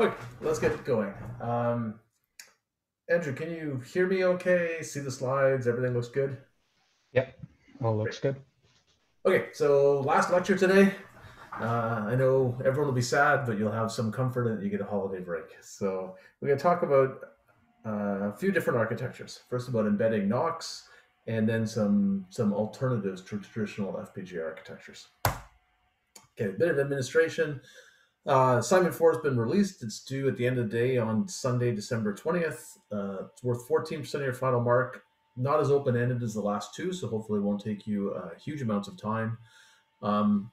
Okay, let's get going. Um, Andrew, can you hear me okay? See the slides? Everything looks good? Yep, all looks good. Okay, so last lecture today. Uh, I know everyone will be sad, but you'll have some comfort in that you get a holiday break. So we're going to talk about uh, a few different architectures. First, about embedding NoCs, and then some some alternatives to traditional FPGA architectures. Okay, a bit of administration. Uh, assignment four has been released. It's due at the end of the day on Sunday, December 20th. Uh, it's worth 14% of your final mark. Not as open ended as the last two, so hopefully it won't take you uh, huge amounts of time. Um,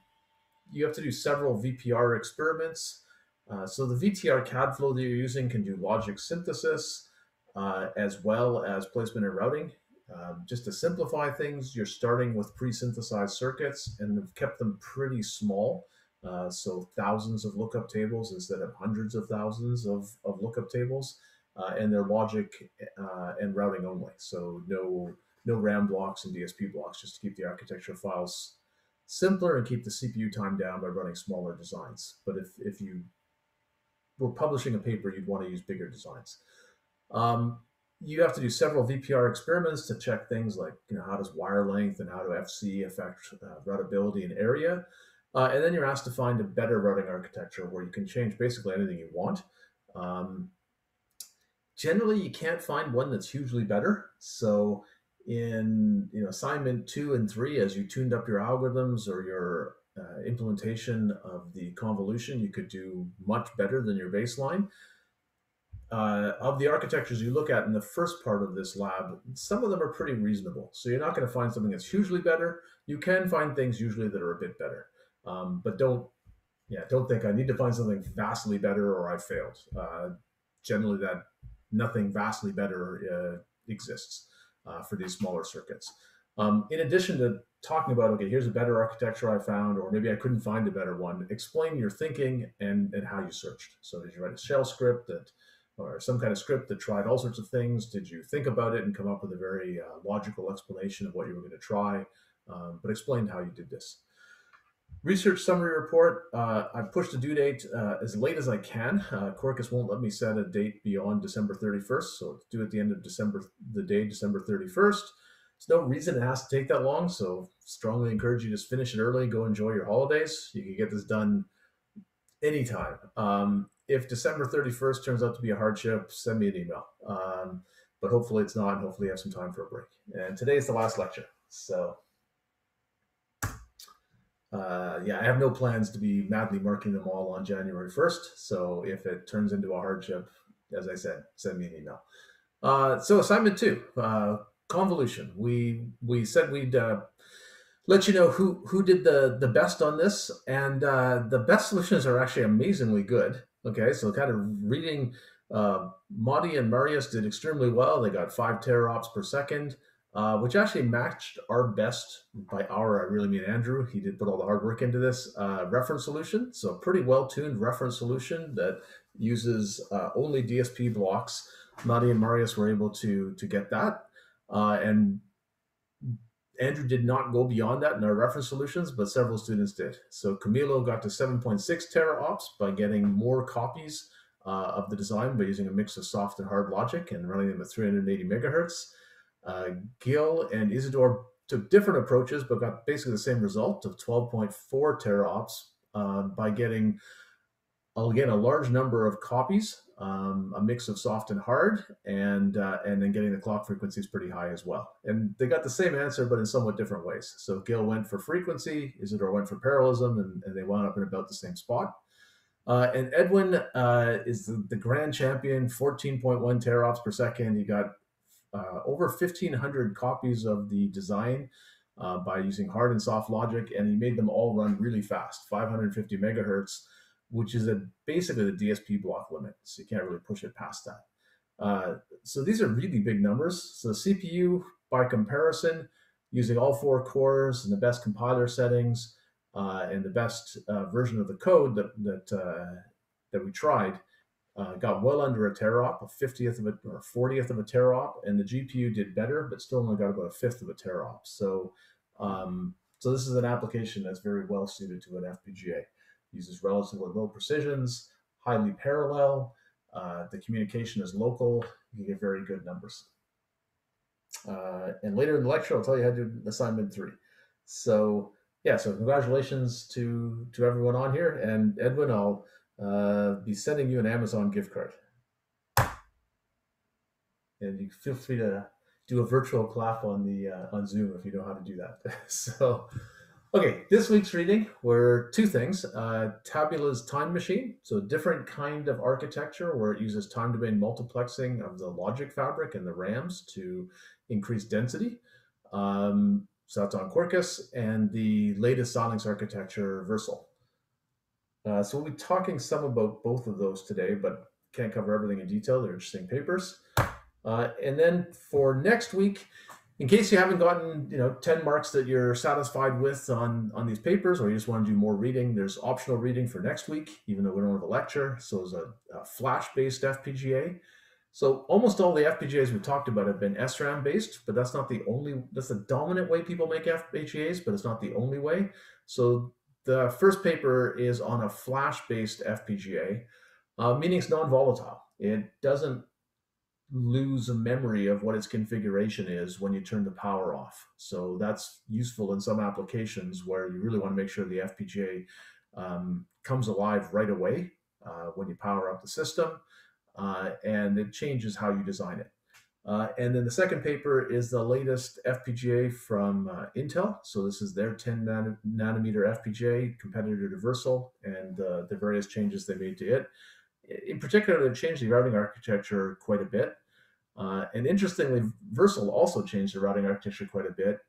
you have to do several VPR experiments. Uh, so the VTR CAD flow that you're using can do logic synthesis uh, as well as placement and routing. Um, just to simplify things, you're starting with pre-synthesized circuits and have kept them pretty small. Uh, so thousands of lookup tables instead of hundreds of thousands of, of lookup tables, uh, and they're logic uh, and routing only. So no no RAM blocks and DSP blocks, just to keep the architecture files simpler and keep the CPU time down by running smaller designs. But if, if you were publishing a paper, you'd want to use bigger designs. Um, you have to do several VPR experiments to check things like you know how does wire length and how do FC affect uh, routability and area. Uh, and then you're asked to find a better routing architecture where you can change basically anything you want. Um, generally, you can't find one that's hugely better. So in you know assignment two and three, as you tuned up your algorithms or your uh, implementation of the convolution, you could do much better than your baseline. Uh, of the architectures you look at in the first part of this lab, some of them are pretty reasonable. So you're not going to find something that's hugely better. You can find things usually that are a bit better. Um, but don't, yeah, don't think I need to find something vastly better or I failed. Uh, generally, that nothing vastly better uh, exists uh, for these smaller circuits. Um, in addition to talking about, okay, here's a better architecture I found, or maybe I couldn't find a better one, explain your thinking and, and how you searched. So did you write a shell script that, or some kind of script that tried all sorts of things? Did you think about it and come up with a very uh, logical explanation of what you were going to try? Um, but explain how you did this. Research summary report. Uh, I've pushed the due date uh, as late as I can. Uh, Quercus won't let me set a date beyond December 31st, so it's due at the end of December, the day December 31st. There's no reason it has to take that long, so strongly encourage you to just finish it early. Go enjoy your holidays. You can get this done anytime. Um, if December 31st turns out to be a hardship, send me an email. Um, but hopefully it's not, and hopefully you have some time for a break. And today is the last lecture, so uh, yeah, I have no plans to be madly marking them all on January 1st. So if it turns into a hardship, as I said, send me an email. Uh, so assignment two, uh, convolution. We we said we'd uh, let you know who who did the the best on this, and uh, the best solutions are actually amazingly good. Okay, so kind of reading, uh, Madi and Marius did extremely well. They got five teraops per second uh, which actually matched our best. By our, I really mean Andrew. He did put all the hard work into this uh, reference solution. So, pretty well tuned reference solution that uses uh, only DSP blocks. Nadia and Marius were able to to get that, uh, and Andrew did not go beyond that in our reference solutions, but several students did. So Camilo got to 7.6 teraops by getting more copies uh, of the design by using a mix of soft and hard logic and running them at 380 megahertz. Uh, Gil and Isidore took different approaches, but got basically the same result of 12.4 teraops uh, by getting, again, a large number of copies, um, a mix of soft and hard, and uh, and then getting the clock frequencies pretty high as well. And they got the same answer, but in somewhat different ways. So Gil went for frequency, Isidore went for parallelism, and, and they wound up in about the same spot. Uh, and Edwin uh, is the, the, grand champion, 14.1 teraops per second. He got uh, over 1,500 copies of the design uh, by using hard and soft logic, and he made them all run really fast, 550 megahertz, which is a, basically the DSP block limit. So you can't really push it past that. Uh, so these are really big numbers. So the CPU, by comparison, using all four cores and the best compiler settings uh, and the best uh, version of the code that that uh, that we tried, uh, got well under a teraop, a 50th of a or 40th of a teraop, and the GPU did better, but still only got about a fifth of a teraop. So, um, so this is an application that's very well suited to an FPGA. Uses relatively low precisions, highly parallel. Uh, the communication is local. You get very good numbers. Uh, and later in the lecture, I'll tell you how to do assignment three. So yeah, so congratulations to to everyone on here. And Edwin, I'll uh, be sending you an Amazon gift card. And you feel free to do a virtual clap on the uh, on Zoom if you know how to do that. so Okay, this week's reading were two things. Uh, Tabula's time machine, so a different kind of architecture where it uses time domain multiplexing of the logic fabric and the RAMs to increase density. Um, so that's on and the latest Xilinx architecture, Versal. Uh, so we'll be talking some about both of those today, but can't cover everything in detail. They're interesting papers. Uh, and then for next week, in case you haven't gotten you know 10 marks that you're satisfied with on on these papers or you just want to do more reading there's optional reading for next week even though we don't have a lecture so it's a, a flash based fpga so almost all the fpgas we've talked about have been sram based but that's not the only that's the dominant way people make fpgas but it's not the only way so the first paper is on a flash based fpga uh, meaning it's non-volatile it doesn't lose a memory of what its configuration is when you turn the power off. So that's useful in some applications where you really want to make sure the FPGA um, comes alive right away uh, when you power up the system, uh, and it changes how you design it. Uh, and then the second paper is the latest FPGA from uh, Intel. So this is their 10 nanometer FPGA, competitor to Versal, and uh, the various changes they made to it in particular, they've changed the routing architecture quite a bit. Uh, and interestingly, Versal also changed the routing architecture quite a bit.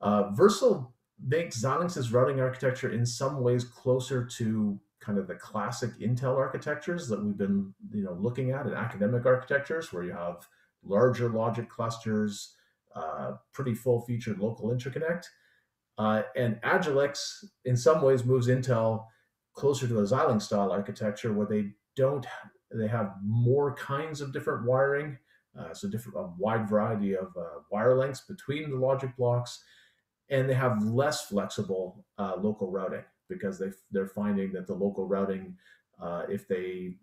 Uh, Versal makes Xilinx's routing architecture in some ways closer to kind of the classic Intel architectures that we've been, you know, looking at in academic architectures, where you have larger logic clusters, uh, pretty full-featured local interconnect. Uh, and Agilex, in some ways, moves Intel closer to a Xilinx style architecture where they don't they have more kinds of different wiring uh, so different a wide variety of uh, wire lengths between the logic blocks and they have less flexible uh, local routing because they they're finding that the local routing uh, if they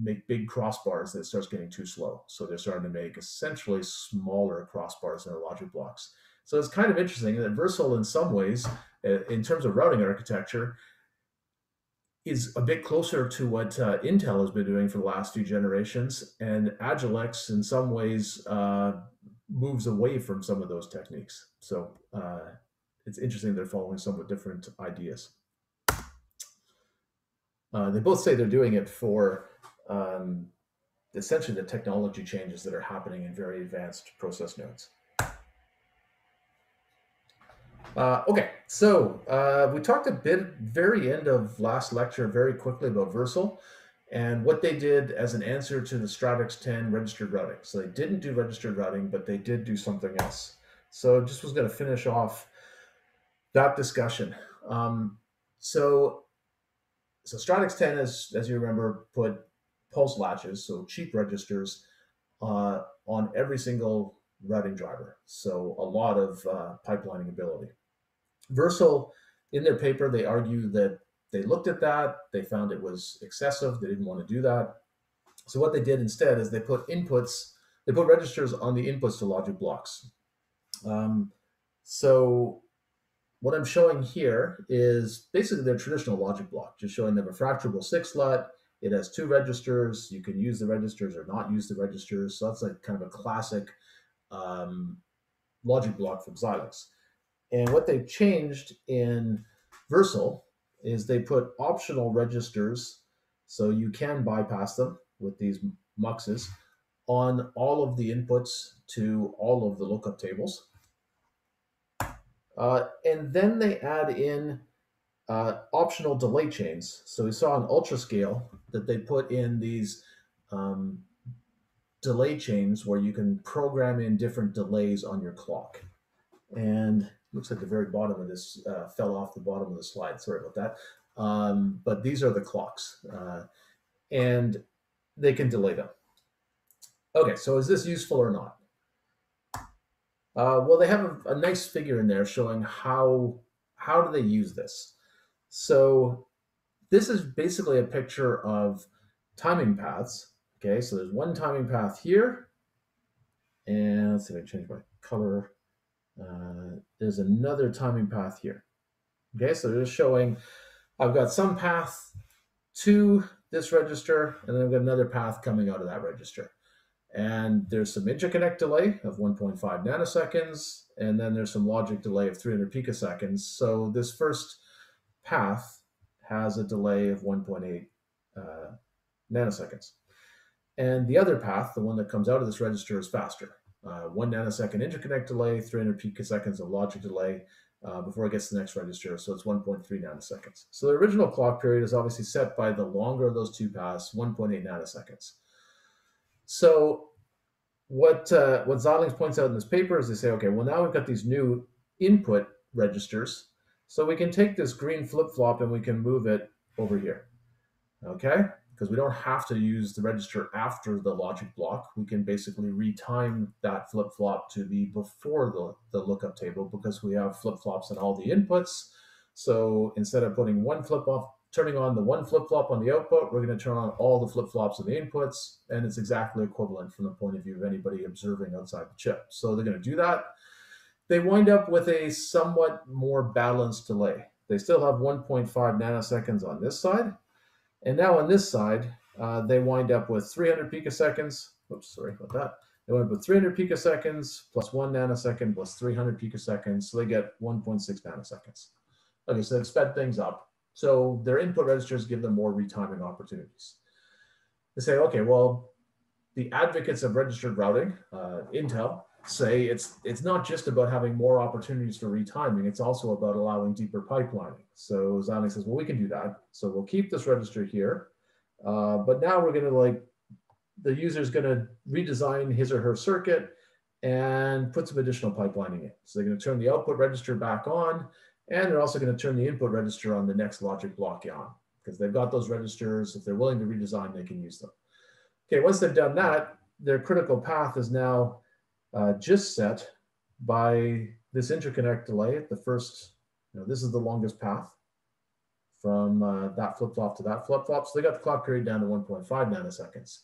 make big crossbars it starts getting too slow so they're starting to make essentially smaller crossbars in their logic blocks so it's kind of interesting that Versal in some ways uh, in terms of routing architecture is a bit closer to what uh, Intel has been doing for the last few generations, and Agilex in some ways uh, moves away from some of those techniques. So uh, it's interesting they're following somewhat different ideas. Uh, they both say they're doing it for um, essentially the technology changes that are happening in very advanced process nodes. Uh, okay, so uh, we talked a bit very end of last lecture very quickly about Versal and what they did as an answer to the Stratix 10 registered routing. So they didn't do registered routing, but they did do something else. So just was going to finish off that discussion. Um, so so Stratix 10, as, as you remember, put pulse latches, so cheap registers, uh, on every single routing driver. So a lot of uh, pipelining ability. Versal, in their paper, they argue that they looked at that, they found it was excessive, they didn't want to do that. So what they did instead is they put inputs, they put registers on the inputs to logic blocks. Um, so what I'm showing here is basically their traditional logic block, just showing them a fracturable six LUT. It has two registers. You can use the registers or not use the registers. So that's like kind of a classic um, logic block from Xilinx. And what they've changed in Versal is they put optional registers, so you can bypass them with these muxes on all of the inputs to all of the lookup tables. Uh, and then they add in uh, optional delay chains. So we saw in UltraScale that they put in these um, delay chains where you can program in different delays on your clock. And looks like the very bottom of this uh, fell off the bottom of the slide. Sorry about that. Um, but these are the clocks, uh, and they can delay them. Okay, so is this useful or not? Uh, well, they have a, a, nice figure in there showing how how do they use this. So this is basically a picture of timing paths. Okay, so there's one timing path here. And let's see if I change my color. Uh, there's another timing path here. Okay, so they're just showing I've got some path to this register, and then I've got another path coming out of that register. And there's some interconnect delay of 1.5 nanoseconds, and then there's some logic delay of 300 picoseconds. So this first path has a delay of 1.8 uh, nanoseconds. And the other path, the one that comes out of this register, is faster. Uh, one nanosecond interconnect delay, 300 picoseconds of logic delay uh, before it gets to the next register. So it's 1.3 nanoseconds. So the original clock period is obviously set by the longer of those two paths, 1.8 nanoseconds. So what uh, what Xilinx points out in this paper is they say, okay, well now we've got these new input registers, so we can take this green flip flop and we can move it over here. Okay, because we don't have to use the register after the logic block. We can basically retime that flip flop to be before the, the lookup table because we have flip flops in all the inputs. So instead of putting one flip off, turning on the one flip flop on the output, we're going to turn on all the flip flops on the inputs, and it's exactly equivalent from the point of view of anybody observing outside the chip. So they're going to do that. They wind up with a somewhat more balanced delay. They still have 1.5 nanoseconds on this side, and now on this side, uh, they wind up with 300 picoseconds. Oops, sorry about that. They wind up with 300 picoseconds plus one nanosecond plus 300 picoseconds. So they get 1.6 nanoseconds. Okay, so they've sped things up. So their input registers give them more retiming opportunities. They say, okay, well, the advocates of registered routing, uh, Intel, say it's it's not just about having more opportunities for retiming, it's also about allowing deeper pipelining. So Xilinx says, well, we can do that. So we'll keep this register here, uh, but now we're gonna like, the user's gonna redesign his or her circuit and put some additional pipelining in. So they're gonna turn the output register back on, and they're also gonna turn the input register on the next logic block on, because they've got those registers. If they're willing to redesign, they can use them. Okay, once they've done that, their critical path is now uh, just set by this interconnect delay at the first, you know, this is the longest path from uh, that flip-flop to that flip-flop. So they got the clock period down to 1.5 nanoseconds.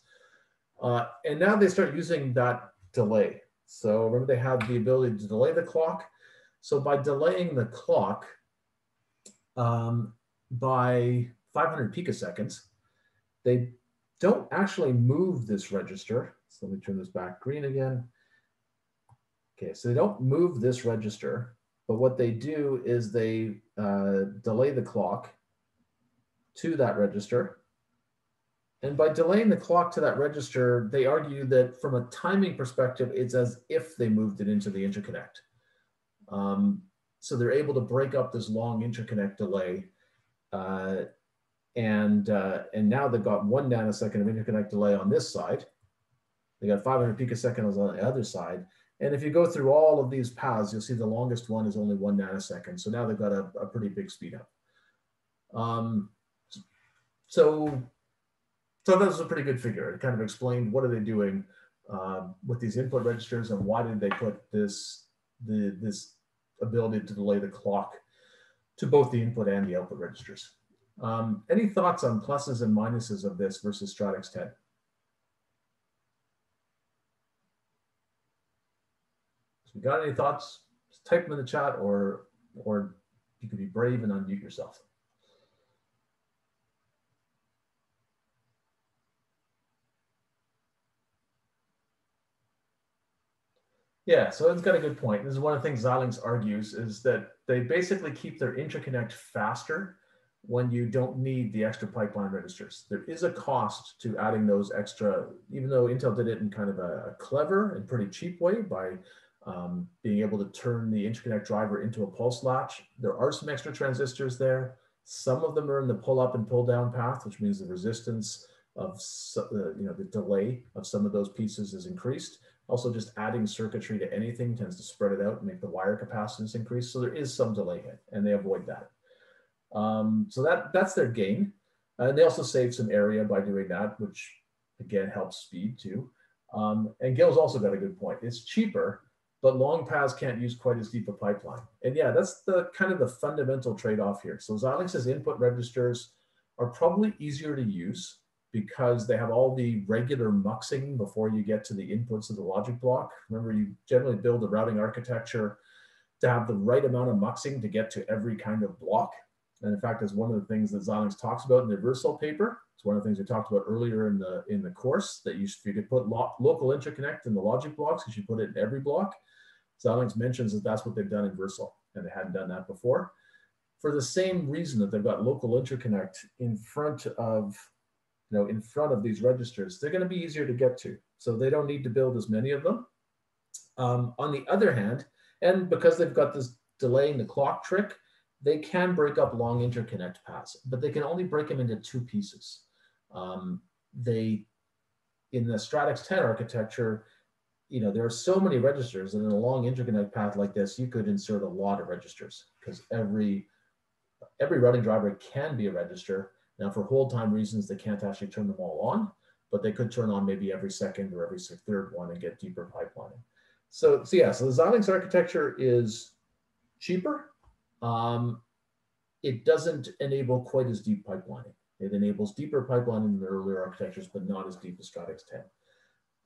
Uh, and now they start using that delay. So remember they have the ability to delay the clock. So by delaying the clock um, by 500 picoseconds, they don't actually move this register. So let me turn this back green again. Okay, so they don't move this register, but what they do is they uh, delay the clock to that register. And by delaying the clock to that register, they argue that from a timing perspective, it's as if they moved it into the interconnect. Um, so they're able to break up this long interconnect delay. Uh, and, uh, and now they've got one nanosecond of interconnect delay on this side. They got 500 picoseconds on the other side. And if you go through all of these paths, you'll see the longest one is only one nanosecond. So now they've got a, a pretty big speed up. Um, so, so that was a pretty good figure. It kind of explained what are they doing um, with these input registers and why did they put this, the, this ability to delay the clock to both the input and the output registers. Um, any thoughts on pluses and minuses of this versus Stratix 10? you got any thoughts, just type them in the chat or, or you could be brave and unmute yourself. Yeah, so it's got a good point. This is one of the things Xilinx argues is that they basically keep their interconnect faster when you don't need the extra pipeline registers. There is a cost to adding those extra, even though Intel did it in kind of a, clever and pretty cheap way by um, being able to turn the interconnect driver into a pulse latch. There are some extra transistors there. Some of them are in the pull up and pull down path, which means the resistance of uh, you know the delay of some of those pieces is increased. Also, just adding circuitry to anything tends to spread it out and make the wire capacitance increase. So there is some delay hit, and they avoid that. Um, so that that's their gain. And they also save some area by doing that, which again helps speed too. Um, and Gil's also got a good point. It's cheaper but long paths can't use quite as deep a pipeline. And yeah, that's the kind of the fundamental trade-off here. So Xilinx's input registers are probably easier to use because they have all the regular muxing before you get to the inputs of the logic block. Remember, you generally build a routing architecture to have the right amount of muxing to get to every kind of block. And in fact, it's one of the things that Xilinx talks about in the Versal paper. It's one of the things we talked about earlier in the in the course that you, you could put lo local interconnect in the logic blocks, because you put it in every block. Xilinx mentions that that's what they've done in Versal, and they hadn't done that before. For the same reason that they've got local interconnect in front of, you know, in front of these registers, they're going to be easier to get to. So they don't need to build as many of them. Um, on the other hand, and because they've got this delaying the clock trick, they can break up long interconnect paths, but they can only break them into two pieces. Um, they, in the Stratix 10 architecture, you know, there are so many registers and in a long interconnect path like this, you could insert a lot of registers because every, every routing driver can be a register. Now for hold time reasons, they can't actually turn them all on, but they could turn on maybe every second or every third one and get deeper pipelining. So, so yeah, so the Xilinx architecture is cheaper. Um, it doesn't enable quite as deep pipelining. It enables deeper pipelining than earlier architectures, but not as deep as Stratix 10.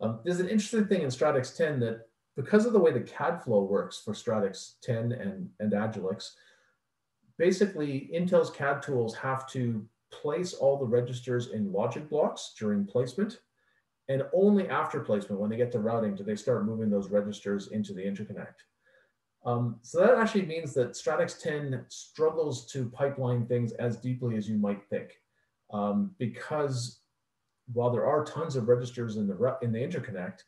Um, there's an interesting thing in Stratix 10 that because of the way the CAD flow works for Stratix 10 and, and Agilex, basically Intel's CAD tools have to place all the registers in logic blocks during placement. And only after placement, when they get to routing, do they start moving those registers into the interconnect. Um, so that actually means that Stratix 10 struggles to pipeline things as deeply as you might think. Um, because while there are tons of registers in the, in the interconnect,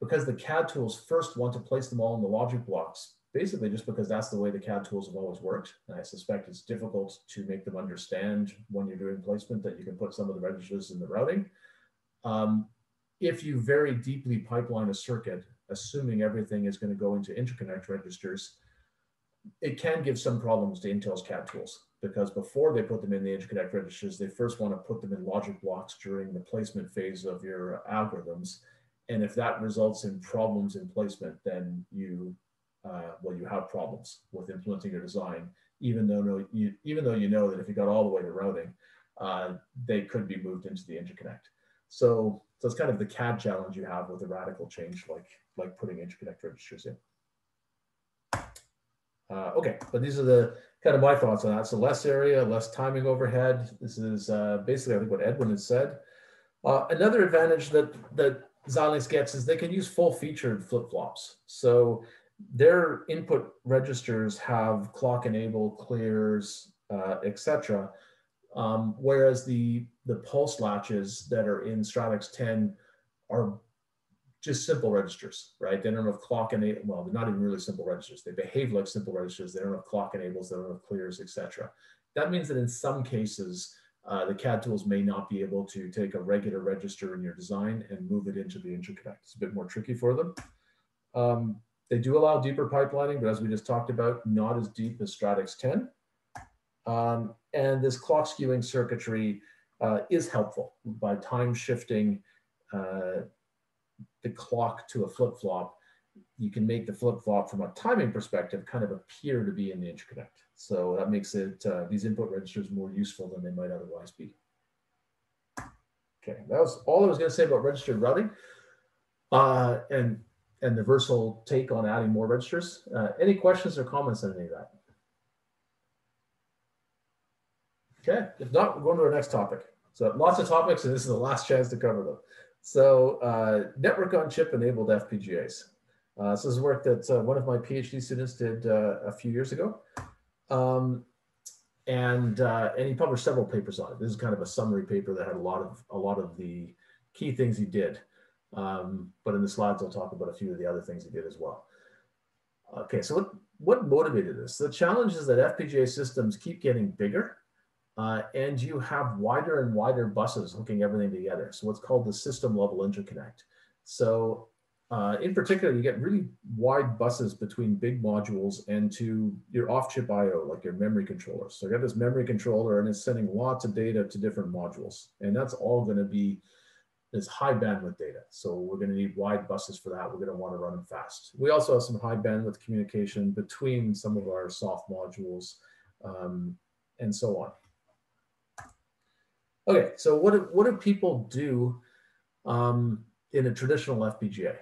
because the CAD tools first want to place them all in the logic blocks, basically just because that's the way the CAD tools have always worked. And I suspect it's difficult to make them understand when you're doing placement that you can put some of the registers in the routing. Um, if you very deeply pipeline a circuit, assuming everything is going to go into interconnect registers, it can give some problems to Intel's CAD tools because before they put them in the interconnect registers, they first want to put them in logic blocks during the placement phase of your algorithms. And if that results in problems in placement, then you, uh, well, you have problems with implementing your design, even though, no, you, even though you know that if you got all the way to routing, uh, they could be moved into the interconnect. So, so it's kind of the CAD challenge you have with a radical change like, like putting interconnect registers in. Uh, okay, but these are the kind of my thoughts on that. So less area, less timing overhead. This is uh, basically, I think, what Edwin has said. Uh, another advantage that that Xilinx gets is they can use full featured flip flops. So their input registers have clock enable, clears, uh, etc. Um, whereas the the pulse latches that are in Stratix 10 are just simple registers, right? They don't have clock enable. Well, they're not even really simple registers. They behave like simple registers. They don't have clock enables. They don't have clears, etc. That means that in some cases, uh, the CAD tools may not be able to take a regular register in your design and move it into the interconnect. It's a bit more tricky for them. Um, they do allow deeper pipelining, but as we just talked about, not as deep as Stratix 10. Um, and this clock skewing circuitry uh, is helpful by time shifting uh, the clock to a flip flop, you can make the flip flop from a timing perspective kind of appear to be in the interconnect. So that makes it uh, these input registers more useful than they might otherwise be. Okay, that was all I was going to say about registered routing, uh, and and the Versal take on adding more registers. Uh, any questions or comments on any of that? Okay, if not, we're going to our next topic. So lots of topics, and this is the last chance to cover them. So uh, network on chip enabled FPGAs. Uh, so this is work that uh, one of my PhD students did uh, a few years ago. Um, and, uh, and he published several papers on it. This is kind of a summary paper that had a lot of, a lot of the key things he did. Um, but in the slides, I'll talk about a few of the other things he did as well. Okay, so what, what motivated this? The challenge is that FPGA systems keep getting bigger uh, and you have wider and wider buses hooking everything together. So what's called the system level interconnect. So uh, in particular, you get really wide buses between big modules and to your off-chip I.O., like your memory controller. So you got this memory controller and it's sending lots of data to different modules. And that's all going to be this high bandwidth data. So we're going to need wide buses for that. We're going to want to run them fast. We also have some high bandwidth communication between some of our soft modules um, and so on. Okay, so what do, what do people do um, in a traditional FPGA?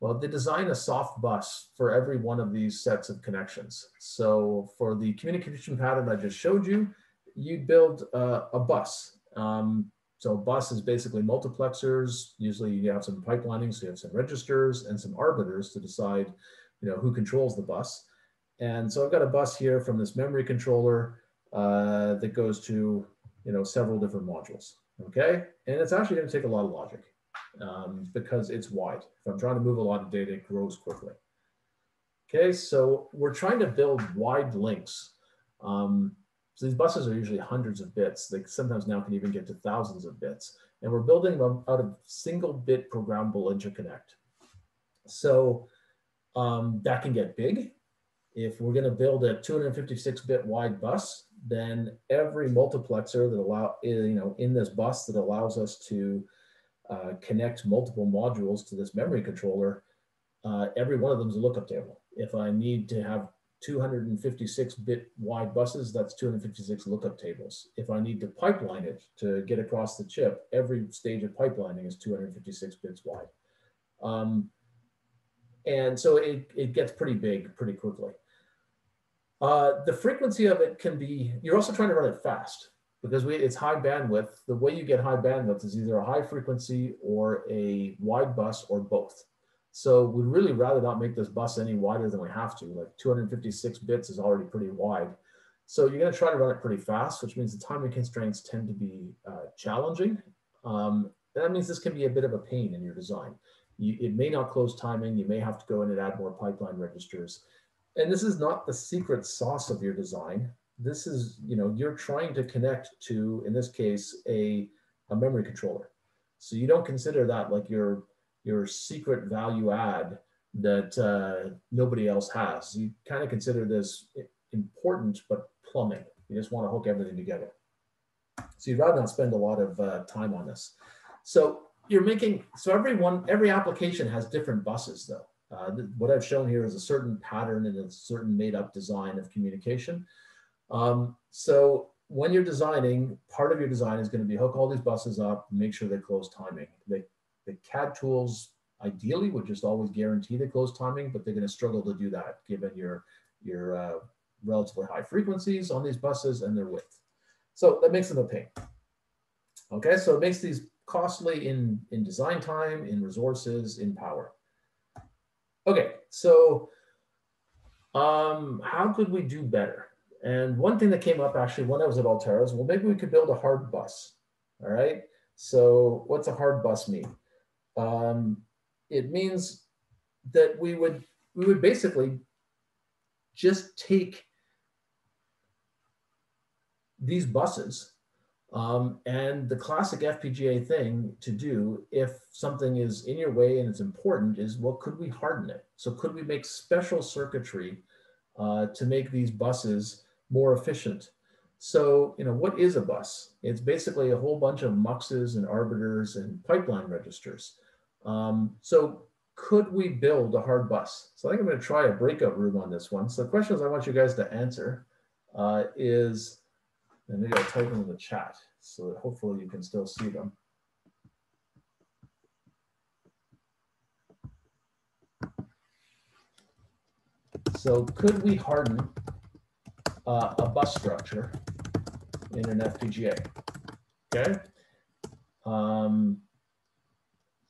Well, they design a soft bus for every one of these sets of connections. So for the communication pattern I just showed you, you build uh, a bus. Um, so bus is basically multiplexers. Usually you have some pipelining, so you have some registers and some arbiters to decide, you know, who controls the bus. And so I've got a bus here from this memory controller uh, that goes to, you know, several different modules. Okay, and it's actually going to take a lot of logic um, because it's wide. If I'm trying to move a lot of data, it grows quickly. Okay, so we're trying to build wide links. Um, so these buses are usually hundreds of bits. They sometimes now can even get to thousands of bits. And we're building them out of single bit programmable interconnect. So um, that can get big. If we're gonna build a 256 bit wide bus, then every multiplexer that allow, you know, in this bus that allows us to uh, connect multiple modules to this memory controller, uh, every one of them is a lookup table. If I need to have 256 bit wide buses, that's 256 lookup tables. If I need to pipeline it to get across the chip, every stage of pipelining is 256 bits wide. Um, and so it, it gets pretty big pretty quickly. Uh, the frequency of it can be, you're also trying to run it fast because we, it's high bandwidth. The way you get high bandwidth is either a high frequency or a wide bus or both. So we'd really rather not make this bus any wider than we have to. Like 256 bits is already pretty wide. So you're going to try to run it pretty fast, which means the timing constraints tend to be uh, challenging. Um, that means this can be a bit of a pain in your design. You, it may not close timing. You may have to go in and add more pipeline registers. And this is not the secret sauce of your design. This is, you know, you're trying to connect to, in this case, a, a memory controller. So you don't consider that like your your secret value add that uh, nobody else has. You kind of consider this important, but plumbing. You just want to hook everything together. So you'd rather not spend a lot of uh, time on this. So you're making, so every one, every application has different buses though. Uh, what I've shown here is a certain pattern and a certain made up design of communication. Um, so when you're designing, part of your design is going to be hook all these buses up, make sure they close timing. They the CAD tools ideally would just always guarantee the close timing, but they're going to struggle to do that given your, your uh, relatively high frequencies on these buses and their width. So that makes them a pain. Okay, so it makes these costly in, in design time, in resources, in power. Okay, so um, how could we do better? And one thing that came up actually when I was at Altera is, well, maybe we could build a hard bus. All right. So what's a hard bus mean? Um, it means that we would we would basically just take these buses um, and the classic FPGA thing to do if something is in your way and it's important is well, could we harden it? So could we make special circuitry uh, to make these buses more efficient? So, you know, what is a bus? It's basically a whole bunch of muxes and arbiters and pipeline registers. Um, so could we build a hard bus? So I think I'm going to try a breakout room on this one. So the questions I want you guys to answer uh, is, and maybe I'll type them in the chat so that hopefully you can still see them. So could we harden uh, a bus structure in an FPGA? Okay. Um,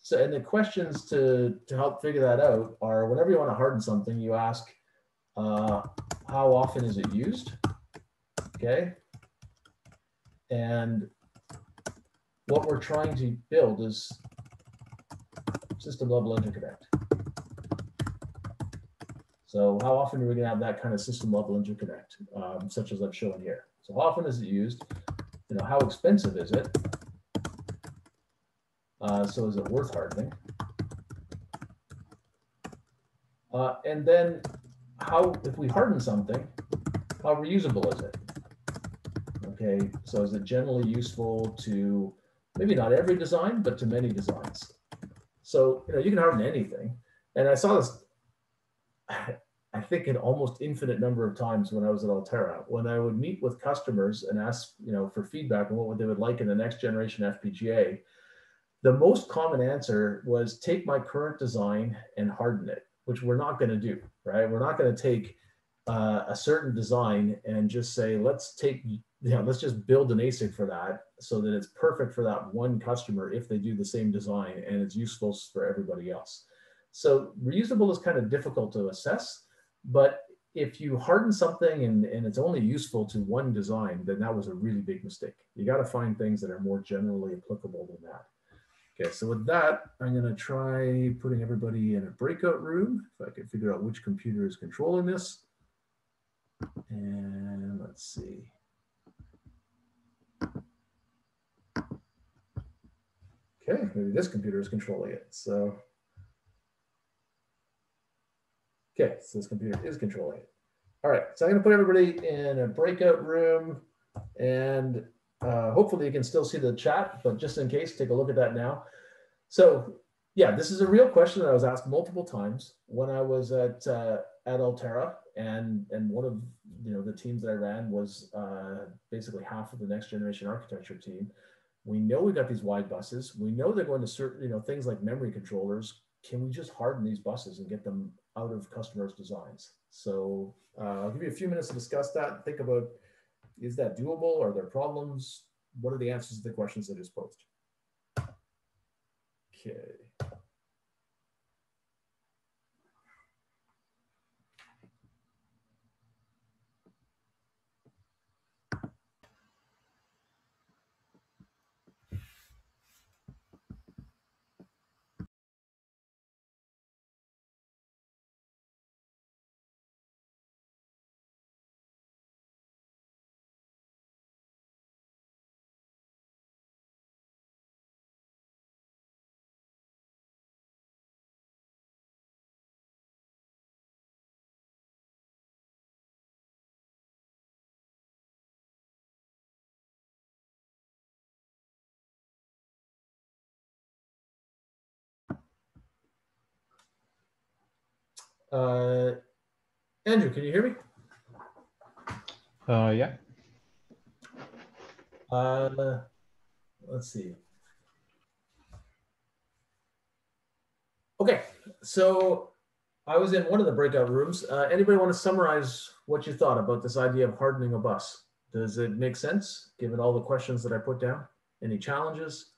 so, and the questions to, to help figure that out are whenever you want to harden something, you ask, uh, how often is it used? Okay. And what we're trying to build is system level interconnect. So how often are we going to have that kind of system level interconnect, um, such as I've shown here? So how often is it used? You know, how expensive is it? Uh, so is it worth hardening? Uh, and then how, if we harden something, how reusable is it? Okay, so is it generally useful to maybe not every design, but to many designs? So, you know, you can harden anything. And I saw this, I think an almost infinite number of times when I was at Altera, when I would meet with customers and ask, you know, for feedback on what they would like in the next generation FPGA, the most common answer was take my current design and harden it, which we're not going to do, right? We're not going to take uh, a certain design and just say, let's take, you know, let's just build an ASIC for that so that it's perfect for that one customer if they do the same design and it's useful for everybody else. So reusable is kind of difficult to assess, but if you harden something and, and it's only useful to one design, then that was a really big mistake. You got to find things that are more generally applicable than that. Okay, so with that, I'm gonna try putting everybody in a breakout room, if I can figure out which computer is controlling this. And let's see. Okay, maybe this computer is controlling it. So, okay, so this computer is controlling it. All right, so I'm gonna put everybody in a breakout room and uh, hopefully you can still see the chat, but just in case, take a look at that now. So yeah, this is a real question that I was asked multiple times when I was at uh, at Altera, and and one of you know the teams that I ran was uh, basically half of the next generation architecture team. We know we've got these wide buses. We know they're going to certain you know things like memory controllers. Can we just harden these buses and get them out of customers' designs? So uh, I'll give you a few minutes to discuss that. Think about is that doable? Are there problems? What are the answers to the questions that is posed? Okay. Uh, Andrew, can you hear me? Uh, yeah. Uh, let's see. Okay, so I was in one of the breakout rooms. Uh, anybody want to summarize what you thought about this idea of hardening a bus? Does it make sense given all the questions that I put down? Any challenges?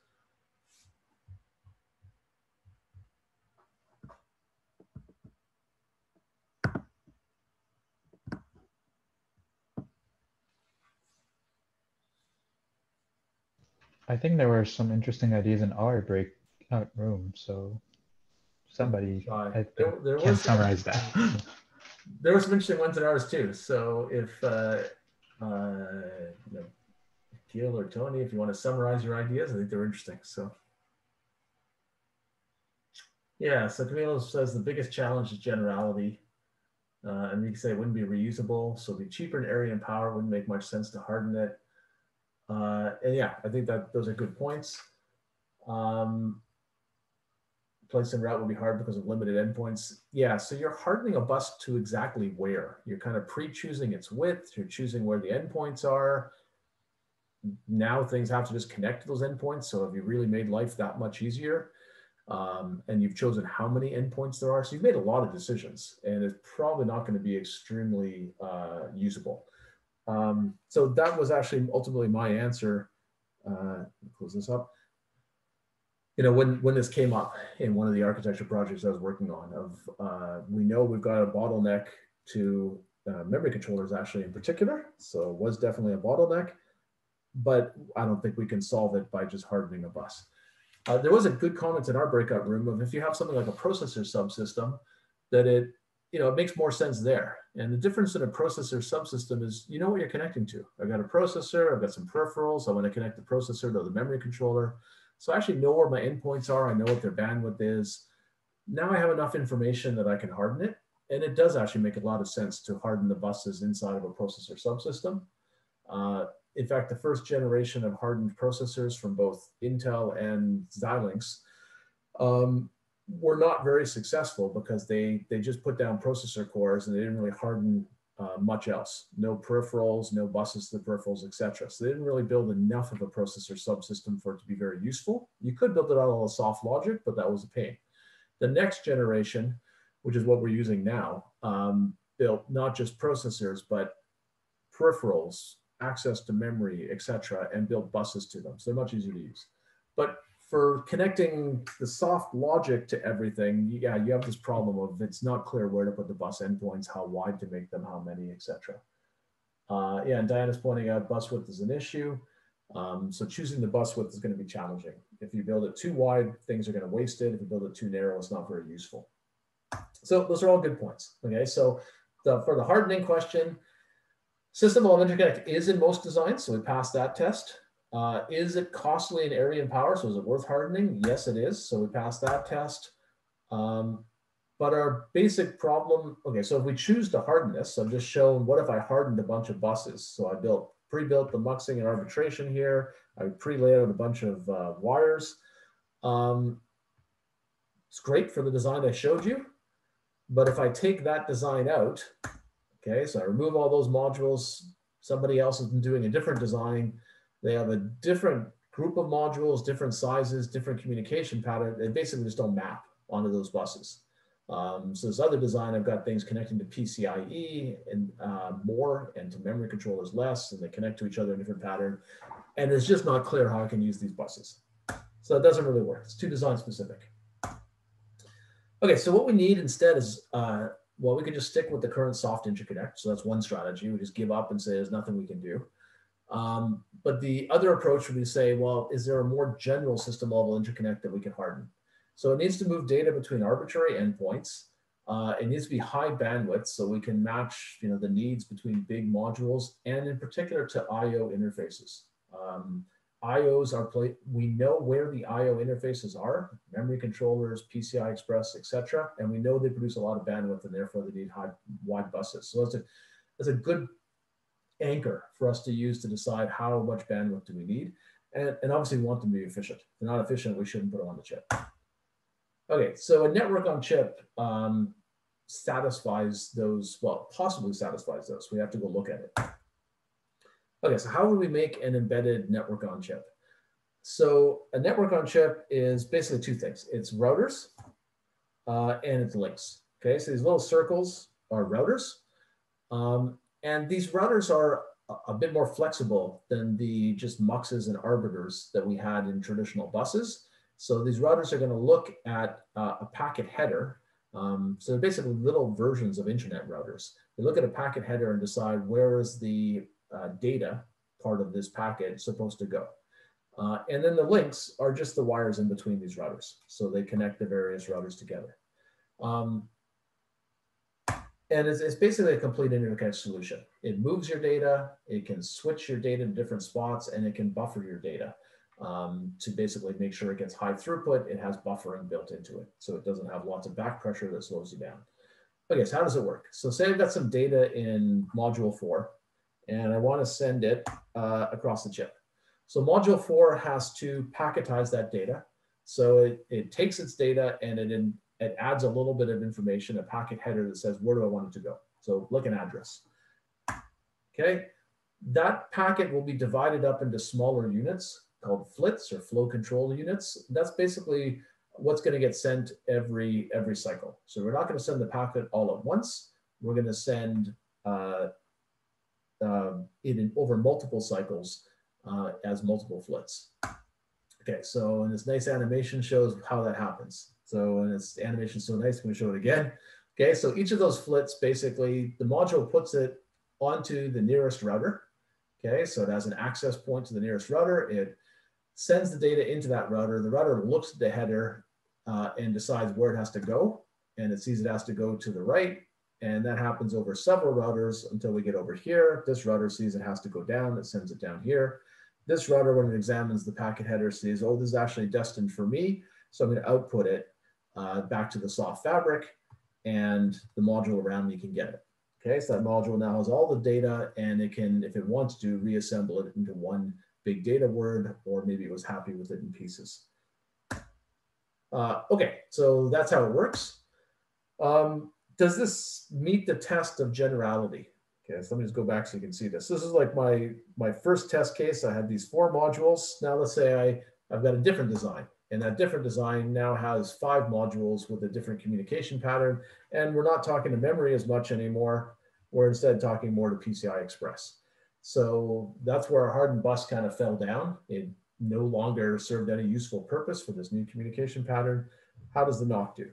I think there were some interesting ideas in our breakout room. So somebody there, there can was, summarize that. there were some interesting ones in ours too. So if uh, uh, you know, Gil or Tony, if you want to summarize your ideas, I think they're interesting. So yeah, so Camilo says the biggest challenge is generality. Uh, and we can say it wouldn't be reusable, so it'd be cheaper in area and power, wouldn't make much sense to harden it. Uh, and yeah, I think that those are good points. Um, place and route will be hard because of limited endpoints. Yeah, so you're hardening a bus to exactly where. You're kind of pre-choosing its width, you're choosing where the endpoints are. Now things have to just connect to those endpoints. So have you really made life that much easier? Um, and you've chosen how many endpoints there are. So you've made a lot of decisions and it's probably not going to be extremely uh, usable. Um, so that was actually ultimately my answer. Uh, close this up. You know, when when this came up in one of the architecture projects I was working on, of uh, we know we've got a bottleneck to uh, memory controllers actually in particular. So it was definitely a bottleneck, but I don't think we can solve it by just hardening a bus. Uh, there was a good comment in our breakout room of if you have something like a processor subsystem, that it you know, it makes more sense there. And the difference in a processor subsystem is you know what you're connecting to. I've got a processor, I've got some peripherals. I want to connect the processor to the memory controller. So I actually know where my endpoints are. I know what their bandwidth is. Now I have enough information that I can harden it. And it does actually make a lot of sense to harden the buses inside of a processor subsystem. Uh, in fact, the first generation of hardened processors from both Intel and Xilinx um, were not very successful because they they just put down processor cores and they didn't really harden uh, much else. No peripherals, no buses to the peripherals, etc. So they didn't really build enough of a processor subsystem for it to be very useful. You could build it out of soft logic, but that was a pain. The next generation, which is what we're using now, um, built not just processors, but peripherals, access to memory, etc., and built buses to them. So they're much easier to use. But for connecting the soft logic to everything, yeah, you have this problem of it's not clear where to put the bus endpoints, how wide to make them, how many, etc. Uh, yeah, and Diana's pointing out bus width is an issue. Um, so choosing the bus width is going to be challenging. If you build it too wide, things are going to waste it. If you build it too narrow, it's not very useful. So those are all good points. Okay, so the, for the hardening question, system level interconnect is in most designs, so we passed that test. Uh, is it costly in area and power? So is it worth hardening? Yes, it is. So we passed that test. Um, but our basic problem, okay, so if we choose to harden this, so I've just shown what if I hardened a bunch of buses? So I built, pre-built the muxing and arbitration here. I pre-laid out a bunch of uh, wires. Um, it's great for the design I showed you. But if I take that design out, okay, so I remove all those modules, somebody else has been doing a different design, they have a different group of modules, different sizes, different communication pattern. They basically just don't map onto those buses. Um, so this other design, I've got things connecting to PCIe and uh, more and to memory controllers less, and they connect to each other in different pattern. And it's just not clear how I can use these buses. So it doesn't really work. It's too design specific. Okay, so what we need instead is, uh, well, we can just stick with the current soft interconnect. So that's one strategy. We just give up and say there's nothing we can do. Um, but the other approach would be to say, well, is there a more general system level interconnect that we can harden? So it needs to move data between arbitrary endpoints. Uh, it needs to be high bandwidth so we can match you know, the needs between big modules and in particular to IO interfaces. Um, IOs are play, we know where the IO interfaces are, memory controllers, PCI Express, etc. And we know they produce a lot of bandwidth and therefore they need high wide buses. So that's a, that's a good anchor for us to use to decide how much bandwidth do we need. And, and obviously we want them to be efficient. If they're not efficient, we shouldn't put them on the chip. Okay, so a network on chip um, satisfies those, well, possibly satisfies those. We have to go look at it. Okay, so how would we make an embedded network on chip? So a network on chip is basically two things. It's routers uh, and it's links. Okay, so these little circles are routers. Um, and these routers are a bit more flexible than the just muxes and arbiters that we had in traditional buses. So these routers are going to look at uh, a packet header. Um, so they're basically little versions of internet routers. They look at a packet header and decide where is the uh, data part of this packet supposed to go. Uh, and then the links are just the wires in between these routers. So they connect the various routers together. Um, and it's, it's basically a complete interconnect solution. It moves your data, it can switch your data to different spots, and it can buffer your data um, to basically make sure it gets high throughput. It has buffering built into it, so it doesn't have lots of back pressure that slows you down. Okay, so how does it work? So say I've got some data in module four, and I want to send it uh, across the chip. So module four has to packetize that data. So it, it takes its data and it in, it adds a little bit of information, a packet header that says, where do I want it to go? So like an address. Okay, that packet will be divided up into smaller units called flits or flow control units. That's basically what's going to get sent every every cycle. So we're not going to send the packet all at once. We're going to send uh, it in over multiple cycles uh, as multiple flits. Okay, so and this nice animation shows how that happens. So, and it's animation so nice, I'm gonna show it again. Okay, so each of those flits, basically, the module puts it onto the nearest router. Okay, so it has an access point to the nearest router. It sends the data into that router. The router looks at the header uh, and decides where it has to go. And it sees it has to go to the right. And that happens over several routers until we get over here. This router sees it has to go down. It sends it down here. This router, when it examines the packet header, sees, oh, this is actually destined for me. So I'm going to output it uh, back to the soft fabric and the module around me can get it. Okay, so that module now has all the data and it can, if it wants to, reassemble it into one big data word, or maybe it was happy with it in pieces. Uh, okay, so that's how it works. Um, does this meet the test of generality? Okay, so let me just go back so you can see this. This is like my, my first test case. I had these four modules. Now let's say I, I've got a different design. And that different design now has five modules with a different communication pattern. And we're not talking to memory as much anymore. We're instead talking more to PCI Express. So that's where our hardened bus kind of fell down. It no longer served any useful purpose for this new communication pattern. How does the NOC do?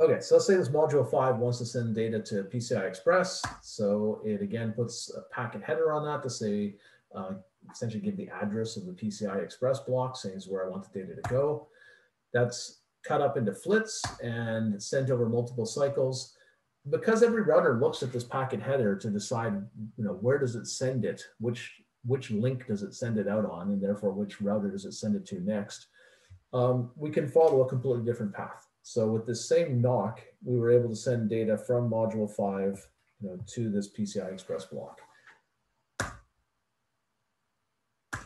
Okay, so let's say this module five wants to send data to PCI Express. So it again puts a packet header on that to say, uh, essentially give the address of the PCI Express block, saying is where I want the data to go. That's cut up into flits and sent over multiple cycles. Because every router looks at this packet header to decide, you know, where does it send it, which which link does it send it out on, and therefore which router does it send it to next, um, we can follow a completely different path. So with this same NOC, we were able to send data from module five you know, to this PCI Express block.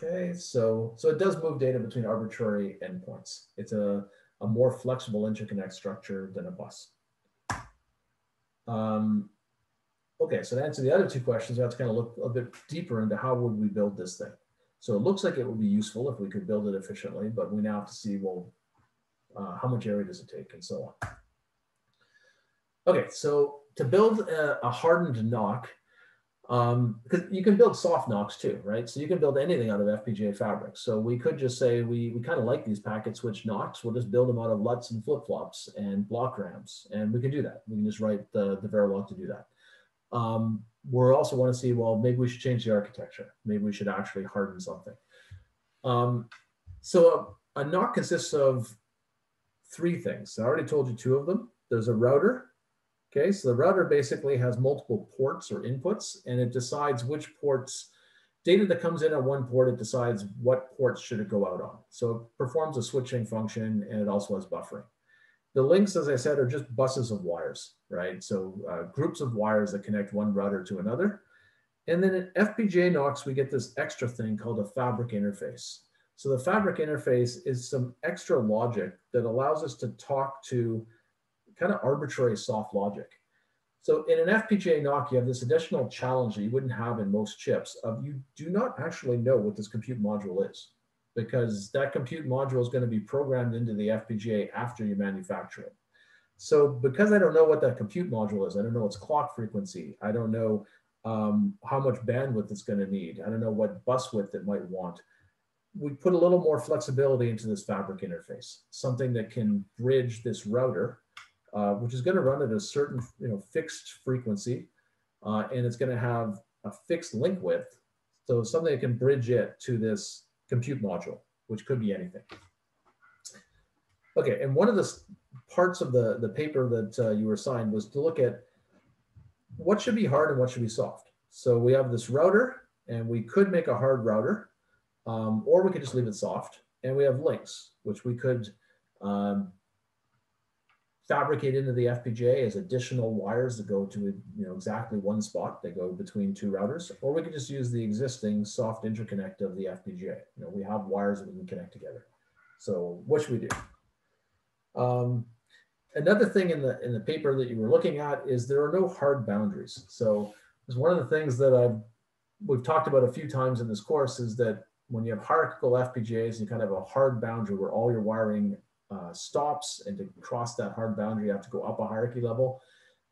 Okay, so, so it does move data between arbitrary endpoints. It's a, a more flexible interconnect structure than a bus. Um, Okay, so to answer the other two questions, we have to kind of look a bit deeper into how would we build this thing. So it looks like it would be useful if we could build it efficiently, but we now have to see, well, uh, how much area does it take and so on. Okay, so to build a, a hardened NOC, um, because you can build soft NOCs too, right? So you can build anything out of FPGA fabric. So we could just say we, we kind of like these packet switch NOCs. We'll just build them out of LUTs and flip-flops and block RAMs. And we can do that. We can just write the, the Verilog to do that um, we also want to see, well, maybe we should change the architecture. Maybe we should actually harden something. Um, so a, a NOC consists of three things. I already told you two of them. There's a router. Okay, so the router basically has multiple ports or inputs, and it decides which ports, data that comes in at one port, it decides what ports should it go out on. So it performs a switching function, and it also has buffering. The links, as I said, are just buses of wires, right? So uh, groups of wires that connect one router to another. And then in FPGA NOCs, we get this extra thing called a fabric interface. So the fabric interface is some extra logic that allows us to talk to kind of arbitrary soft logic. So in an FPGA NOC, you have this additional challenge that you wouldn't have in most chips of you do not actually know what this compute module is because that compute module is going to be programmed into the FPGA after you manufacture it. So because I don't know what that compute module is, I don't know its clock frequency, I don't know um, how much bandwidth it's going to need, I don't know what bus width it might want. We put a little more flexibility into this fabric interface, something that can bridge this router, uh, which is going to run at a certain you know, fixed frequency, uh, and it's going to have a fixed link width. So something that can bridge it to this compute module, which could be anything. Okay, and one of the parts of the, the paper that uh, you were assigned was to look at what should be hard and what should be soft. So we have this router, and we could make a hard router, um, or we could just leave it soft. And we have links, which we could um, fabricate into the FPGA as additional wires that go to you know exactly one spot. They go between two routers, or we could just use the existing soft interconnect of the FPGA. You know, we have wires that we can connect together. So what should we do? Um, another thing in the in the paper that you were looking at is there are no hard boundaries. So it's one of the things that I've we've talked about a few times in this course is that when you have hierarchical FPGAs, you kind of have a hard boundary where all your wiring uh, stops and to cross that hard boundary, you have to go up a hierarchy level.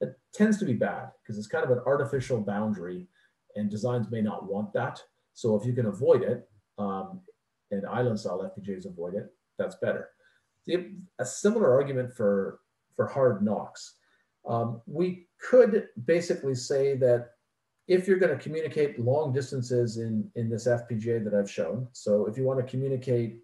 It tends to be bad because it's kind of an artificial boundary and designs may not want that. So if you can avoid it, um, and island style FPGAs avoid it, that's better. The, a similar argument for, for hard NOCs. Um, we could basically say that if you're going to communicate long distances in, in this FPGA that I've shown, so if you want to communicate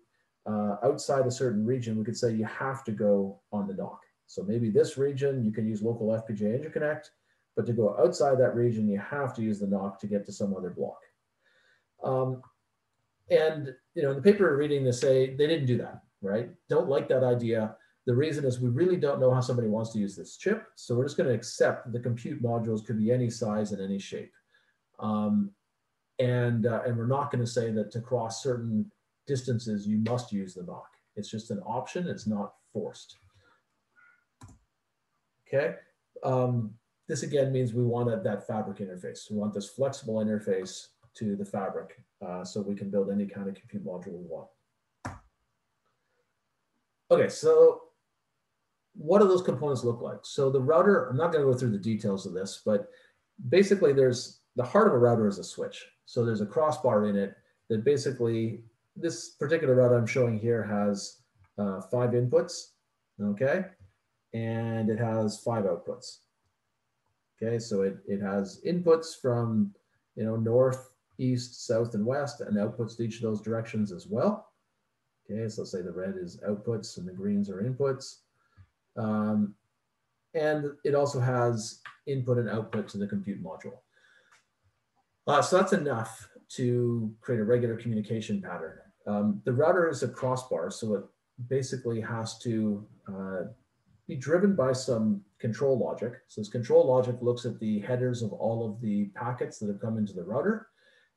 uh, outside a certain region, we could say you have to go on the NOC. So maybe this region, you can use local FPGA interconnect, but to go outside that region, you have to use the NOC to get to some other block. Um, and you know, in the paper we're reading, they say they didn't do that, right? Don't like that idea. The reason is we really don't know how somebody wants to use this chip. So we're just going to accept the compute modules could be any size and any shape. Um, and, uh, and we're not going to say that to cross certain distances, you must use the NOC. It's just an option. It's not forced. Okay. Um, this again means we want that fabric interface. We want this flexible interface to the fabric uh, so we can build any kind of compute module we want. Okay, so what do those components look like? So the router, I'm not going to go through the details of this, but basically there's the heart of a router is a switch. So there's a crossbar in it that basically this particular router I'm showing here has uh, five inputs, okay? And it has five outputs. Okay, so it, it has inputs from, you know, north, east, south, and west, and outputs to each of those directions as well. Okay, so let's say the red is outputs and the greens are inputs. Um, and it also has input and output to the compute module. Uh, so that's enough to create a regular communication pattern. Um, the router is a crossbar, so it basically has to uh, be driven by some control logic. So this control logic looks at the headers of all of the packets that have come into the router,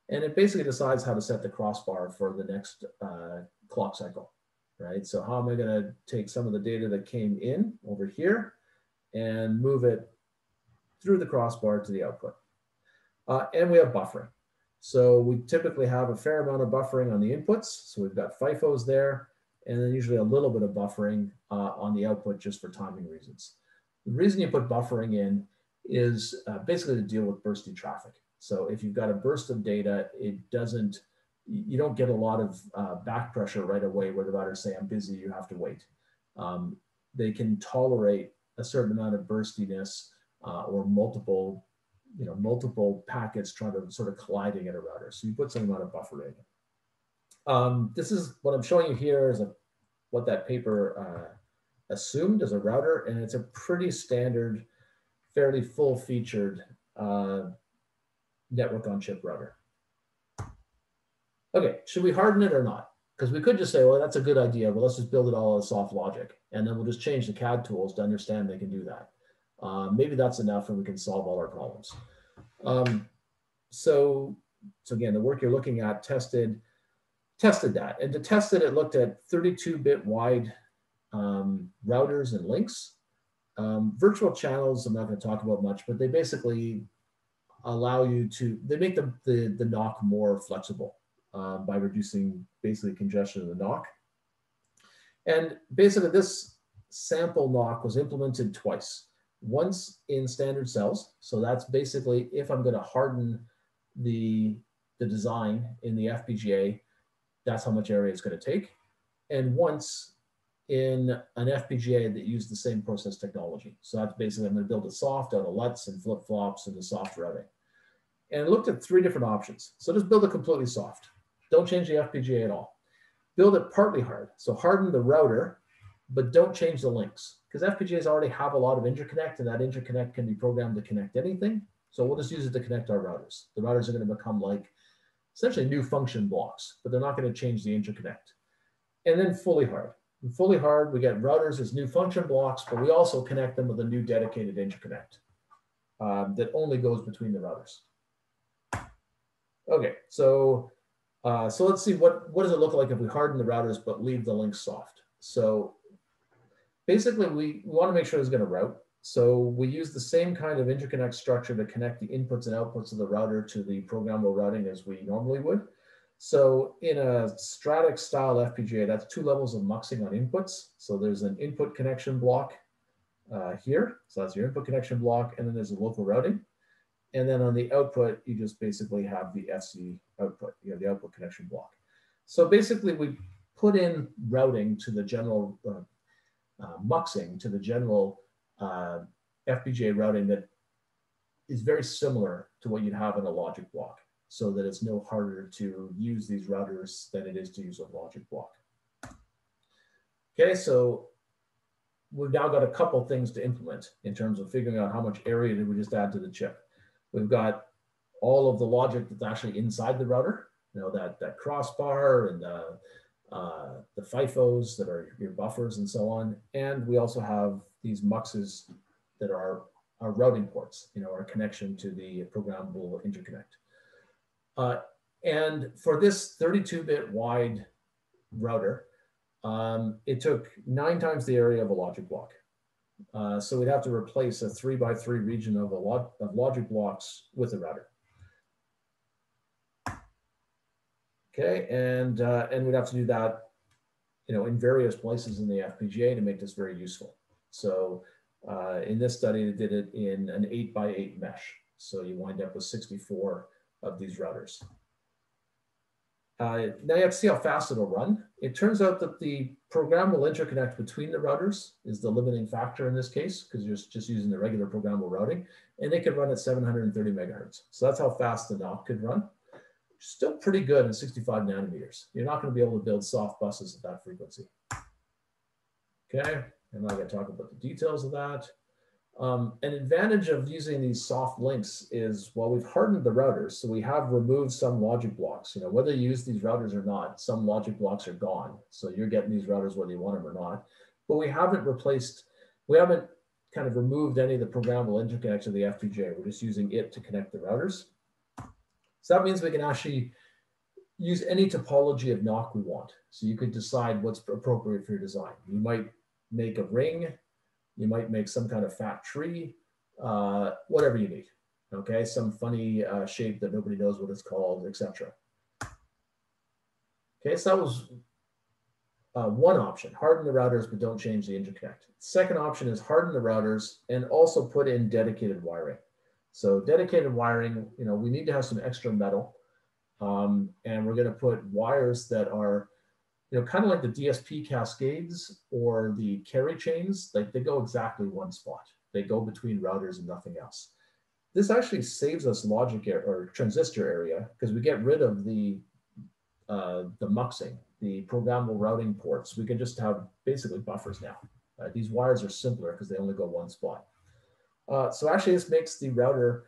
and it basically decides how to set the crossbar for the next uh, clock cycle, right? So how am I gonna take some of the data that came in over here and move it through the crossbar to the output? Uh, and we have buffering. So we typically have a fair amount of buffering on the inputs. So we've got FIFOs there, and then usually a little bit of buffering uh, on the output just for timing reasons. The reason you put buffering in is uh, basically to deal with bursty traffic. So if you've got a burst of data, it doesn't, you don't get a lot of uh, back pressure right away where the routers say, I'm busy, you have to wait. Um, they can tolerate a certain amount of burstiness uh, or multiple, you know, multiple packets trying to sort of colliding at a router. So you put some amount of buffer in. Um, this is what I'm showing you here is a, what that paper uh, assumed as a router, and it's a pretty standard, fairly full featured uh, network on chip router. Okay, should we harden it or not? Because we could just say, well, that's a good idea, but let's just build it all as soft logic. And then we'll just change the CAD tools to understand they can do that. Um, maybe that's enough and we can solve all our problems. Um, so, so again, the work you're looking at tested tested that. And to test it, it looked at 32-bit wide um, routers and links. Um, virtual channels, I'm not going to talk about much, but they basically allow you to, they make the, the, the NOC more flexible uh, by reducing basically congestion of the NOC. And basically this sample NOC was implemented twice. Once in standard cells. So that's basically if I'm going to harden the, the design in the FPGA, that's how much area it's going to take. And once in an FPGA that used the same process technology. So that's basically, I'm going to build it soft out of LUTs and flip flops and the soft routing. And I looked at three different options. So just build it completely soft. Don't change the FPGA at all. Build it partly hard. So harden the router, but don't change the links because FPGAs already have a lot of interconnect and that interconnect can be programmed to connect anything. So we'll just use it to connect our routers. The routers are going to become like essentially new function blocks, but they're not going to change the interconnect. And then fully hard. And fully hard, we get routers as new function blocks, but we also connect them with a new dedicated interconnect um, that only goes between the routers. Okay, so uh, so let's see what what does it look like if we harden the routers but leave the links soft. So basically, we, want to make sure it's going to route. So we use the same kind of interconnect structure to connect the inputs and outputs of the router to the programmable routing as we normally would. So in a Stratix style FPGA, that's two levels of muxing on inputs. So there's an input connection block uh, here. So that's your input connection block. And then there's a local routing. And then on the output, you just basically have the FC output. You have the output connection block. So basically we put in routing to the general uh, uh, muxing to the general uh, FPGA routing that is very similar to what you'd have in a logic block so that it's no harder to use these routers than it is to use a logic block. Okay, so we've now got a couple things to implement in terms of figuring out how much area did we just add to the chip. We've got all of the logic that's actually inside the router, you know, that, that crossbar and the, uh, the FIFOs that are your buffers and so on. And we also have these muxes that are our routing ports, you know, our connection to the programmable interconnect. Uh, and for this 32-bit wide router, um, it took nine times the area of a logic block. Uh, so we'd have to replace a three by three region of a lot of logic blocks with a router. Okay, and uh, and we'd have to do that, you know, in various places in the FPGA to make this very useful. So uh, in this study, they did it in an eight by eight mesh. So you wind up with 64 of these routers. Uh, now you have to see how fast it'll run. It turns out that the programmable interconnect between the routers is the limiting factor in this case, because you're just using the regular programmable routing, and it could run at 730 megahertz. So that's how fast the NOC could run. Still pretty good in 65 nanometers. You're not going to be able to build soft buses at that frequency. Okay, and going to talk about the details of that. Um, an advantage of using these soft links is, well, we've hardened the routers, so we have removed some logic blocks. You know, whether you use these routers or not, some logic blocks are gone. So you're getting these routers whether you want them or not. But we haven't replaced, we haven't kind of removed any of the programmable interconnects of the FPGA. We're just using it to connect the routers. So that means we can actually use any topology of NOC we want. So you could decide what's appropriate for your design. You might make a ring you might make some kind of fat tree, uh, whatever you need. Okay, some funny uh, shape that nobody knows what it's called, etc. Okay, so that was uh, one option, harden the routers, but don't change the interconnect. Second option is harden the routers and also put in dedicated wiring. So dedicated wiring, you know, we need to have some extra metal. Um, and we're going to put wires that are you know, kind of like the DSP cascades or the carry chains, like they go exactly one spot. They go between routers and nothing else. This actually saves us logic or transistor area because we get rid of the uh, the muxing, the programmable routing ports. We can just have basically buffers now. Uh, these wires are simpler because they only go one spot. Uh, so actually this makes the router,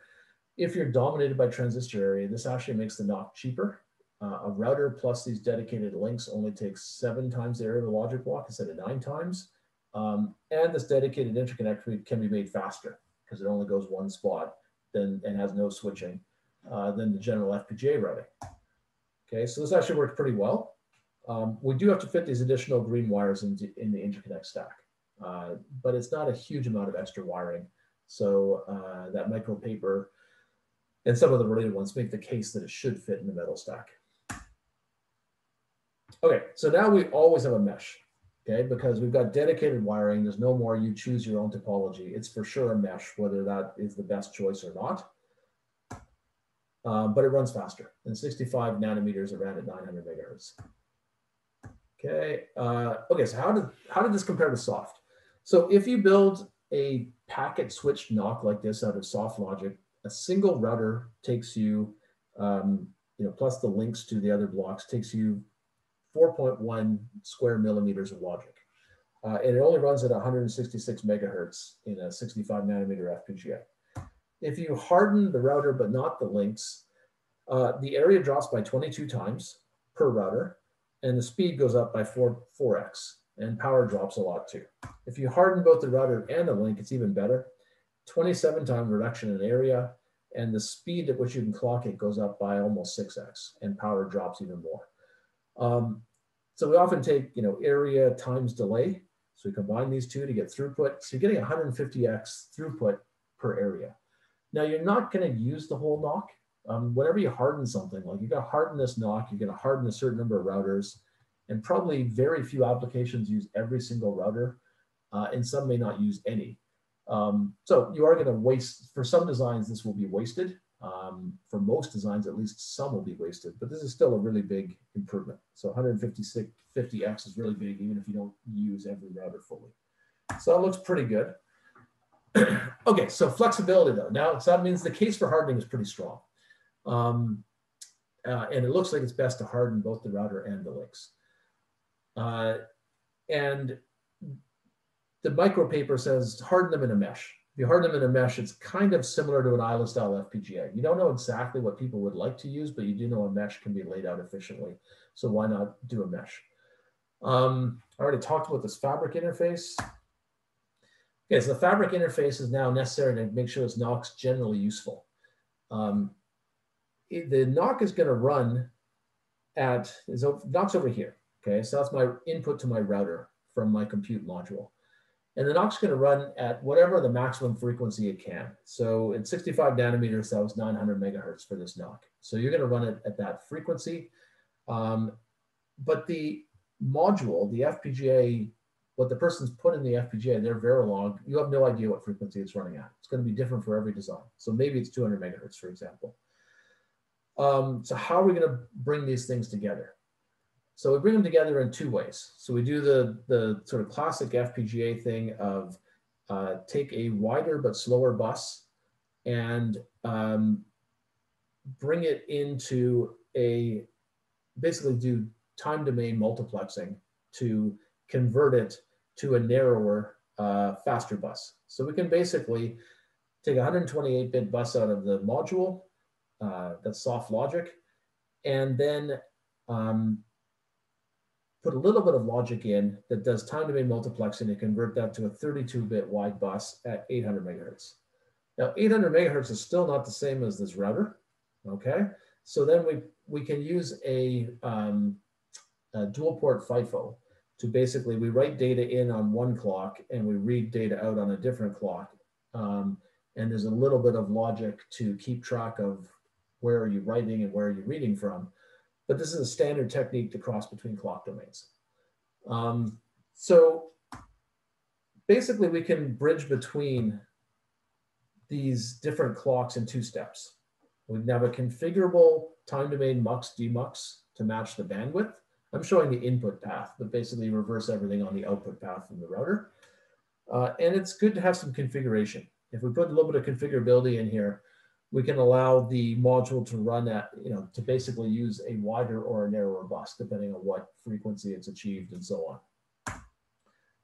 if you're dominated by transistor area, this actually makes the NOC cheaper uh, a router plus these dedicated links only takes seven times the area of the logic block instead of nine times. Um, and this dedicated interconnect can be made faster because it only goes one spot then, and has no switching uh, than the general FPGA routing. Okay, so this actually works pretty well. Um, we do have to fit these additional green wires into, in the interconnect stack, uh, but it's not a huge amount of extra wiring. So uh, that micro paper and some of the related ones make the case that it should fit in the metal stack. Okay, so now we always have a mesh, okay, because we've got dedicated wiring. There's no more you choose your own topology. It's for sure a mesh, whether that is the best choice or not. Uh, but it runs faster. than 65 nanometers, it ran at 900 megahertz. Okay, uh, okay, so how did, how did this compare to soft? So if you build a packet switch NOC like this out of soft logic, a single router takes you, um, you know, plus the links to the other blocks takes you 4.1 square millimeters of logic. Uh, and it only runs at 166 megahertz in a 65 nanometer FPGA. If you harden the router but not the links, uh, the area drops by 22 times per router, and the speed goes up by 4, 4x, and power drops a lot too. If you harden both the router and the link, it's even better. 27 time reduction in area, and the speed at which you can clock it goes up by almost 6x, and power drops even more. Um, so we often take, you know, area times delay. So we combine these two to get throughput. So you're getting 150x throughput per area. Now you're not going to use the whole NOC. Um, whenever you harden something, like you're to harden this NOC, you're to harden a certain number of routers, and probably very few applications use every single router, uh, and some may not use any. Um, so you are going to waste, for some designs, this will be wasted. Um, for most designs, at least some will be wasted, but this is still a really big improvement. So 156 50x is really big, even if you don't use every router fully. So that looks pretty good. okay, so flexibility though. Now, so that means the case for hardening is pretty strong. Um, uh, and it looks like it's best to harden both the router and the links. Uh, and the micro paper says harden them in a mesh If you harden them in a mesh, it's kind of similar to an island style FPGA. You don't know exactly what people would like to use, but you do know a mesh can be laid out efficiently. So why not do a mesh? Um, I already talked about this fabric interface. Okay, so the fabric interface is now necessary to make sure this NOC's generally useful. Um, it, the NOC is going to run at, is, NOC's over here. Okay, so that's my input to my router from my compute module. And the NOC's going to run at whatever the maximum frequency it can. So at 65 nanometers, that was 900 megahertz for this NOC. So you're going to run it at that frequency. Um, but the module, the FPGA, what the person's put in the FPGA, their Verilog, you have no idea what frequency it's running at. It's going to be different for every design. So maybe it's 200 megahertz, for example. Um, so how are we going to bring these things together? So we bring them together in two ways. So we do the, the sort of classic FPGA thing of uh, take a wider but slower bus and um, bring it into a, basically do time domain multiplexing to convert it to a narrower, uh, faster bus. So we can basically take a 128-bit bus out of the module, uh, that's soft logic, and then um, put a little bit of logic in that does time domain multiplexing and convert that to a 32-bit wide bus at 800 megahertz. Now, 800 megahertz is still not the same as this router, okay? So then we, we can use a, um, a dual port FIFO to basically, we write data in on one clock and we read data out on a different clock. Um, and there's a little bit of logic to keep track of where are you writing and where are you reading from but this is a standard technique to cross between clock domains. Um, so basically we can bridge between these different clocks in two steps. We have a configurable time domain mux demux to match the bandwidth. I'm showing the input path, but basically reverse everything on the output path from the router. Uh, and it's good to have some configuration. If we put a little bit of configurability in here, we can allow the module to run at, you know, to basically use a wider or a narrower bus, depending on what frequency it's achieved and so on.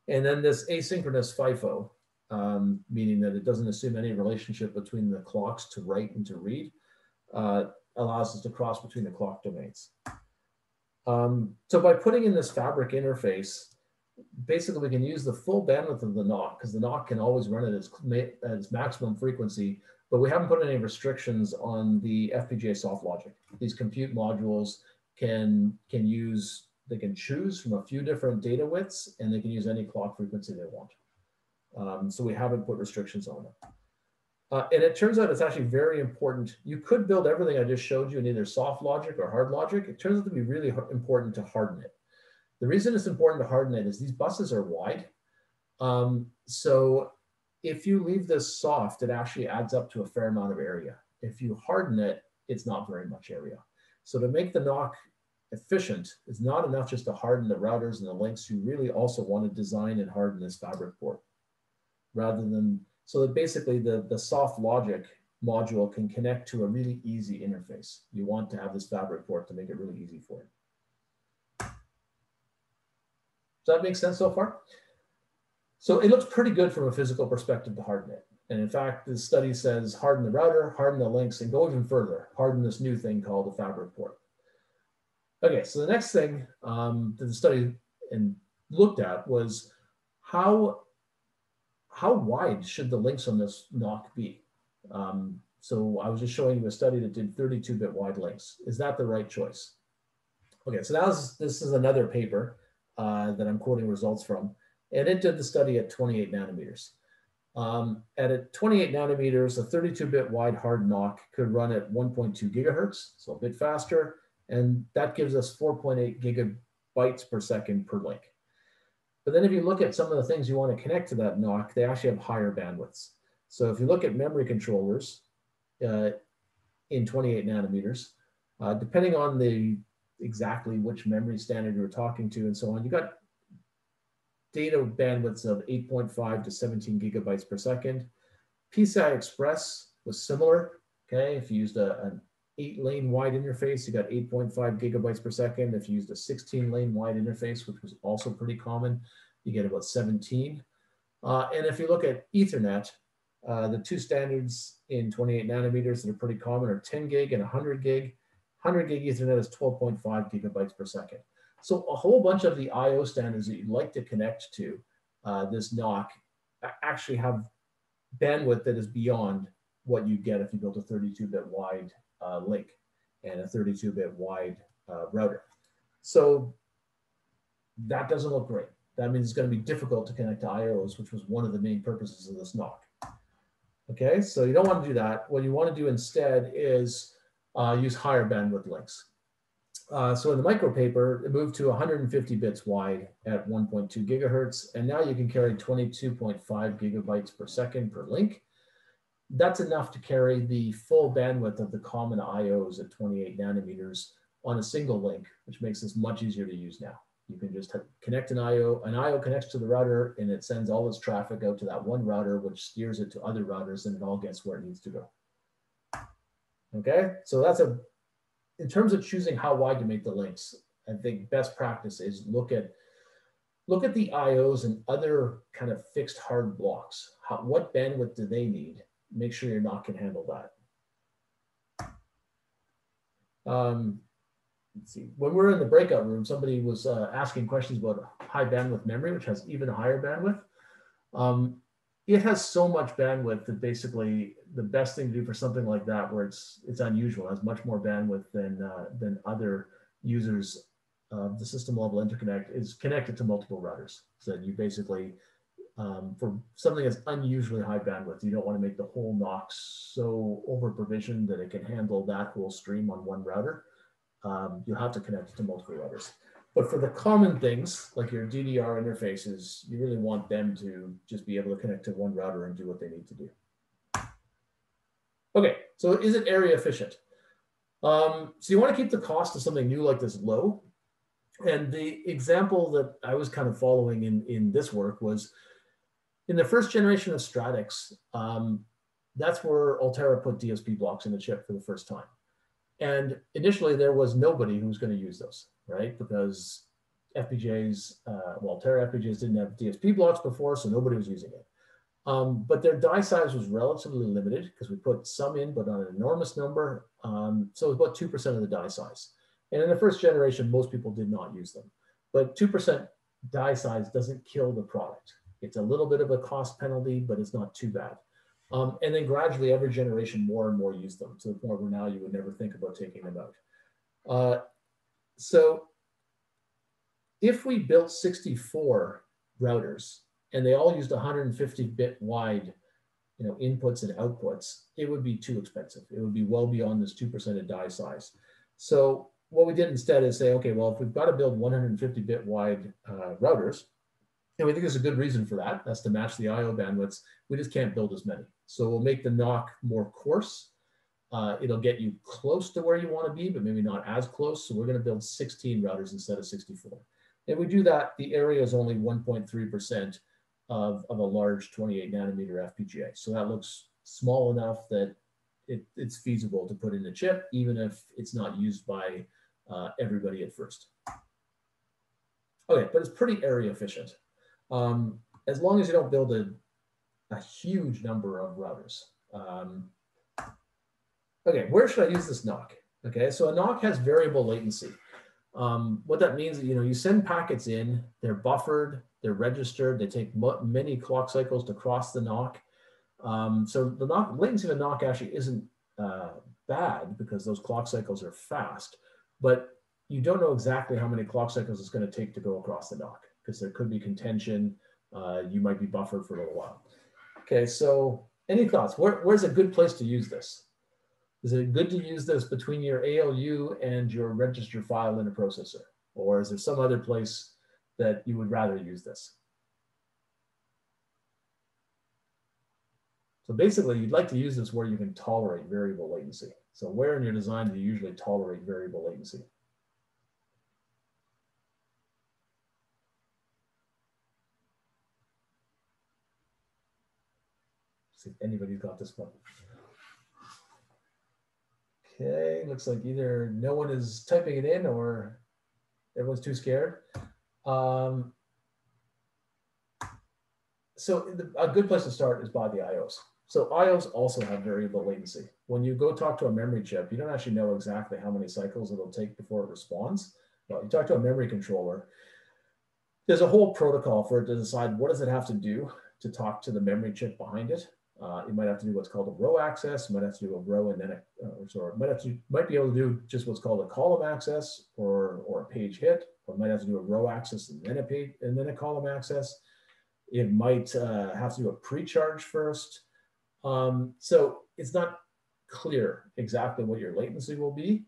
And then this asynchronous FIFO, um, meaning that it doesn't assume any relationship between the clocks to write and to read, uh, allows us to cross between the clock domains. Um, so by putting in this fabric interface, basically we can use the full bandwidth of the NOC because the NOC can always run at its, at its maximum frequency but we haven't put any restrictions on the FPGA soft logic. These compute modules can, can use, they can choose from a few different data widths and they can use any clock frequency they want. Um, so we haven't put restrictions on them. Uh, and it turns out it's actually very important. You could build everything I just showed you in either soft logic or hard logic. It turns out to be really important to harden it. The reason it's important to harden it is these buses are wide. Um, so if you leave this soft, it actually adds up to a fair amount of area. If you harden it, it's not very much area. So to make the NOC efficient, it's not enough just to harden the routers and the links. You really also want to design and harden this fabric port rather than, so that basically the, the soft logic module can connect to a really easy interface. You want to have this fabric port to make it really easy for it. Does that make sense so far? So it looks pretty good from a physical perspective to harden it. And in fact, the study says harden the router, harden the links, and go even further, harden this new thing called the fabric port. Okay, so the next thing um, that the study and looked at was how, how wide should the links on this NOC be? Um, so I was just showing you a study that did 32-bit wide links. Is that the right choice? Okay, so now this, this is another paper uh, that I'm quoting results from and it did the study at 28 nanometers. Um, at a 28 nanometers, a 32-bit wide hard NOC could run at 1.2 gigahertz, so a bit faster, and that gives us 4.8 gigabytes per second per link. But then if you look at some of the things you want to connect to that NOC, they actually have higher bandwidths. So if you look at memory controllers uh, in 28 nanometers, uh, depending on the exactly which memory standard you're talking to and so on, you got data bandwidths of 8.5 to 17 gigabytes per second. PCI Express was similar. Okay, if you used a, an eight lane wide interface, you got 8.5 gigabytes per second. If you used a 16 lane wide interface, which was also pretty common, you get about 17. Uh, and if you look at Ethernet, uh, the two standards in 28 nanometers that are pretty common are 10 gig and 100 gig. 100 gig Ethernet is 12.5 gigabytes per second. So a whole bunch of the IO standards that you'd like to connect to uh, this NOC actually have bandwidth that is beyond what you get if you built a 32-bit wide uh, link and a 32-bit wide uh, router. So that doesn't look great. That means it's going to be difficult to connect to IOs, which was one of the main purposes of this NOC. Okay, so you don't want to do that. What you want to do instead is uh, use higher bandwidth links. Uh, so in the micro paper, it moved to 150 bits wide at 1.2 gigahertz, and now you can carry 22.5 gigabytes per second per link. That's enough to carry the full bandwidth of the common IOs at 28 nanometers on a single link, which makes this much easier to use now. You can just connect an IO, an IO connects to the router and it sends all its traffic out to that one router, which steers it to other routers and it all gets where it needs to go. Okay, so that's a, in terms of choosing how wide to make the links, I think best practice is look at, look at the IOs and other kind of fixed hard blocks. How, what bandwidth do they need? Make sure your NOC can handle that. Um, let's see, when we are in the breakout room, somebody was uh, asking questions about high bandwidth memory, which has even higher bandwidth. Um, it has so much bandwidth that basically the best thing to do for something like that, where it's it's unusual, has much more bandwidth than uh, than other users of the system level interconnect, is connected to multiple routers. So you basically, um, for something that's unusually high bandwidth, you don't want to make the whole NOC so over provisioned that it can handle that whole stream on one router um, you'll have to connect it to multiple routers. But for the common things, like your DDR interfaces, you really want them to just be able to connect to one router and do what they need to do. Okay, so is it area efficient? Um, so you want to keep the cost of something new like this low. And the example that I was kind of following in, in this work was in the first generation of Stratix, um, that's where Altera put DSP blocks in the chip for the first time. And initially, there was nobody who was going to use those, right? Because FPGAs, uh, well, Terra FPGAs didn't have DSP blocks before, so nobody was using it. Um, but their die size was relatively limited because we put some in, but on an enormous number. Um, so it was about 2% of the die size. And in the first generation, most people did not use them. But 2% die size doesn't kill the product. It's a little bit of a cost penalty, but it's not too bad. Um, and then gradually every generation more and more use them to the point where now you would never think about taking them out. Uh, so if we built 64 routers and they all used 150 bit wide you know, inputs and outputs, it would be too expensive. It would be well beyond this 2% of die size. So what we did instead is say, okay, well, if we've got to build 150 bit wide uh, routers, and we think there's a good reason for that. That's to match the IO bandwidths. We just can't build as many. So we'll make the NOC more coarse. Uh, it'll get you close to where you want to be, but maybe not as close. So we're going to build 16 routers instead of 64. If we do that, the area is only 1.3% of, of a large 28 nanometer FPGA. So that looks small enough that it, it's feasible to put in a chip, even if it's not used by uh, everybody at first. Okay, but it's pretty area efficient um, as long as you don't build a, a huge number of routers. Um, okay, where should I use this NOC? Okay, so a NOC has variable latency. Um, what that means is, you know, you send packets in, they're buffered, they're registered, they take many clock cycles to cross the NOC. Um, so the NOC, latency of a NOC actually isn't uh, bad because those clock cycles are fast, but you don't know exactly how many clock cycles it's going to take to go across the NOC because there could be contention. Uh, you might be buffered for a little while. Okay, so any thoughts? Where, where's a good place to use this? Is it good to use this between your ALU and your register file in a processor? Or is there some other place that you would rather use this? So basically, you'd like to use this where you can tolerate variable latency. So where in your design do you usually tolerate variable latency? see if anybody's got this one. Okay, looks like either no one is typing it in or everyone's too scared. Um, so the, a good place to start is by the IOs. So IOs also have variable latency. When you go talk to a memory chip, you don't actually know exactly how many cycles it'll take before it responds. But you talk to a memory controller, there's a whole protocol for it to decide what does it have to do to talk to the memory chip behind it Uh, you might have to do what's called a row access. You might have to do a row and then a, uh, sorry, might have to might be able to do just what's called a column access or or a page hit, or might have to do a row access and then a page and then a column access. It might uh, have to do a pre-charge first. Um, so it's not clear exactly what your latency will be.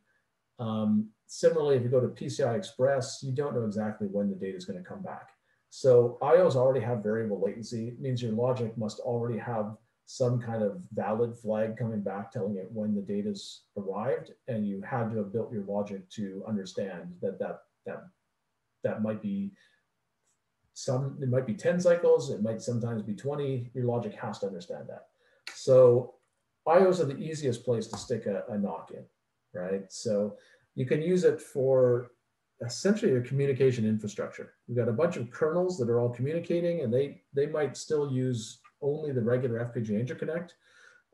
Um, similarly, if you go to PCI Express, you don't know exactly when the data is going to come back. So IOs already have variable latency. It means your logic must already have some kind of valid flag coming back telling it when the data's arrived, and you had to have built your logic to understand that that that that might be some it might be 10 cycles, it might sometimes be 20. Your logic has to understand that. So IOs are the easiest place to stick a, a NOC in, right? So you can use it for essentially a communication infrastructure. We've got a bunch of kernels that are all communicating and they, they might still use only the regular FPGA interconnect.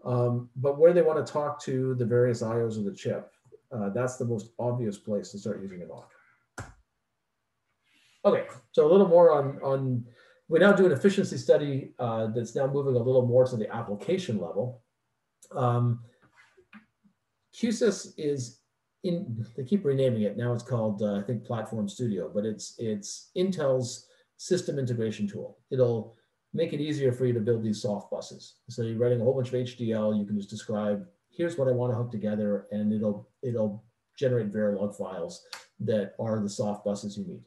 Um, but where they want to talk to the various IOs of the chip, uh, that's the most obvious place to start using a NOC. Okay, so a little more on, on we now do an efficiency study uh, that's now moving a little more to the application level. Um, QSYS is in, they keep renaming it. Now it's called, uh, I think, Platform Studio, but it's, it's Intel's system integration tool. It'll make it easier for you to build these soft buses. So you're writing a whole bunch of HDL, you can just describe, here's what I want to hook together, and it'll, it'll generate Verilog files that are the soft buses you need.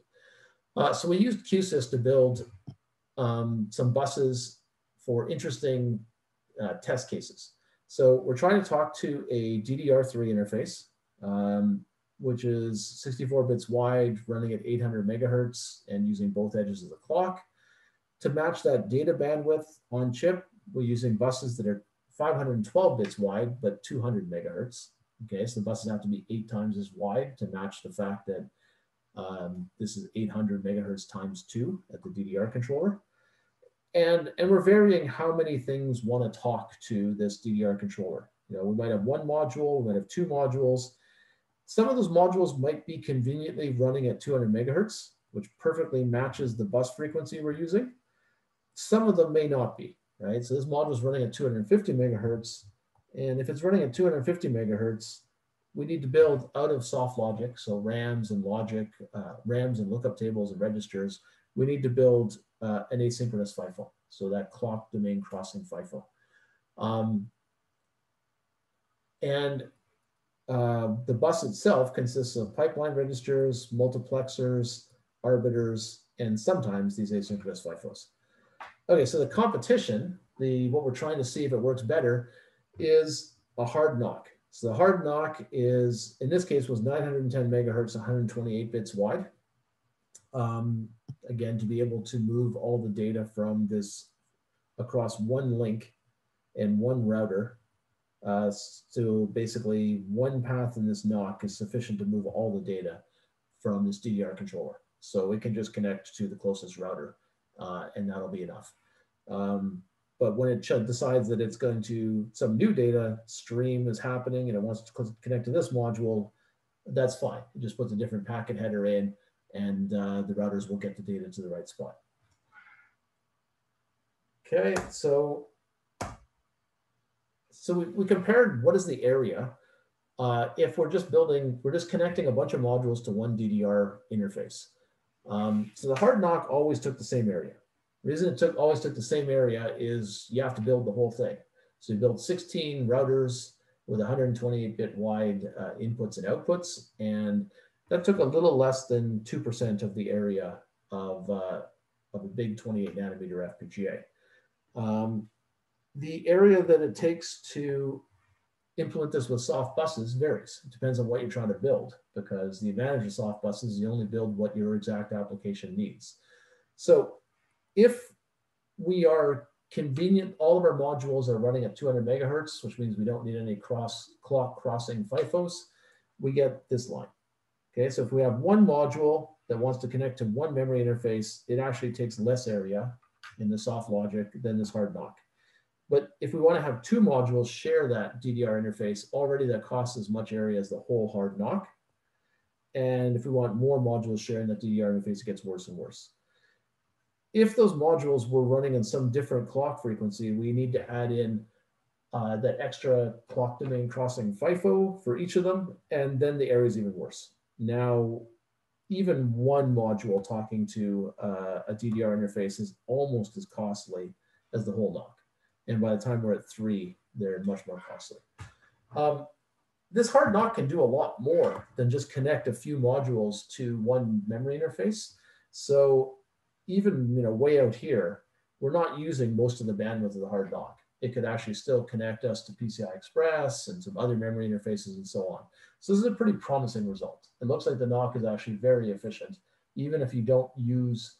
Uh, so we used QSYS to build um, some buses for interesting uh, test cases. So we're trying to talk to a DDR3 interface, um, which is 64 bits wide, running at 800 megahertz and using both edges of the clock. To match that data bandwidth on chip, we're using buses that are 512 bits wide, but 200 megahertz. Okay, so the buses have to be eight times as wide to match the fact that um, this is 800 megahertz times two at the DDR controller. And, and we're varying how many things want to talk to this DDR controller. You know, we might have one module, we might have two modules. Some of those modules might be conveniently running at 200 megahertz, which perfectly matches the bus frequency we're using. Some of them may not be, right? So this module is running at 250 megahertz. And if it's running at 250 megahertz, we need to build out of soft logic, so RAMs and logic, uh, RAMs and lookup tables and registers. We need to build uh, an asynchronous FIFO, so that clock domain crossing FIFO. Um, and uh, the bus itself consists of pipeline registers, multiplexers, arbiters, and sometimes these asynchronous FIFOs. Okay, so the competition, the what we're trying to see if it works better, is a hard NOC. So the hard NOC is, in this case, was 910 megahertz, 128 bits wide. Um, again, to be able to move all the data from this across one link and one router. Uh, so basically one path in this NOC is sufficient to move all the data from this DDR controller. So it can just connect to the closest router uh, and that'll be enough. Um, but when it decides that it's going to, some new data stream is happening and it wants to connect to this module, that's fine. It just puts a different packet header in and uh, the routers will get the data to the right spot. Okay, so, so we, we compared what is the area uh, if we're just building, we're just connecting a bunch of modules to one DDR interface. Um, so the hard NOC always took the same area. The reason it took always took the same area is you have to build the whole thing. So you build 16 routers with 128 bit wide uh, inputs and outputs. And that took a little less than 2% of the area of, uh, of a big 28 nanometer FPGA. Um, the area that it takes to implement this with soft buses varies. It depends on what you're trying to build because the advantage of soft buses is you only build what your exact application needs. So if we are convenient, all of our modules are running at 200 megahertz, which means we don't need any cross clock crossing FIFOs, we get this line. Okay, so if we have one module that wants to connect to one memory interface, it actually takes less area in the soft logic than this hard NOC. But if we want to have two modules share that DDR interface, already that costs as much area as the whole hard NOC. And if we want more modules sharing that DDR interface, it gets worse and worse. if those modules were running in some different clock frequency, we need to add in uh, that extra clock domain crossing FIFO for each of them, and then the area is even worse. Now, even one module talking to uh, a DDR interface is almost as costly as the whole NOC. And by the time we're at three, they're much more costly. Um, this hard NOC can do a lot more than just connect a few modules to one memory interface. So even you know way out here, we're not using most of the bandwidth of the hard NOC. It could actually still connect us to PCI Express and some other memory interfaces and so on. So this is a pretty promising result. It looks like the NOC is actually very efficient, even if you don't use,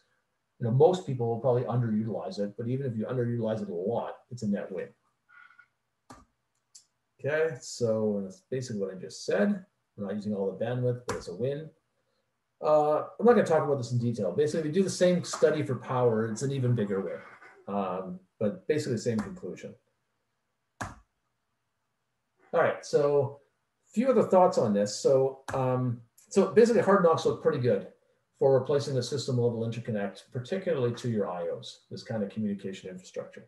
you know, most people will probably underutilize it, but even if you underutilize it a lot, it's a net win. Okay, so that's basically what I just said. We're not using all the bandwidth, but it's a win. Uh, I'm not to talk about this in detail. Basically, we do the same study for power. It's an even bigger win, um, but basically the same conclusion. All right, so a few other thoughts on this. So, um, so basically, hard NOCs look pretty good for replacing the system level interconnect, particularly to your IOs, this kind of communication infrastructure.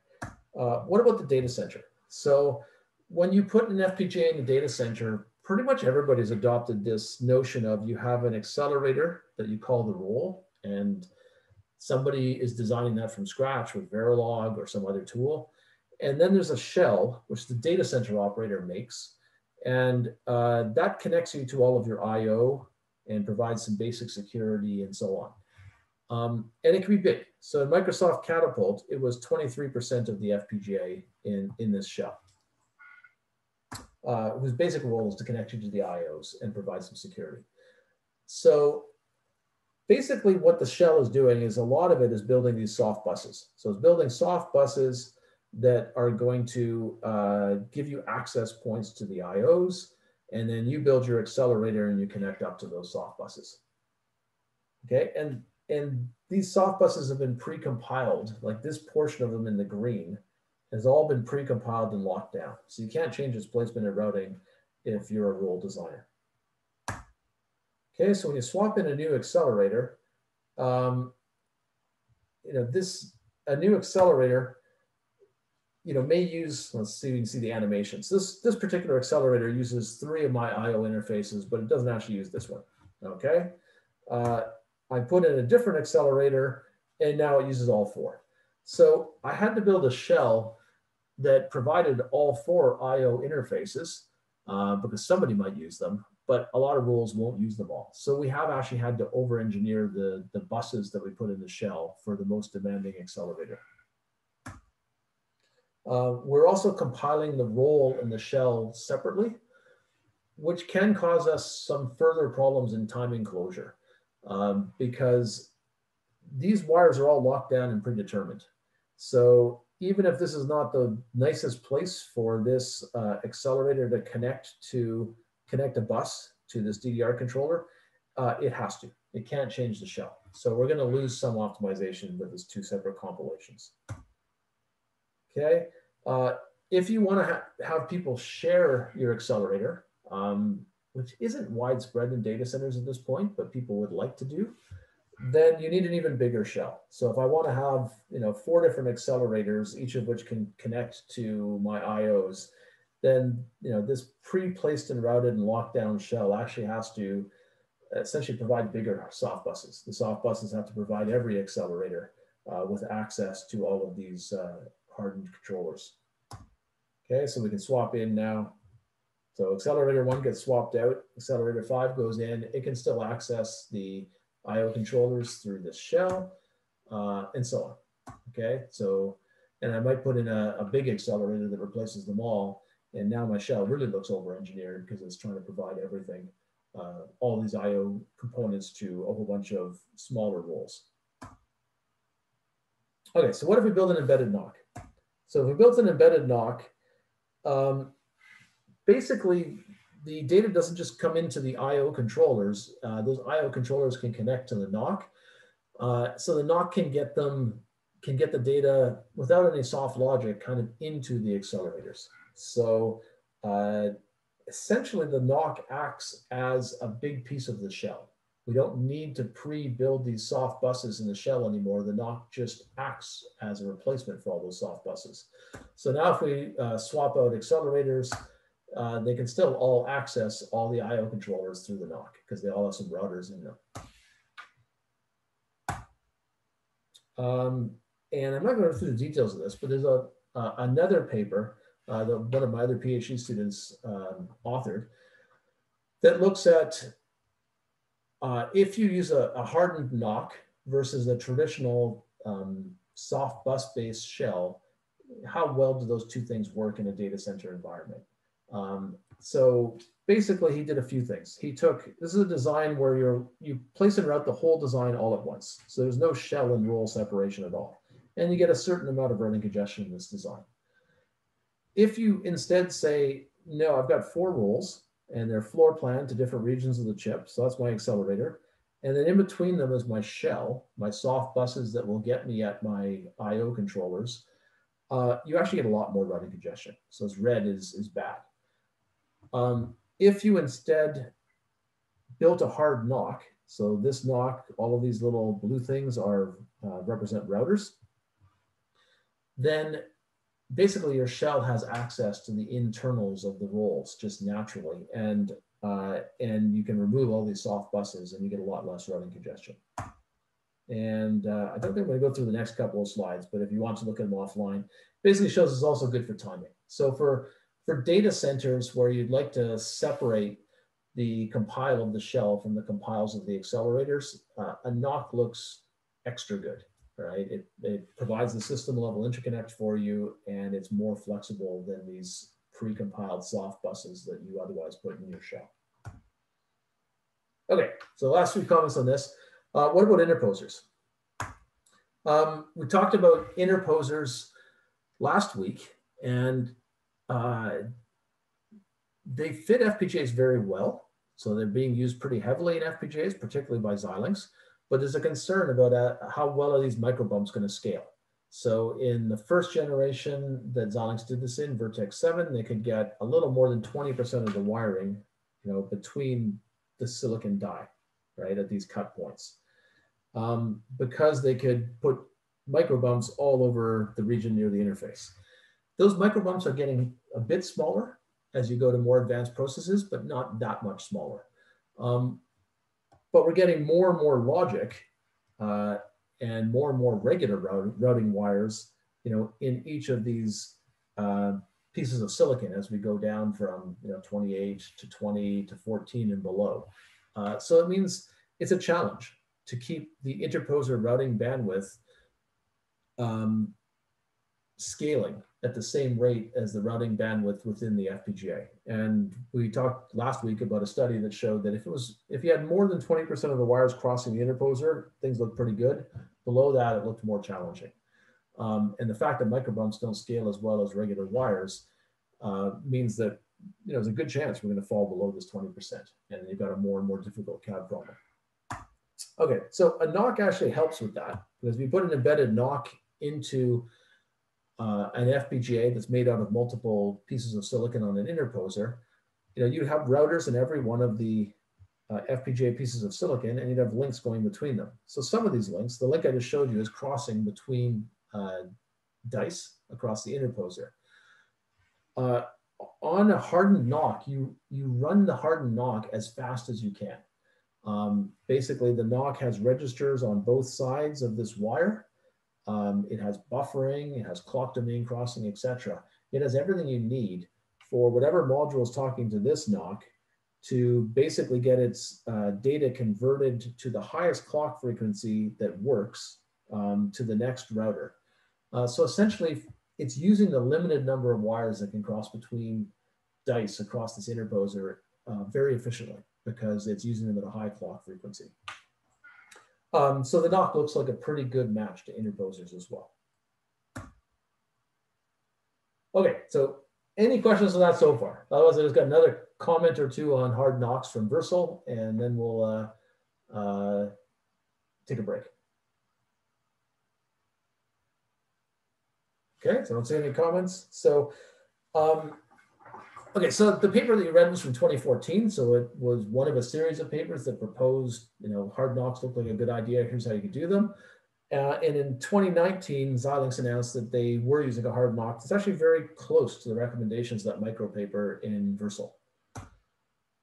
Uh, what about the data center? So when you put an FPGA in the data center, pretty much everybody's adopted this notion of you have an accelerator that you call the role, and somebody is designing that from scratch with Verilog or some other tool. And then there's a shell, which the data center operator makes. And uh, that connects you to all of your IO and provides some basic security and so on. Um, and it can be big. So in Microsoft Catapult, it was 23% of the FPGA in, in this shell uh, whose basic role is to connect you to the IOs and provide some security. So basically what the shell is doing is a lot of it is building these soft buses. So it's building soft buses that are going to uh, give you access points to the IOs, and then you build your accelerator and you connect up to those soft buses. Okay, and and these soft buses have been pre-compiled, like this portion of them in the green has all been pre-compiled and locked down. So you can't change its placement and routing if you're a rule designer. Okay, so when you swap in a new accelerator, um, you know, this, a new accelerator, you know, may use, let's see, we can see the animations. This, this particular accelerator uses three of my IO interfaces, but it doesn't actually use this one, okay? Uh, I put in a different accelerator and now it uses all four. So I had to build a shell that provided all four IO interfaces uh, because somebody might use them, but a lot of rules won't use them all. So we have actually had to over-engineer the, the buses that we put in the shell for the most demanding accelerator. Uh, we're also compiling the role in the shell separately, which can cause us some further problems in timing closure um, because these wires are all locked down and predetermined. So even if this is not the nicest place for this uh, accelerator to connect to connect a bus to this DDR controller, uh, it has to. It can't change the shell. So we're going to lose some optimization with these two separate compilations. Okay. Uh, if you want to ha have people share your accelerator, um, which isn't widespread in data centers at this point, but people would like to do, then you need an even bigger shell. So if I want to have, you know, four different accelerators, each of which can connect to my IOs, then, you know, this pre-placed and routed and locked down shell actually has to essentially provide bigger soft buses. The soft buses have to provide every accelerator uh, with access to all of these uh, hardened controllers. Okay, so we can swap in now. So accelerator one gets swapped out, accelerator five goes in, it can still access the IO controllers through this shell, uh, and so on. Okay, so, and I might put in a, a, big accelerator that replaces them all. And now my shell really looks over-engineered because it's trying to provide everything, uh, all these IO components to a whole bunch of smaller roles. Okay, so what if we build an embedded NOC? So if we built an embedded NOC, um, basically the data doesn't just come into the IO controllers. Uh, those IO controllers can connect to the NOC. Uh, so the NOC can get them, can get the data without any soft logic kind of into the accelerators. So uh, essentially the NOC acts as a big piece of the shell. We don't need to pre-build these soft buses in the shell anymore. The NOC just acts as a replacement for all those soft buses. So now if we uh, swap out accelerators, uh, they can still all access all the I.O. controllers through the NOC because they all have some routers in them. Um, and I'm not going to go through the details of this, but there's a uh, another paper uh, that one of my other PhD students um, authored that looks at uh, if you use a, a, hardened NOC versus a traditional um, soft bus-based shell, how well do those two things work in a data center environment? Um, so basically he did a few things. He took, this is a design where you're, you place and route the whole design all at once. So there's no shell and role separation at all. And you get a certain amount of routing congestion in this design. If you instead say, no, I've got four roles and they're floor plan to different regions of the chip. So that's my accelerator. And then in between them is my shell, my soft buses that will get me at my IO controllers. Uh, you actually get a lot more routing congestion. So this red is, is bad. Um, if you instead built a hard NOC, so this NOC, all of these little blue things are uh, represent routers, then basically your shell has access to the internals of the roles just naturally. And, uh, and you can remove all these soft buses and you get a lot less routing congestion. And uh, I don't think I'm to go through the next couple of slides, but if you want to look at them offline, basically shows it's also good for timing. So for for data centers where you'd like to separate the compile of the shell from the compiles of the accelerators, uh, a NOC looks extra good, right? It, it provides the system level interconnect for you and it's more flexible than these pre-compiled soft buses that you otherwise put in your shell. Okay, so last few comments on this. Uh, what about interposers? Um, we talked about interposers last week, and uh, they fit FPGAs very well. So they're being used pretty heavily in FPGAs, particularly by Xilinx. But there's a concern about uh, how well are these microbumps going to scale. So in the first generation that Xilinx did this in, Virtex 7, they could get a little more than 20% of the wiring, you know, between the silicon die, right, at these cut points. Um, because they could put microbumps all over the region near the interface. Those microbumps are getting a bit smaller as you go to more advanced processes, but not that much smaller. Um, but we're getting more and more logic uh, and more and more regular routing wires, you know, in each of these uh, pieces of silicon as we go down from you know 28 to 20 to 14 and below. Uh, so it means it's a challenge to keep the interposer routing bandwidth um, scaling at the same rate as the routing bandwidth within the FPGA. And we talked last week about a study that showed that if it was if you had more than 20% of the wires crossing the interposer, things looked pretty good. Below that, it looked more challenging. Um, and the fact that microbumps don't scale as well as regular wires uh, means that you know there's a good chance we're going to fall below this 20%, and you've got a more and more difficult CAD problem. Okay, so a NOC actually helps with that because we put an embedded NOC into uh, an FPGA that's made out of multiple pieces of silicon on an interposer, you know, you'd have routers in every one of the uh, FPGA pieces of silicon, and you'd have links going between them. So some of these links, the link I just showed you is crossing between uh, dice across the interposer. Uh, on a hardened NOC, you, you run the hardened NOC as fast as you can. Um, basically, the NOC has registers on both sides of this wire, um, it has buffering, it has clock domain crossing, etc. It has everything you need for whatever module is talking to this NOC to basically get its uh, data converted to the highest clock frequency that works um, to the next router. Uh, so essentially, it's using the limited number of wires that can cross between dice across this interposer uh, very efficiently because it's using them at a high clock frequency. Um, so the NOC looks like a pretty good match to interposers as well. Okay, so any questions on that so far? Otherwise, I just got another comment or two on hard NOCs from Versal, and then we'll uh, uh, take a break. Okay, so I don't see any comments. So um, Okay, so the paper that you read was from 2014. So it was one of a series of papers that proposed, you know, hard NOCs looked like a good idea. Here's how you could do them. Uh, and in 2019, Xilinx announced that they were using a hard NOC. It's actually very close to the recommendations of that micro paper in Versal.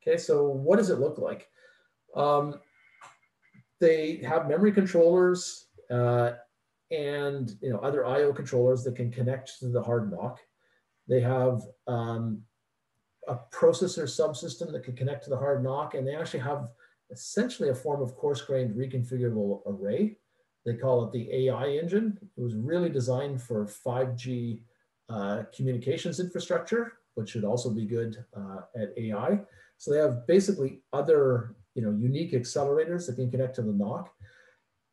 Okay, so what does it look like? Um, they have memory controllers uh, and you know other I/O controllers that can connect to the hard NOC. They have um, a processor subsystem that can connect to the hard NOC, and they actually have essentially a form of coarse-grained reconfigurable array. They call it the AI engine. It was really designed for 5G uh, communications infrastructure, which should also be good uh, at AI. So they have basically other you know, unique accelerators that can connect to the NOC.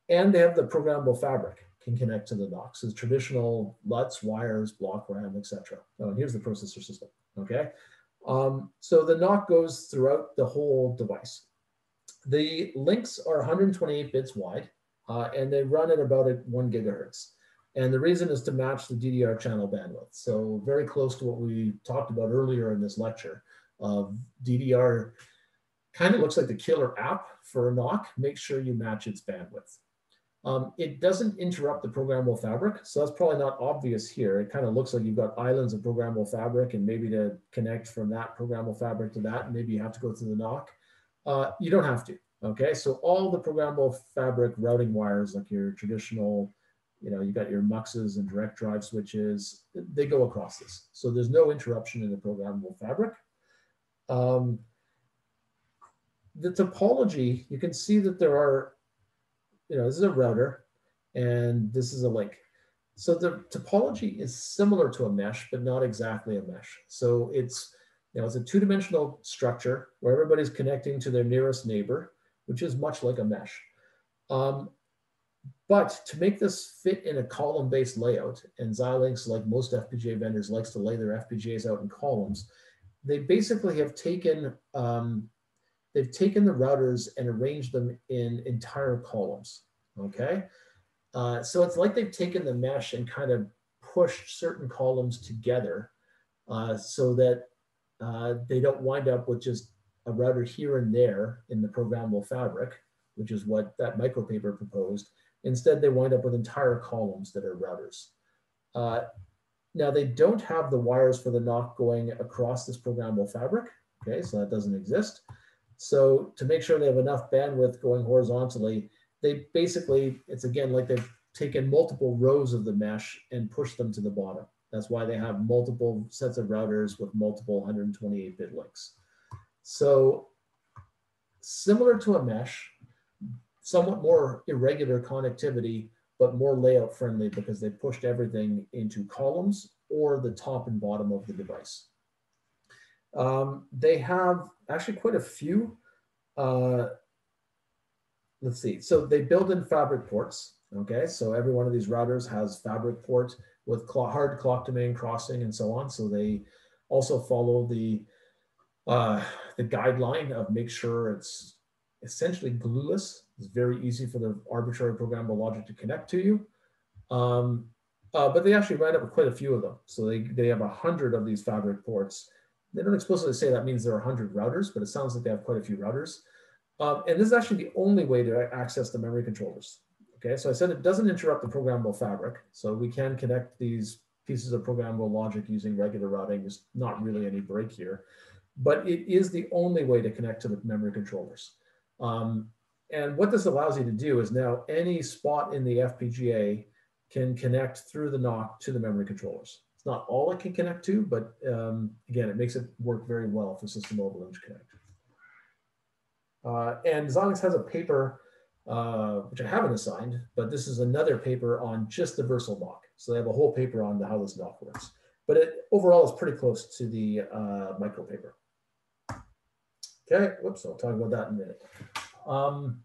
And they have the programmable fabric can connect to the NOC. So the traditional LUTs, wires, block RAM, etc. Oh, and here's the processor system, okay? Um, so the NOC goes throughout the whole device. The links are 128 bits wide, uh, and they run at about at one gigahertz. And the reason is to match the DDR channel bandwidth. So very close to what we talked about earlier in this lecture. Uh, DDR kind of looks like the killer app for a NOC. Make sure you match its bandwidth. Um, it doesn't interrupt the programmable fabric, so that's probably not obvious here. It kind of looks like you've got islands of programmable fabric, and maybe to connect from that programmable fabric to that, maybe you have to go through the NOC. Uh, you don't have to, okay? So all the programmable fabric routing wires, like your traditional, you know, you got your muxes and direct drive switches, they go across this. So there's no interruption in the programmable fabric. Um, the topology, you can see that there are, you know, this is a router and this is a link. So the topology is similar to a mesh, but not exactly a mesh. So it's, you know, it's a two-dimensional structure where everybody's connecting to their nearest neighbor, which is much like a mesh. Um, but to make this fit in a column-based layout, and Xilinx, like most FPGA vendors, likes to lay their FPGAs out in columns, they basically have taken um, they've taken the routers and arranged them in entire columns, okay? Uh, so it's like they've taken the mesh and kind of pushed certain columns together uh, so that uh, they don't wind up with just a router here and there in the programmable fabric, which is what that micropaper proposed. Instead, they wind up with entire columns that are routers. Uh, now, they don't have the wires for the NOC going across this programmable fabric, okay, so that doesn't exist. So to make sure they have enough bandwidth going horizontally, they basically, it's again like they've taken multiple rows of the mesh and pushed them to the bottom. That's why they have multiple sets of routers with multiple 128-bit links. So similar to a mesh, somewhat more irregular connectivity, but more layout friendly because they pushed everything into columns or the top and bottom of the device. Um, they have actually quite a few. Uh, let's see. So they build in fabric ports. Okay, so every one of these routers has fabric port with hard clock domain crossing and so on. So they also follow the uh, the guideline of make sure it's essentially glueless. It's very easy for the arbitrary programmable logic to connect to you. Um, uh, but they actually write up quite a few of them. So they, they have a hundred of these fabric ports they don't explicitly say that means there are 100 routers, but it sounds like they have quite a few routers. Um, and this is actually the only way to access the memory controllers. Okay, so I said it doesn't interrupt the programmable fabric. So we can connect these pieces of programmable logic using regular routing. There's not really any break here, but it is the only way to connect to the memory controllers. Um, and what this allows you to do is now any spot in the FPGA can connect through the NOC to the memory controllers. It's not all it can connect to, but um, again, it makes it work very well for System Level Interconnect. Uh, and Xilinx has a paper, uh, which I haven't assigned, but this is another paper on just the Versal NOC. So they have a whole paper on how this NOC works. But it overall is pretty close to the uh, micro paper. Okay, whoops, I'll talk about that in a minute. Um,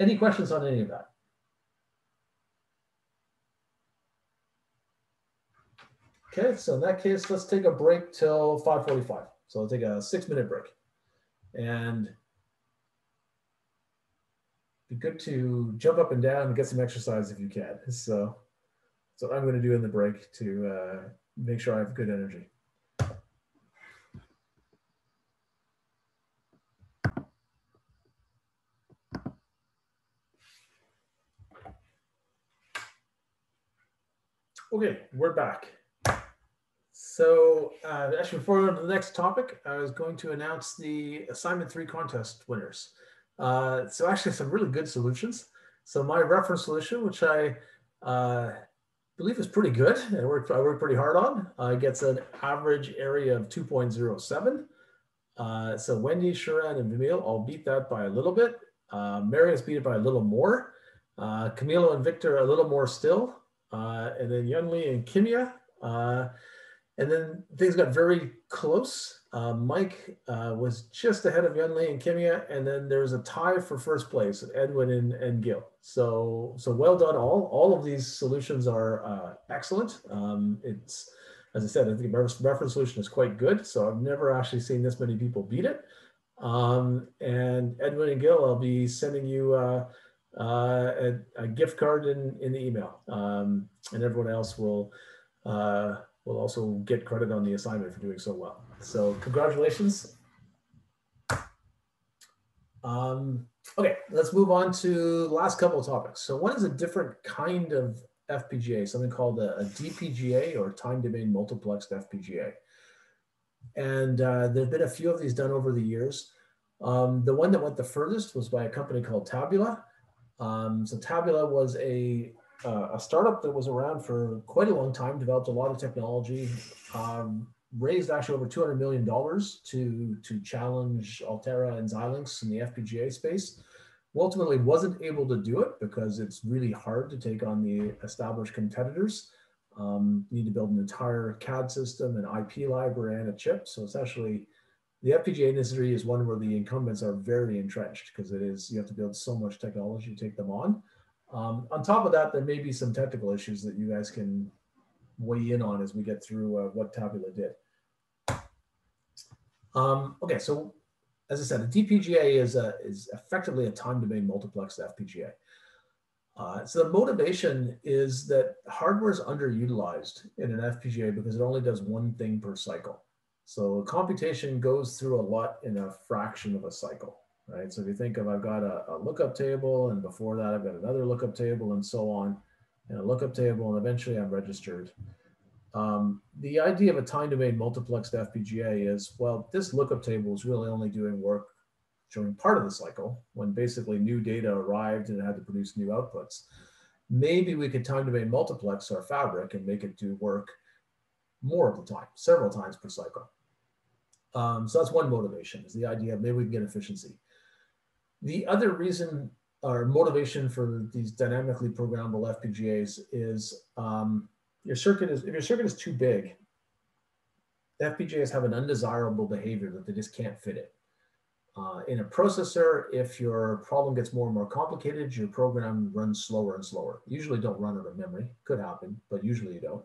any questions on any of that? Okay, so in that case, let's take a break till 545. So I'll take a six minute break. And be good to jump up and down and get some exercise if you can. So that's what I'm gonna do in the break to uh, make sure I have good energy. Okay, we're back. So uh, actually, before we go to the next topic, I was going to announce the assignment three contest winners. Uh, so actually, some really good solutions. So my reference solution, which I uh, believe is pretty good, and worked, I worked pretty hard on, uh, gets an average area of 2.07. Uh, so Wendy, Sharon, and Vimil all beat that by a little bit. Uh, Marius beat it by a little more. Uh, Camilo and Victor a little more still. And then Yunli and Kimia. And then things got very close. Uh, Mike uh, was just ahead of Yunli and Kimia, and then there's a tie for first place, Edwin and, and Gil. So so well done all. All of these solutions are uh, excellent. Um, it's as I said, I think the reference solution is quite good. So I've never actually seen this many people beat it. Um, and Edwin and Gil, I'll be sending you uh, uh, a, a, gift card in, in the email. Um, and everyone else will uh, will also get credit on the assignment for doing so well. So congratulations. Um, okay, let's move on to the last couple of topics. So one is a different kind of FPGA, something called a, a DPGA or time domain multiplexed FPGA. And uh, there have been a few of these done over the years. Um, the one that went the furthest was by a company called Tabula. Um, so Tabula was a, uh, a startup that was around for quite a long time, developed a lot of technology, um, raised actually over $200 million to, to challenge Altera and Xilinx in the FPGA space ultimately wasn't able to do it because it's really hard to take on the established competitors. Um, need to build an entire CAD system, an IP library, and a chip. So essentially, the FPGA industry is one where the incumbents are very entrenched because it is you have to build so much technology to take them on. Um, on top of that, there may be some technical issues that you guys can weigh in on as we get through uh, what Tabula did. Um, okay, so as I said, the DPGA is, a, is effectively a time domain multiplexed FPGA. Uh, so the motivation is that hardware is underutilized in an FPGA because it only does one thing per cycle. So computation goes through a lot in a fraction of a cycle, right? So if you think of, I've got a, a lookup table and before that I've got another lookup table and so on, and a lookup table and eventually I'm registered. Um, the idea of a time domain multiplexed FPGA is, well, this lookup table is really only doing work during part of the cycle when basically new data arrived and it had to produce new outputs. Maybe we could time domain multiplex our fabric and make it do work more of the time, several times per cycle. Um, so that's one motivation is the idea of maybe we can get efficiency. The other reason or motivation for these dynamically programmable FPGAs is um, your circuit is, if your circuit is too big, FPGAs have an undesirable behavior that they just can't fit it. Uh, in a processor, if your problem gets more and more complicated, your program runs slower and slower. usually don't run out of memory, could happen, but usually you don't.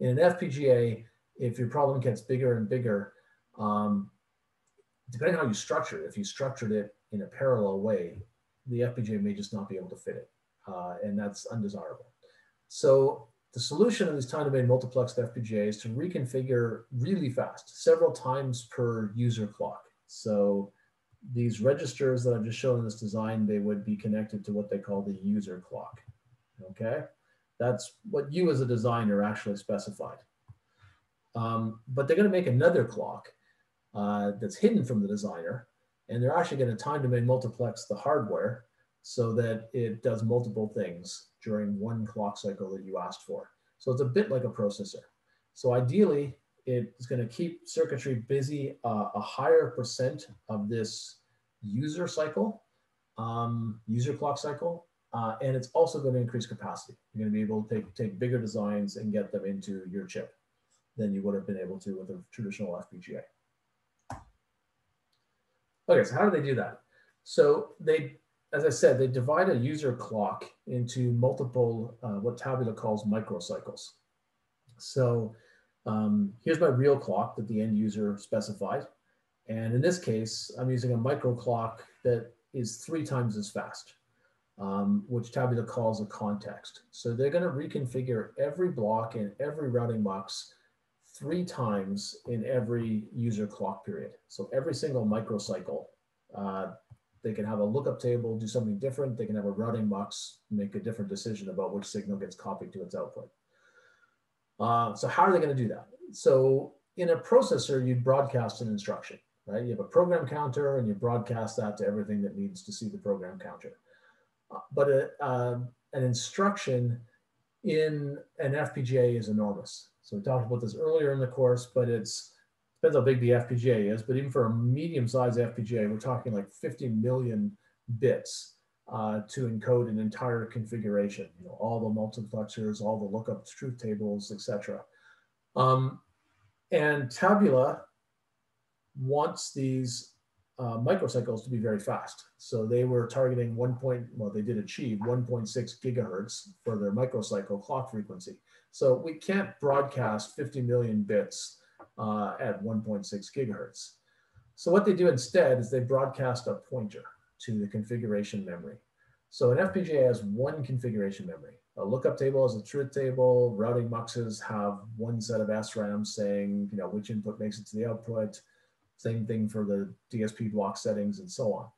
In an FPGA, if your problem gets bigger and bigger, um, depending on how you structure it, if you structured it in a parallel way, the FPGA may just not be able to fit it, uh, and that's undesirable. So the solution of these time-domain multiplexed FPGA is to reconfigure really fast, several times per user clock. So these registers that I've just shown in this design, they would be connected to what they call the user clock. Okay, that's what you as a designer actually specified. Um, but they're going to make another clock uh, that's hidden from the designer, and they're actually going to time domain multiplex the hardware so that it does multiple things during one clock cycle that you asked for. So it's a bit like a processor. So ideally, it's going to keep circuitry busy uh, a higher percent of this user cycle, um, user clock cycle, uh, and it's also going to increase capacity. You're going to be able to take, take bigger designs and get them into your chip than you would have been able to with a traditional FPGA. Okay, so how do they do that? So they as I said, they divide a user clock into multiple, uh, what Tabula calls microcycles. So um, here's my real clock that the end user specified. And in this case, I'm using a micro clock that is three times as fast, um, which Tabula calls a context. So they're going to reconfigure every block and every routing box three times in every user clock period. So every single microcycle, uh, they can have a lookup table, do something different. They can have a routing box, make a different decision about which signal gets copied to its output. Uh, so how are they going to do that? So in a processor, you'd broadcast an instruction, right? You have a program counter and you broadcast that to everything that needs to see the program counter. Uh, but a, uh, an instruction in an FPGA is enormous. So we talked about this earlier in the course, but it's depends how big the FPGA is, but even for a medium-sized FPGA, we're talking like 50 million bits uh, to encode an entire configuration. You know, all the multiplexers, all the lookup truth tables, etc. Um, and Tabula wants these uh, microcycles to be very fast. So they were targeting one point, well, they did achieve 1.6 gigahertz for their microcycle clock frequency. So we can't broadcast 50 million bits uh, at 1.6 gigahertz. So what they do instead is they broadcast a pointer to the configuration memory. So an FPGA has one configuration memory. A lookup table is a truth table. Routing muxes have one set of SRAMs saying, you know, which input makes it to the output. Same thing for the DSP block settings and so on.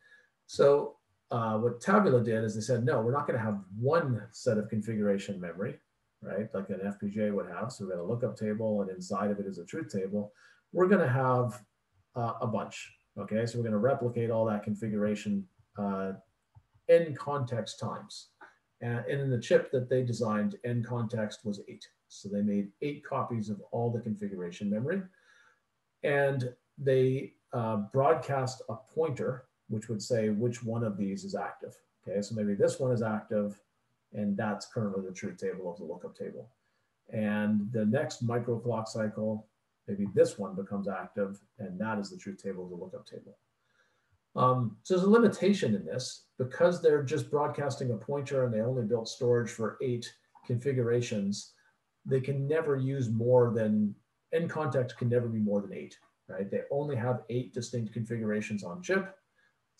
So uh, what Tabula did is they said, no, we're not going to have one set of configuration memory, right? Like an FPGA would have. So we've got a lookup table and inside of it is a truth table. We're going to have uh, a bunch. Okay, so we're going to replicate all that configuration uh, n context times. And in the chip that they designed, n context was eight. So they made eight copies of all the configuration memory. And they uh, broadcast a pointer, which would say which one of these is active. Okay, so maybe this one is active, and that's currently the truth table of the lookup table. And the next micro clock cycle, maybe this one becomes active, and that is the truth table of the lookup table. Um, so there's a limitation in this because they're just broadcasting a pointer and they only built storage for eight configurations. They can never use more than n context can never be more than eight, right? They only have eight distinct configurations on chip.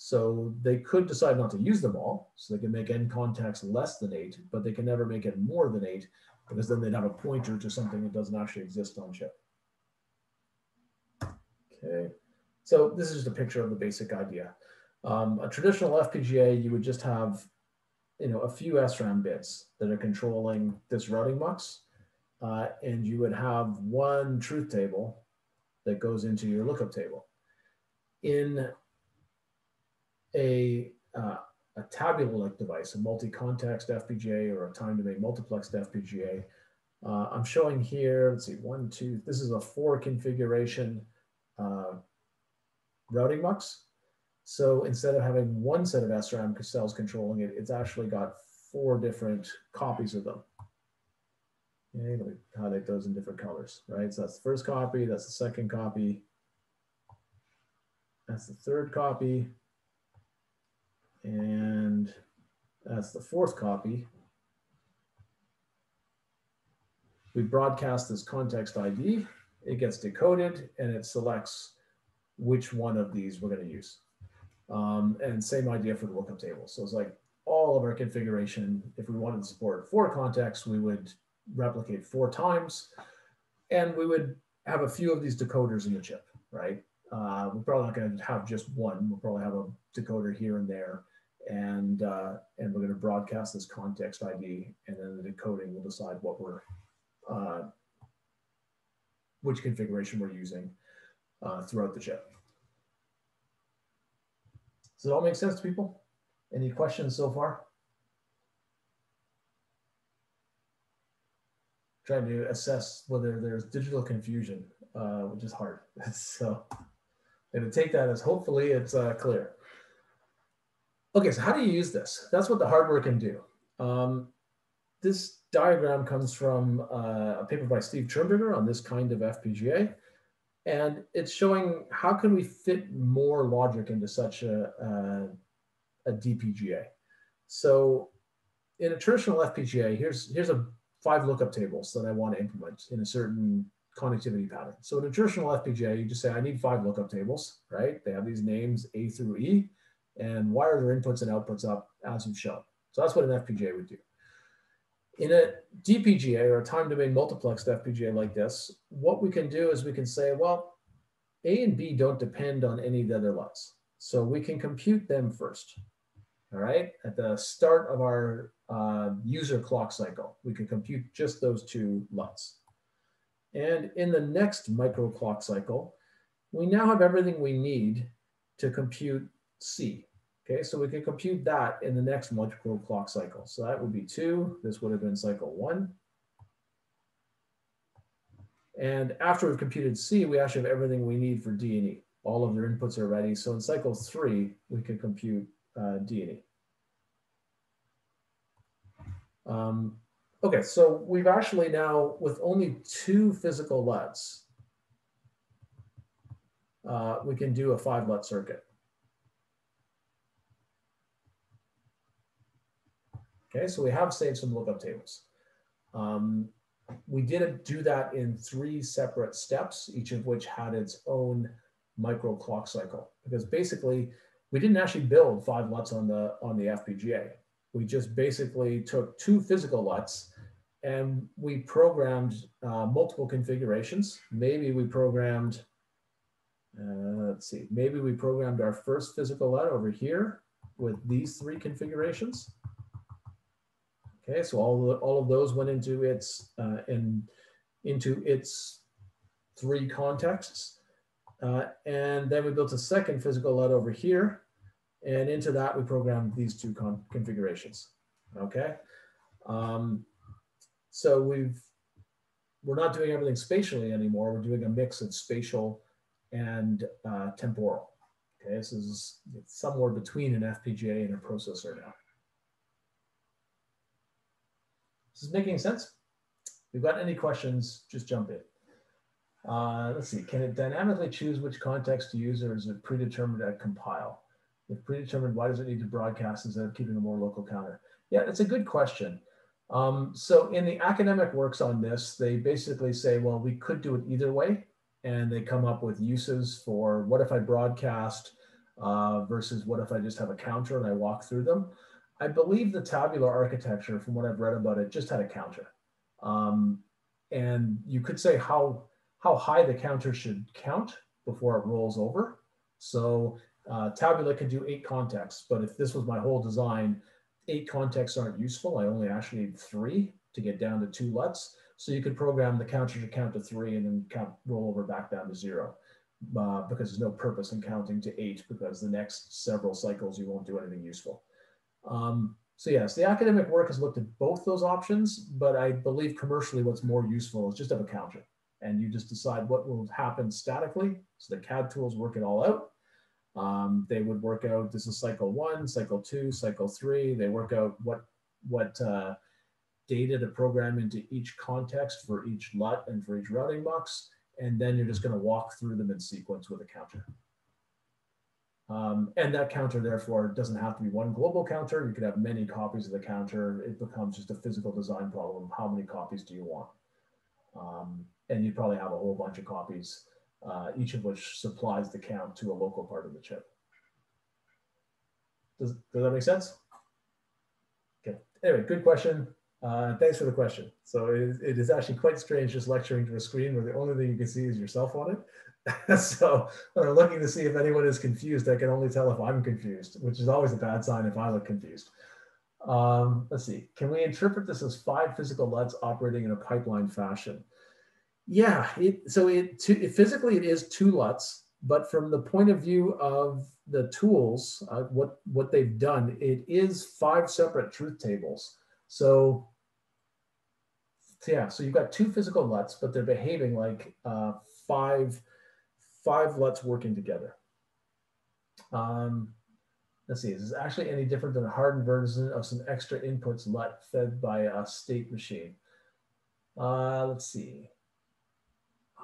So they could decide not to use them all. So they can make n contexts less than eight, but they can never make it more than eight because then they'd have a pointer to something that doesn't actually exist on chip. Okay. So this is just a picture of the basic idea. Um, a traditional FPGA, you would just have, you know, a few SRAM bits that are controlling this routing mux, uh, and you would have one truth table that goes into your lookup table. In a, uh, a Tabula-like device, a multi-context FPGA or a time-domain multiplexed FPGA, uh, I'm showing here, let's see, one, two, this is a four configuration uh, routing mux. So instead of having one set of SRAM cells controlling it, it's actually got four different copies of them. Okay, let me highlight those in different colors, right? So that's the first copy, that's the second copy, that's the third copy, and that's the fourth copy. We broadcast this context ID, it gets decoded, and it selects which one of these we're going to use. Um, and same idea for the lookup table. So it's like all of our configuration, if we wanted to support four contexts, we would replicate four times and we would have a few of these decoders in the chip, right? Uh, we're probably not going to have just one. We'll probably have a decoder here and there. And, uh, and we're going to broadcast this context ID and then the decoding will decide what we're, uh, which configuration we're using uh, throughout the chip. Does it all make sense to people? Any questions so far? Trying to assess whether there's digital confusion, uh, which is hard. so I'm to take that as hopefully it's uh, clear. Okay, so how do you use this? That's what the hardware can do. Um, this diagram comes from uh, a paper by Steve Trimberger on this kind of FPGA. And it's showing how can we fit more logic into such a, a, a DPGA. So in a traditional FPGA, here's, here's a five lookup tables that I want to implement in a certain connectivity pattern. So in a traditional FPGA, you just say, I need five lookup tables, right? They have these names A through E and wire their inputs and outputs up as you've shown. So that's what an FPGA would do. In a DPGA or a time domain multiplexed FPGA like this, what we can do is we can say, well, A and B don't depend on any of the other LUTs. So we can compute them first. All right, at the start of our uh, user clock cycle, we can compute just those two LUTs. And in the next micro clock cycle, we now have everything we need to compute C. Okay, so we can compute that in the next micro clock cycle. So that would be two. This would have been cycle one. And after we've computed C, we actually have everything we need for D and E. All of their inputs are ready. So in cycle three, we can compute uh, D and E. Um, okay, so we've actually now, with only two physical LUTs, uh, we can do a five LUT circuit. Okay, so we have saved some lookup tables. Um, we didn't do that in three separate steps, each of which had its own micro clock cycle. Because basically, we didn't actually build five LUTs on the on the FPGA. We just basically took two physical LUTs and we programmed uh, multiple configurations. Maybe we programmed, uh, let's see, maybe we programmed our first physical LUT over here with these three configurations. Okay, so all, the, all of those went into its, uh, in, into its three contexts. Uh, and then we built a second physical LUT over here. And into that, we programmed these two configurations. Okay. Um, so we've, we're not doing everything spatially anymore. We're doing a mix of spatial and uh, temporal. Okay, this is somewhere between an FPGA and a processor now. This is making sense? If you've got any questions, just jump in. Uh, let's see, can it dynamically choose which context to use or is it predetermined at compile? If predetermined, why does it need to broadcast instead of keeping a more local counter? Yeah, it's a good question. Um, so in the academic works on this, they basically say, well, we could do it either way. And they come up with uses for what if I broadcast uh, versus what if I just have a counter and I walk through them. I believe the Tabula architecture, from what I've read about it, just had a counter. Um, and you could say how, how high the counter should count before it rolls over. So uh, Tabula can do eight contexts, but if this was my whole design, eight contexts aren't useful. I only actually need three to get down to two LUTs. So you could program the counter to count to three and then count roll over back down to zero. Uh, because there's no purpose in counting to eight because the next several cycles you won't do anything useful. Um, so yes, the academic work has looked at both those options, but I believe commercially what's more useful is just have a counter and you just decide what will happen statically. So the CAD tools work it all out. Um, they would work out, this is cycle one, cycle two, cycle three. They work out what, what uh, data to program into each context for each LUT and for each routing box. And then you're just gonna walk through them in sequence with a counter. Um, and that counter, therefore, doesn't have to be one global counter. You could have many copies of the counter. It becomes just a physical design problem. How many copies do you want? Um, and you probably have a whole bunch of copies uh, each of which supplies the count to a local part of the chip. Does, does that make sense? Okay, anyway, good question. Uh, thanks for the question. So it, it is actually quite strange just lecturing to a screen where the only thing you can see is yourself on it. so I'm looking to see if anyone is confused, I can only tell if I'm confused, which is always a bad sign if I look confused. Um, let's see, can we interpret this as five physical LUTs operating in a pipeline fashion? Yeah, it, so it, to, physically it is two LUTs, but from the point of view of the tools, uh, what what they've done, it is five separate truth tables. So yeah, so you've got two physical LUTs, but they're behaving like uh, five five LUTs working together. Um, let's see, is this actually any different than a hardened version of some extra inputs LUT fed by a state machine? Uh, let's see.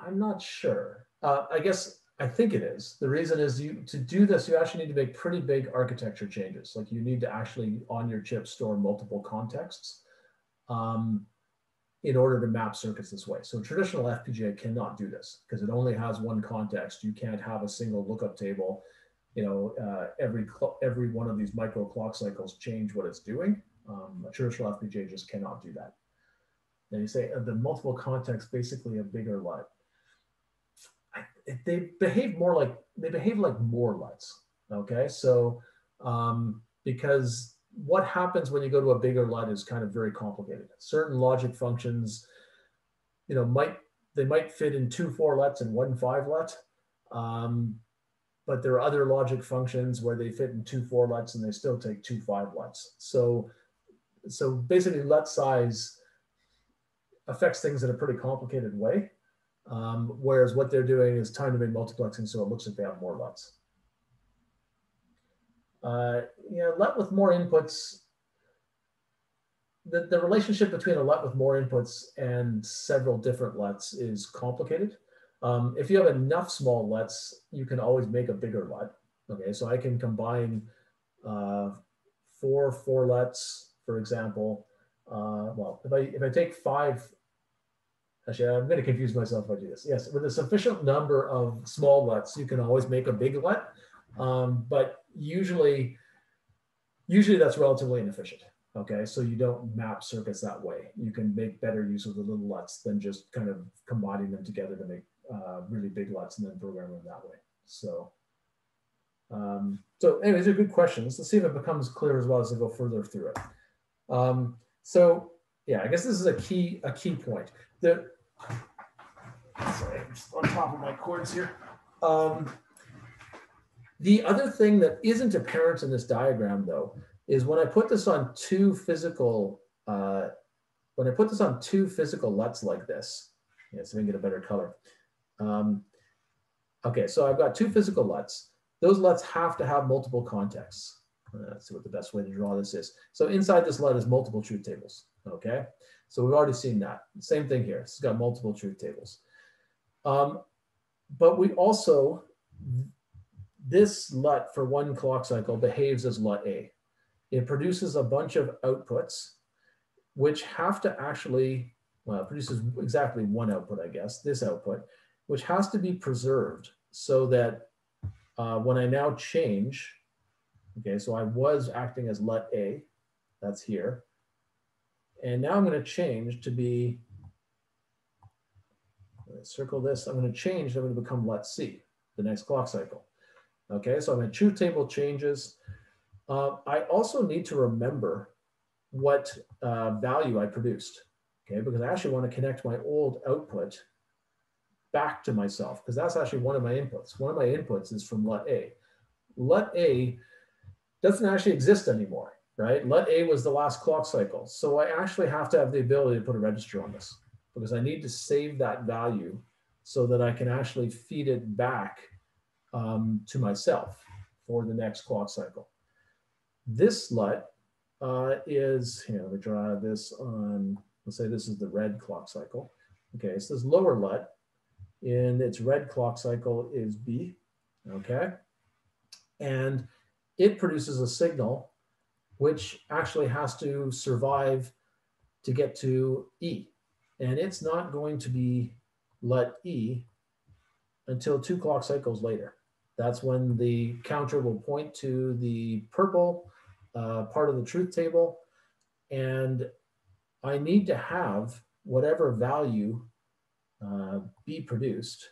I'm not sure. Uh, I guess I think it is. The reason is you to do this, you actually need to make pretty big architecture changes. Like you need to actually on your chip store multiple contexts um, in order to map circuits this way. So traditional FPGA cannot do this because it only has one context. You can't have a single lookup table. You know, uh, every every one of these micro clock cycles change what it's doing. Um, a traditional FPGA just cannot do that. And you say uh, the multiple context basically a bigger LUT they behave more like they behave like more LUTs. Okay, so um, because what happens when you go to a bigger LUT is kind of very complicated. Certain logic functions, you know, might they might fit in two four LUTs and one five LUT. Um, but there are other logic functions where they fit in two four LUTs and they still take two five LUTs. So, so basically LUT size affects things in a pretty complicated way. Um, whereas what they're doing is time domain multiplexing, so it looks like they have more LUTs. Uh, you know, LUT with more inputs, the, the relationship between a LUT with more inputs and several different LUTs is complicated. Um, if you have enough small LUTs, you can always make a bigger LUT. Okay, so I can combine uh, four four LUTs, for example. Uh, well, if I if I take five Actually, I'm going to confuse myself if I do this. Yes, with a sufficient number of small LUTs, you can always make a big LUT, um, but usually, usually that's relatively inefficient. Okay, so you don't map circuits that way. You can make better use of the little LUTs than just kind of combining them together to make uh, really big LUTs and then program them that way. So, um, so anyways, they're good questions. Let's see if it becomes clear as well as I go further through it. Um, so yeah, I guess this is a key a key point. The sorry, I'm just on top of my cords here. Um, the other thing that isn't apparent in this diagram, though, is when I put this on two physical, uh, when I put this on two physical LUTs like this, yeah, so we can get a better color. Um, okay, so I've got two physical LUTs. Those LUTs have to have multiple contexts. Uh, let's see what the best way to draw this is. So inside this LUT is multiple truth tables, okay? So we've already seen that. Same thing here. It's got multiple truth tables. Um, but we also, this LUT for one clock cycle behaves as LUT A. It produces a bunch of outputs, which have to actually, well, produces exactly one output, I guess, this output, which has to be preserved so that uh, when I now change, okay, so I was acting as LUT A, that's here. And now I'm going to change to be, circle this, I'm going to change, I'm going to become LUT C, the next clock cycle. Okay, so I'm in truth table changes. Uh, I also need to remember what uh, value I produced, okay, because I actually want to connect my old output back to myself, because that's actually one of my inputs. One of my inputs is from LUT A. LUT A doesn't actually exist anymore right? LUT A was the last clock cycle. So I actually have to have the ability to put a register on this because I need to save that value so that I can actually feed it back um, to myself for the next clock cycle. This LUT uh, is, here, let me draw this on, let's say this is the red clock cycle. Okay, so this lower LUT in its red clock cycle is B, okay? And it produces a signal which actually has to survive to get to E. And it's not going to be LUT E until two clock cycles later. That's when the counter will point to the purple uh, part of the truth table. And I need to have whatever value uh, be produced,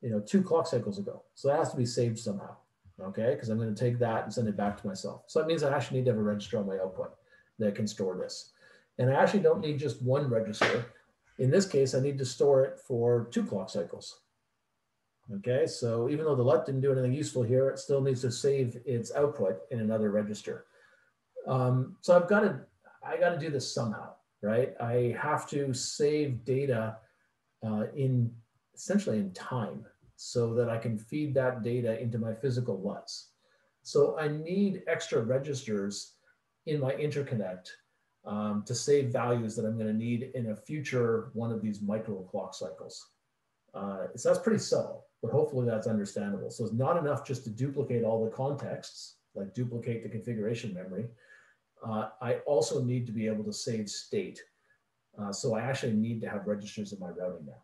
you know, two clock cycles ago. So that has to be saved somehow okay? Because I'm going to take that and send it back to myself. So that means I actually need to have a register on my output that can store this. And I actually don't need just one register. In this case, I need to store it for two clock cycles. Okay, so even though the LUT didn't do anything useful here, it still needs to save its output in another register. Um, so I've got to, I got to do this somehow, right? I have to save data uh, in essentially in time so that I can feed that data into my physical ones. So I need extra registers in my interconnect um, to save values that I'm going to need in a future one of these micro clock cycles. Uh, so that's pretty subtle, but hopefully that's understandable. So it's not enough just to duplicate all the contexts, like duplicate the configuration memory. Uh, I also need to be able to save state. Uh, so I actually need to have registers in my routing now.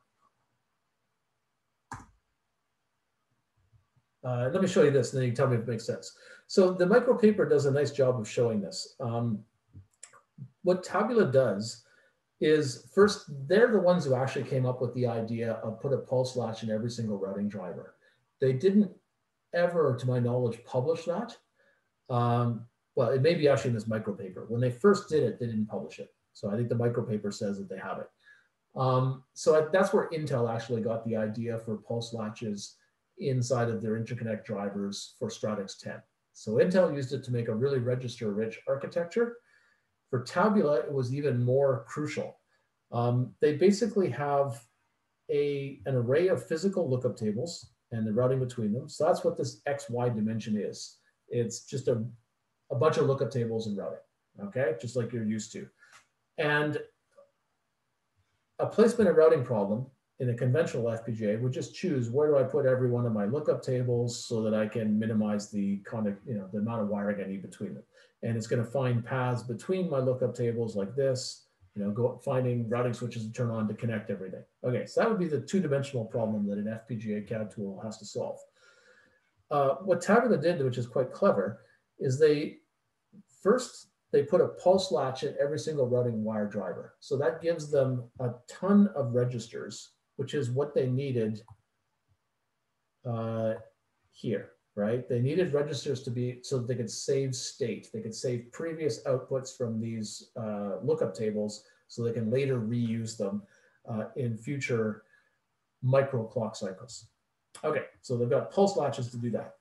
Uh, let me show you this and then you tell me if it makes sense. So the micro paper does a nice job of showing this. Um, what Tabula does is first, they're the ones who actually came up with the idea of put a pulse latch in every single routing driver. They didn't ever, to my knowledge, publish that. Um, well, it may be actually in this micro paper. When they first did it, they didn't publish it. So I think the micro paper says that they have it. Um, so that's where Intel actually got the idea for pulse latches inside of their interconnect drivers for Stratix 10. So Intel used it to make a really register-rich architecture. For Tabula, it was even more crucial. Um, they basically have a, an array of physical lookup tables and the routing between them. So that's what this XY dimension is. It's just a, a bunch of lookup tables and routing, okay? Just like you're used to. And a placement and routing problem in a conventional FPGA would just choose where do I put every one of my lookup tables so that I can minimize the conduct, you know, the amount of wiring I need between them. And it's going to find paths between my lookup tables like this, you know, go finding routing switches to turn on to connect everything. Okay, so that would be the two-dimensional problem that an FPGA CAD tool has to solve. Uh, what Tabula did, which is quite clever, is they first they put a pulse latch in every single routing wire driver. So that gives them a ton of registers, which is what they needed uh, here, right? They needed registers to be so that they could save state. They could save previous outputs from these uh, lookup tables so they can later reuse them uh, in future micro clock cycles. Okay, so they've got pulse latches to do that.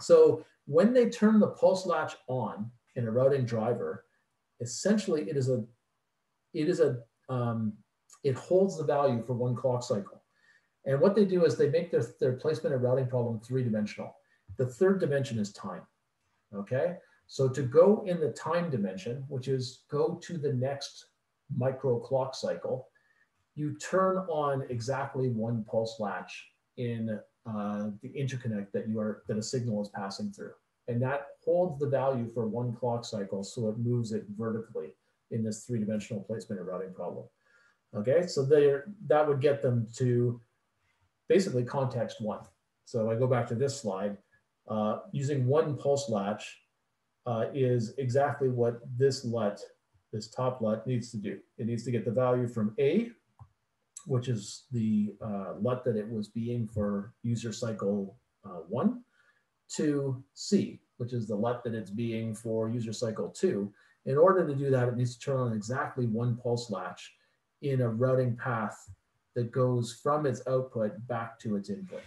So when they turn the pulse latch on, in a routing driver, essentially it is a, it is a, um, it holds the value for one clock cycle. And what they do is they make their, their placement and routing problem three-dimensional. The third dimension is time, okay? So to go in the time dimension, which is go to the next micro clock cycle, you turn on exactly one pulse latch in uh, the interconnect that you are that a signal is passing through and that holds the value for one clock cycle so it moves it vertically in this three-dimensional placement and routing problem. Okay, so there that would get them to basically context one. So I go back to this slide, uh, using one pulse latch uh, is exactly what this LUT, this top LUT needs to do. It needs to get the value from A, which is the uh, LUT that it was being for user cycle uh, one, to C, which is the LUT that it's being for user cycle two. In order to do that, it needs to turn on exactly one pulse latch in a routing path that goes from its output back to its input.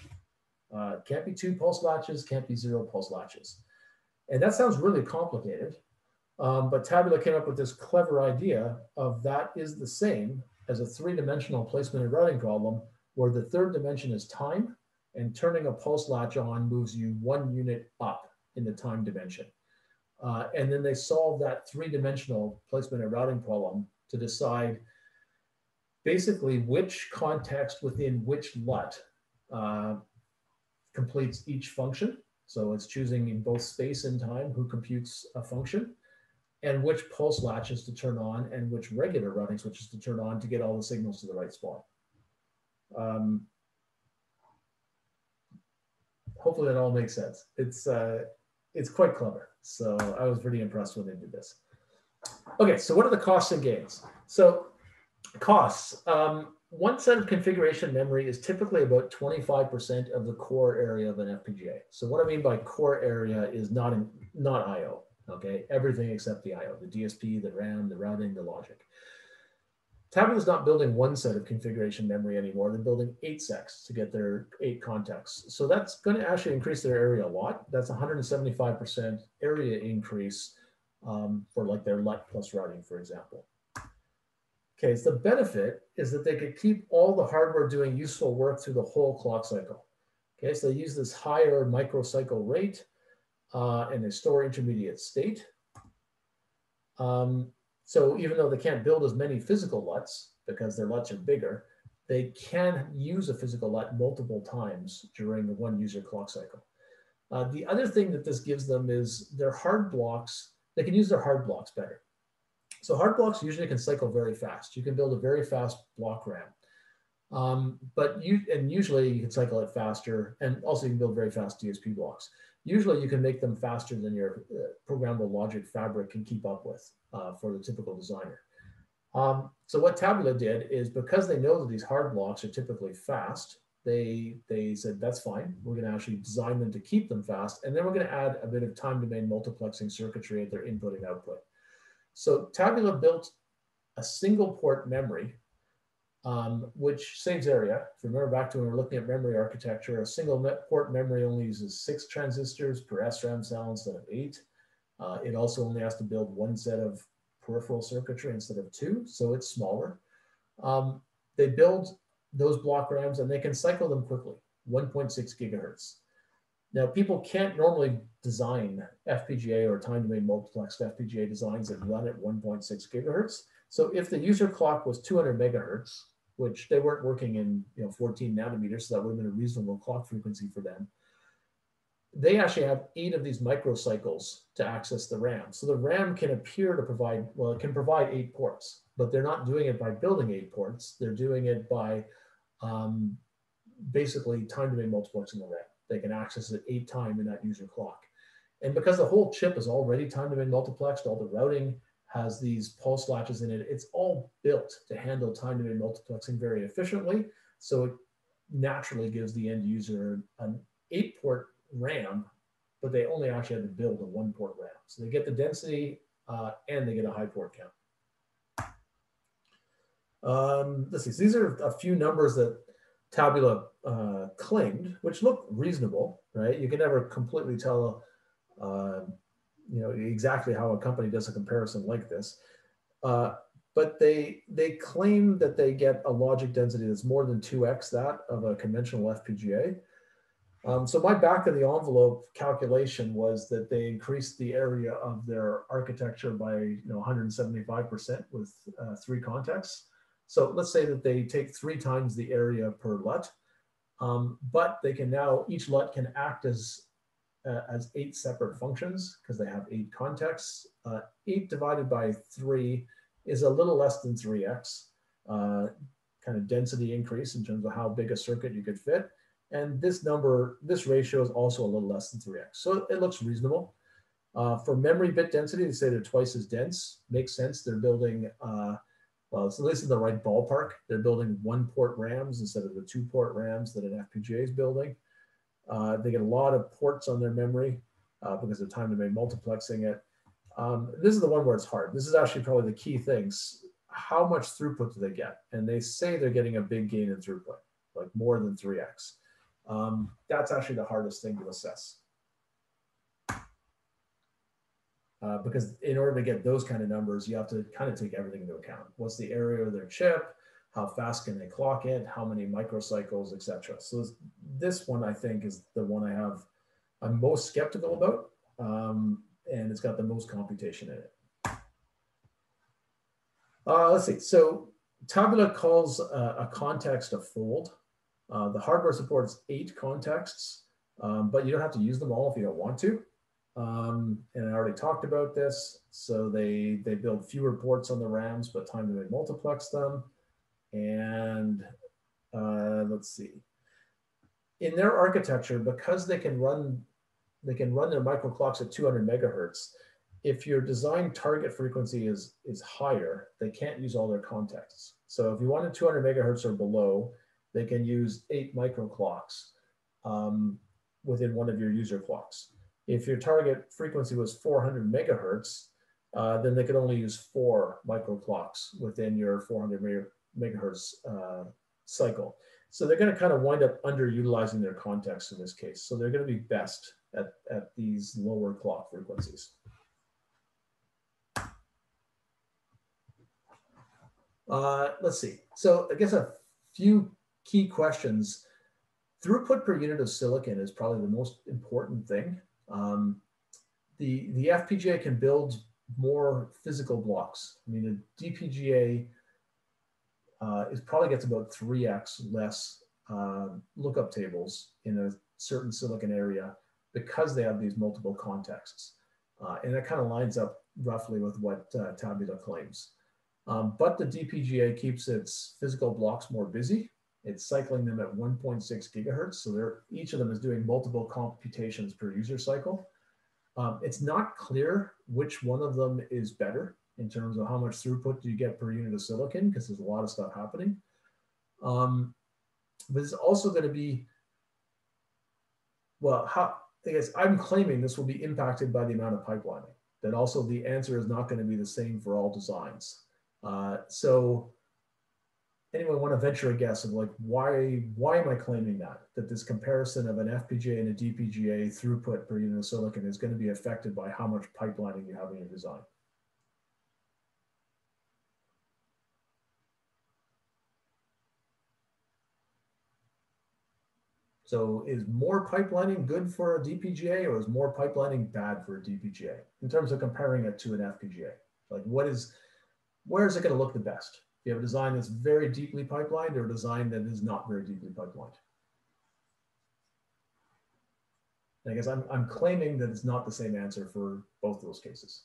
Uh, can't be two pulse latches, can't be zero pulse latches. And that sounds really complicated, um, but Tabula came up with this clever idea of that is the same as a three-dimensional placement and routing problem where the third dimension is time and turning a pulse latch on moves you one unit up in the time dimension. Uh, and then they solve that three-dimensional placement and routing problem to decide basically which context within which LUT uh, completes each function. So it's choosing in both space and time who computes a function and which pulse latches to turn on and which regular routing switches to turn on to get all the signals to the right spot. Um, hopefully that all makes sense. It's uh, it's quite clever. So I was pretty impressed when they did this. Okay, so what are the costs and gains? So costs. Um, one set of configuration memory is typically about 25% of the core area of an FPGA. So what I mean by core area is not in, not I/O. Okay, everything except the I/O, the DSP, the RAM, the routing, the logic. Tabula is not building one set of configuration memory anymore. They're building eight sets to get their eight contexts. So that's going to actually increase their area a lot. That's 175% area increase um, for like their LUT plus routing, for example. Okay, so the benefit is that they could keep all the hardware doing useful work through the whole clock cycle. Okay, so they use this higher microcycle rate uh, and they store intermediate state. Um, so even though they can't build as many physical LUTs because their LUTs are bigger, they can use a physical LUT multiple times during the one user clock cycle. Uh, the other thing that this gives them is their hard blocks, they can use their hard blocks better. So hard blocks usually can cycle very fast. You can build a very fast block RAM. Um, but you, and usually you can cycle it faster and also you can build very fast DSP blocks. Usually you can make them faster than your uh, programmable logic fabric can keep up with uh, for the typical designer. Um, so what Tabula did is because they know that these hard blocks are typically fast, they, they said, that's fine. We're going to actually design them to keep them fast. And then we're going to add a bit of time domain multiplexing circuitry at their input and output. So Tabula built a single port memory um, which saves area. If you remember back to when we are looking at memory architecture, a single port memory only uses six transistors per SRAM cell instead of eight. Uh, it also only has to build one set of peripheral circuitry instead of two, so it's smaller. Um, they build those block RAMs and they can cycle them quickly, 1.6 gigahertz. Now, people can't normally design FPGA or time domain multiplexed FPGA designs that run at 1.6 gigahertz. So if the user clock was 200 megahertz, which they weren't working in you know 14 nanometers, so that would have been a reasonable clock frequency for them. They actually have eight of these microcycles to access the RAM. So the RAM can appear to provide, well, it can provide eight ports, but they're not doing it by building eight ports. They're doing it by um, basically time domain multiplexing the RAM. They can access it eight time in that user clock. And because the whole chip is already time domain multiplexed, all the routing has these pulse latches in it. It's all built to handle time domain multiplexing very efficiently. So it naturally gives the end user an eight port RAM, but they only actually have to build a one port RAM. So they get the density uh, and they get a high port count. Um, let's see, so these are a few numbers that Tabula uh, claimed, which look reasonable, right? You can never completely tell uh, you know exactly how a company does a comparison like this. Uh, but they they claim that they get a logic density that's more than 2x that of a conventional FPGA. Um, so my back of the envelope calculation was that they increased the area of their architecture by you know 175% with uh, three contexts. So let's say that they take three times the area per LUT, um, but they can now, each LUT can act as uh, as eight separate functions because they have eight contexts. Uh, eight divided by three is a little less than 3x, uh, kind of density increase in terms of how big a circuit you could fit. And this number, this ratio is also a little less than 3x. So it looks reasonable. Uh, for memory bit density, they say they're twice as dense. Makes sense. They're building, uh, well, so this is the right ballpark. They're building one port RAMs instead of the two port RAMs that an FPGA is building. Uh, they get a lot of ports on their memory uh, because of time domain multiplexing it. Um, this is the one where it's hard. This is actually probably the key things. How much throughput do they get? And they say they're getting a big gain in throughput, like more than 3x. Um, that's actually the hardest thing to assess. Uh, because in order to get those kind of numbers, you have to kind of take everything into account. What's the area of their chip? how fast can they clock it, how many microcycles, etc. So this one I think is the one I have I'm most skeptical about, um, and it's got the most computation in it. Uh, let's see. So Tabula calls a, a context a fold. Uh, the hardware supports eight contexts, um, but you don't have to use them all if you don't want to. Um, and I already talked about this. So they they build fewer ports on the RAMs, but time to multiplex them. And uh, let's see. In their architecture, because they can run they can run their microclocks at 200 megahertz. If your design target frequency is is higher, they can't use all their contexts. So if you wanted 200 megahertz or below, they can use eight microclocks um, within one of your user clocks. If your target frequency was 400 megahertz, uh, then they could only use four microclocks within your 400 megahertz uh, cycle. So they're going to kind of wind up underutilizing their context in this case. So they're going to be best at, at these lower clock frequencies. Uh, let's see. So I guess a few key questions. Throughput per unit of silicon is probably the most important thing. Um, the, the FPGA can build more physical blocks. I mean, a DPGA uh, it probably gets about 3x less uh, lookup tables in a certain silicon area because they have these multiple contexts. Uh, and that kind of lines up roughly with what uh, Tabula claims. Um, but the DPGA keeps its physical blocks more busy. It's cycling them at 1.6 gigahertz. So each of them is doing multiple computations per user cycle. Um, it's not clear which one of them is better in terms of how much throughput do you get per unit of silicon because there's a lot of stuff happening. Um, but it's also going to be, well, how, I guess I'm claiming this will be impacted by the amount of pipelining, that also the answer is not going to be the same for all designs. Uh, so anyone want to venture a guess of like why why am I claiming that that this comparison of an FPGA and a DPGA throughput per unit of silicon is going to be affected by how much pipelining you have in your design? So is more pipelining good for a DPGA or is more pipelining bad for a DPGA in terms of comparing it to an FPGA? Like what is, where is it going to look the best? You have a design that's very deeply pipelined or a design that is not very deeply pipelined. I guess I'm, I'm claiming that it's not the same answer for both those cases.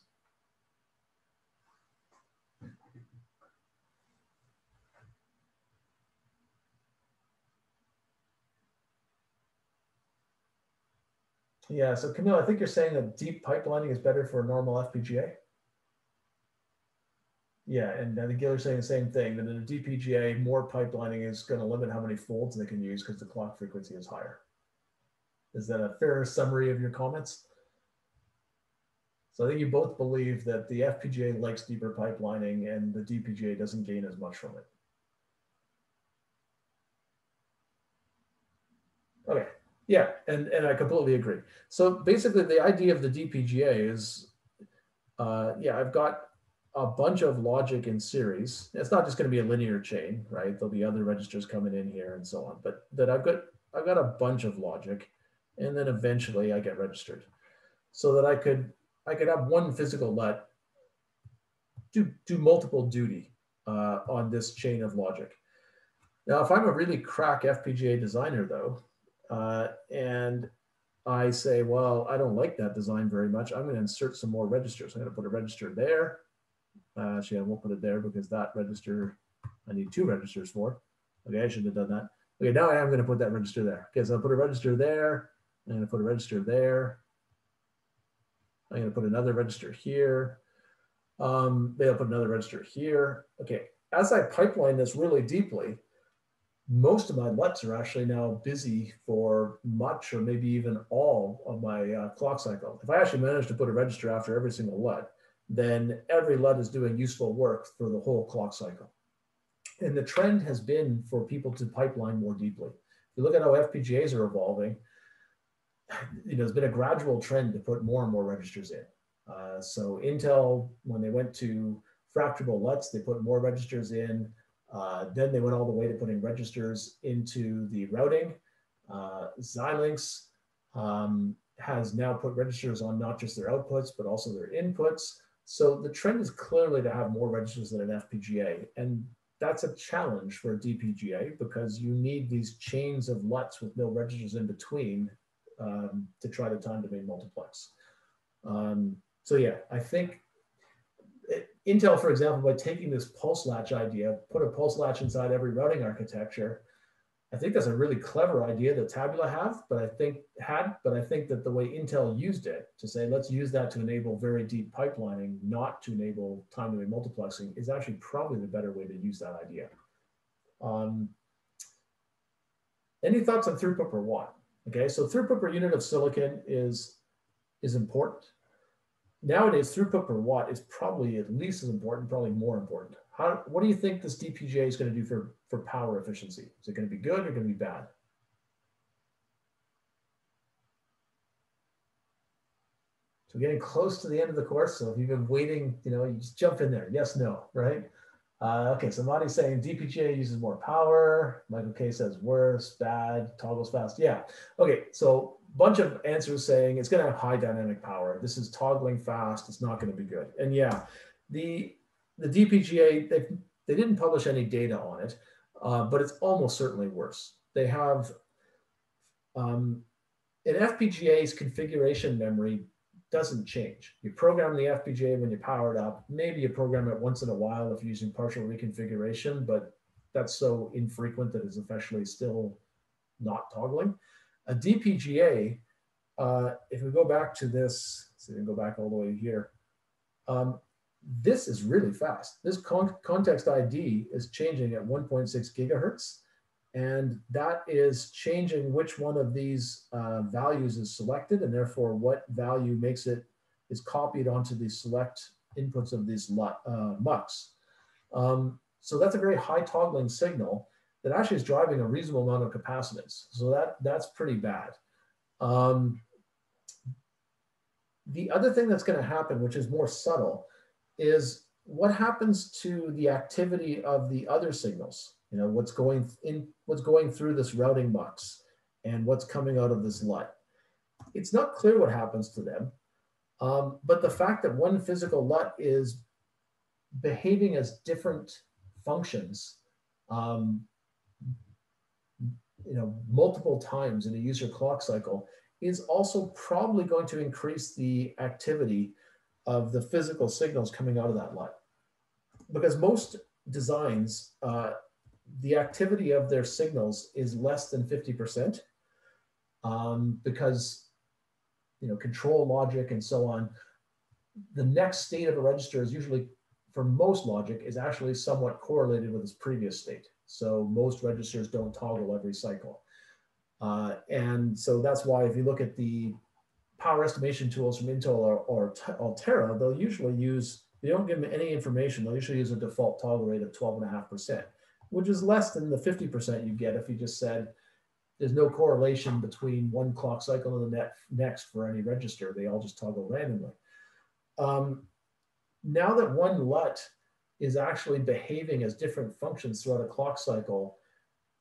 Yeah, so Camille, I think you're saying that deep pipelining is better for a normal FPGA. Yeah, and I think Giller's saying the same thing, that in a DPGA, more pipelining is going to limit how many folds they can use because the clock frequency is higher. Is that a fair summary of your comments? So I think you both believe that the FPGA likes deeper pipelining and the DPGA doesn't gain as much from it. Okay, yeah, and, and I completely agree. So basically the idea of the DPGA is, uh, yeah, I've got a bunch of logic in series. It's not just going to be a linear chain, right? There'll be other registers coming in here and so on, but that I've got, I've got a bunch of logic and then eventually I get registered so that I could, I could have one physical LUT do, do multiple duty uh, on this chain of logic. Now, if I'm a really crack FPGA designer though, uh, and I say, well, I don't like that design very much. I'm going to insert some more registers. I'm going to put a register there. Uh, actually, I won't put it there because that register, I need two registers for. Okay, I shouldn't have done that. Okay, now I am going to put that register there. Okay, so I'll put a register there. I'm going to put a register there. I'm going to put another register here. Um, I'll put another register here. Okay, as I pipeline this really deeply, most of my LUTs are actually now busy for much or maybe even all of my uh, clock cycle. If I actually manage to put a register after every single LUT, then every LUT is doing useful work for the whole clock cycle. And the trend has been for people to pipeline more deeply. If you look at how FPGAs are evolving, you know, there's been a gradual trend to put more and more registers in. Uh, so Intel, when they went to fracturable LUTs, they put more registers in. Uh, then they went all the way to putting registers into the routing. Uh, Xilinx um, has now put registers on not just their outputs, but also their inputs. So the trend is clearly to have more registers than an FPGA. And that's a challenge for a DPGA because you need these chains of LUTs with no registers in between um, to try to time domain multiplex. Um, so yeah, I think Intel, for example, by taking this pulse latch idea, put a pulse latch inside every routing architecture. I think that's a really clever idea that Tabula have, but I think had, but I think that the way Intel used it to say, let's use that to enable very deep pipelining, not to enable time domain multiplexing, is actually probably the better way to use that idea. Um, any thoughts on throughput per watt? Okay, so throughput per unit of silicon is, is important nowadays throughput per watt is probably at least as important, probably more important. How, what do you think this DPGA is going to do for, for power efficiency? Is it going to be good or going to be bad? So we're getting close to the end of the course. So if you've been waiting, you know, you just jump in there. Yes, no, right? Uh, okay, so Marty's saying DPGA uses more power. Michael K says worse, bad, toggles fast. Yeah. Okay, so bunch of answers saying it's going to have high dynamic power. This is toggling fast. It's not going to be good. And yeah, the the DPGA they they didn't publish any data on it, uh, but it's almost certainly worse. They have um, an FPGA's configuration memory doesn't change. You program the FPGA when you power it up. Maybe you program it once in a while if you're using partial reconfiguration, but that's so infrequent that it's effectively still not toggling. A DPGA, uh, if we go back to this, so we can go back all the way here, um, this is really fast. This con context ID is changing at 1.6 gigahertz. And that is changing which one of these uh, values is selected and therefore what value makes it is copied onto the select inputs of these uh, MUX. Um, So that's a very high toggling signal that actually is driving a reasonable amount of capacitance. So that, that's pretty bad. Um, the other thing that's going to happen, which is more subtle, is what happens to the activity of the other signals. You know, what's going in, what's going through this routing box and what's coming out of this LUT. It's not clear what happens to them, um, but the fact that one physical LUT is behaving as different functions, um, you know, multiple times in a user clock cycle is also probably going to increase the activity of the physical signals coming out of that light. Because most designs, uh, the activity of their signals is less than 50% um, because, you know, control logic and so on, the next state of a register is usually, for most logic, is actually somewhat correlated with its previous state. So most registers don't toggle every cycle. Uh, and so that's why if you look at the power estimation tools from Intel or, or Altera, they'll usually use, they don't give them any information. They'll usually use a default toggle rate of 12.5%, which is less than the 50% you get if you just said there's no correlation between one clock cycle and the next for any register. They all just toggle randomly. Um, now that one LUT is actually behaving as different functions throughout a clock cycle,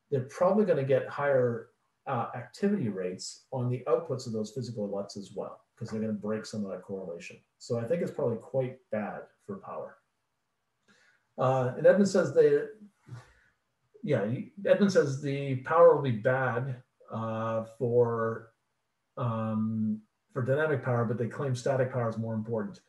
they're probably going to get higher uh, activity rates on the outputs of those physical LUTs as well, because they're going to break some of that correlation. So I think it's probably quite bad for power. Uh, and Edmund says they, yeah, Edmund says the power will be bad uh, for um, for dynamic power, but they claim static power is more important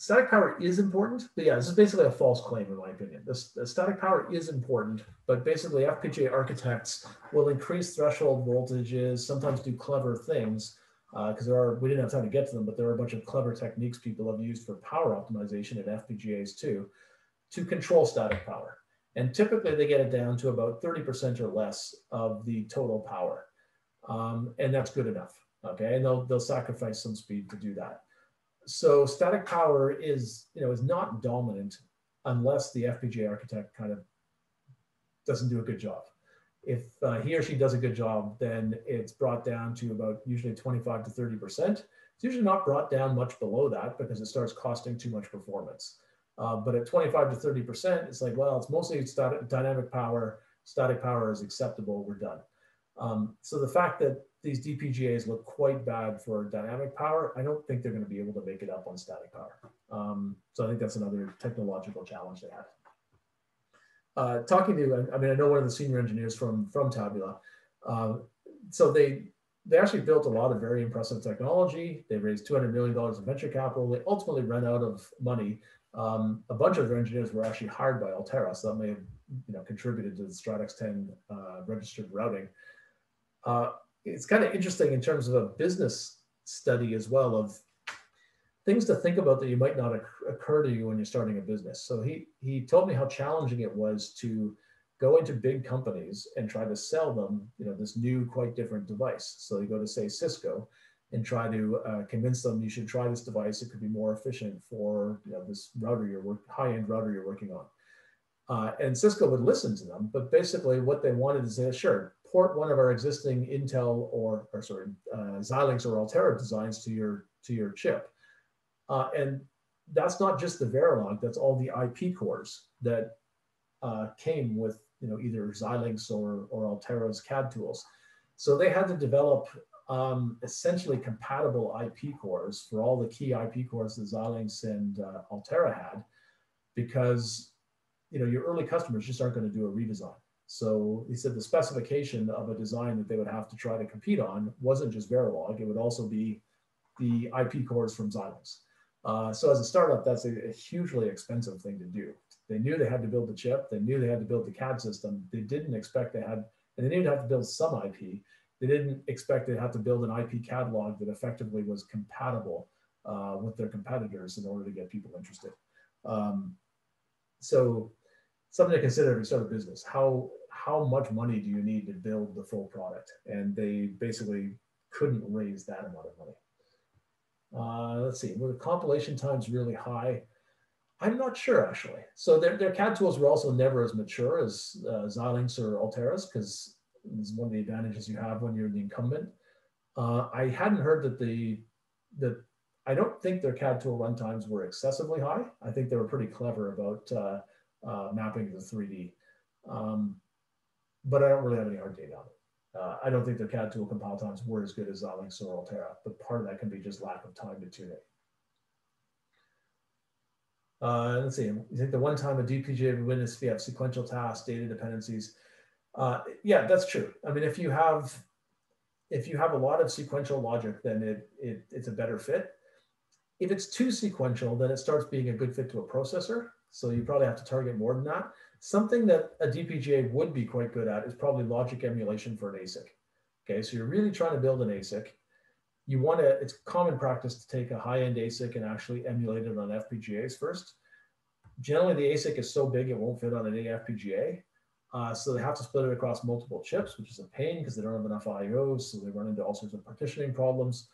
static power is important, but yeah, this is basically a false claim in my opinion. This, static power is important, but basically FPGA architects will increase threshold voltages, sometimes do clever things, because uh, there are, we didn't have time to get to them, but there are a bunch of clever techniques people have used for power optimization in FPGAs too, to control static power. And typically they get it down to about 30% or less of the total power. Um, and that's good enough, okay? And they'll, they'll sacrifice some speed to do that so static power is, you know, is not dominant unless the FPGA architect kind of doesn't do a good job. If uh, he or she does a good job, then it's brought down to about usually 25 to 30%. It's usually not brought down much below that because it starts costing too much performance. Uh, but at 25 to 30%, it's like, well, it's mostly static, dynamic power. Static power is acceptable. We're done. Um, so the fact that these DPGAs look quite bad for dynamic power. I don't think they're going to be able to make it up on static power. Um, so I think that's another technological challenge they have. Uh, talking to, I mean, I know one of the senior engineers from from Tabula. Uh, so they they actually built a lot of very impressive technology. They raised two hundred million dollars in venture capital. They ultimately ran out of money. Um, a bunch of their engineers were actually hired by Altera, so that may have you know contributed to the Stratix 10 uh, registered routing. It's kind of interesting in terms of a business study as well of things to think about that you might not occur to you when you're starting a business. So he he told me how challenging it was to go into big companies and try to sell them, you know, this new quite different device. So you go to say Cisco and try to uh, convince them you should try this device. It could be more efficient for you know this router you're work high-end router you're working on. Uh, and Cisco would listen to them, but basically what they wanted to say, sure, port one of our existing Intel or, or sorry, uh, Xilinx or Altera designs to your to your chip. Uh, and that's not just the Verilog, that's all the IP cores that uh, came with you know either Xilinx or, or Altera's CAD tools. So they had to develop um, essentially compatible IP cores for all the key IP cores that Xilinx and uh, Altera had, because you know your early customers just aren't going to do a redesign. So he said the specification of a design that they would have to try to compete on wasn't just Verilog, it would also be the IP cores from Xilinx. Uh, so as a startup, that's a, a, hugely expensive thing to do. They knew they had to build the chip, they knew they had to build the CAD system. They didn't expect they had, and they they had to build some IP. They didn't expect they'd have to build an IP catalog that effectively was compatible uh, with their competitors in order to get people interested. Um, so something to consider if you start a business. How how much money do you need to build the full product? And they basically couldn't raise that amount of money. Uh, let's see, were the compilation times really high? I'm not sure actually. So their, their CAD tools were also never as mature as uh, Xilinx or Altera's because is one of the advantages you have when you're the incumbent. Uh, I hadn't heard that the that I don't think their CAD tool runtimes were excessively high. I think they were pretty clever about uh, uh, mapping the 3D. Um, but I don't really have any hard data on it. Uh, I don't think their CAD tool compile times were as good as Xilinx or Altera, but part of that can be just lack of time to tune it. Uh, let's see, you think the one time a DPGA would win is if you have sequential tasks, data dependencies. Uh, yeah, that's true. I mean, if you have if you have a lot of sequential logic, then it, it it's a better fit. If it's too sequential, then it starts being a good fit to a processor. So you probably have to target more than that. Something that a DPGA would be quite good at is probably logic emulation for an ASIC. Okay, so you're really trying to build an ASIC. You want to, it's common practice to take a high-end ASIC and actually emulate it on FPGAs first. Generally, the ASIC is so big it won't fit on any FPGA. Uh, so they have to split it across multiple chips, which is a pain because they don't have enough IOs. So they run into all sorts of partitioning problems.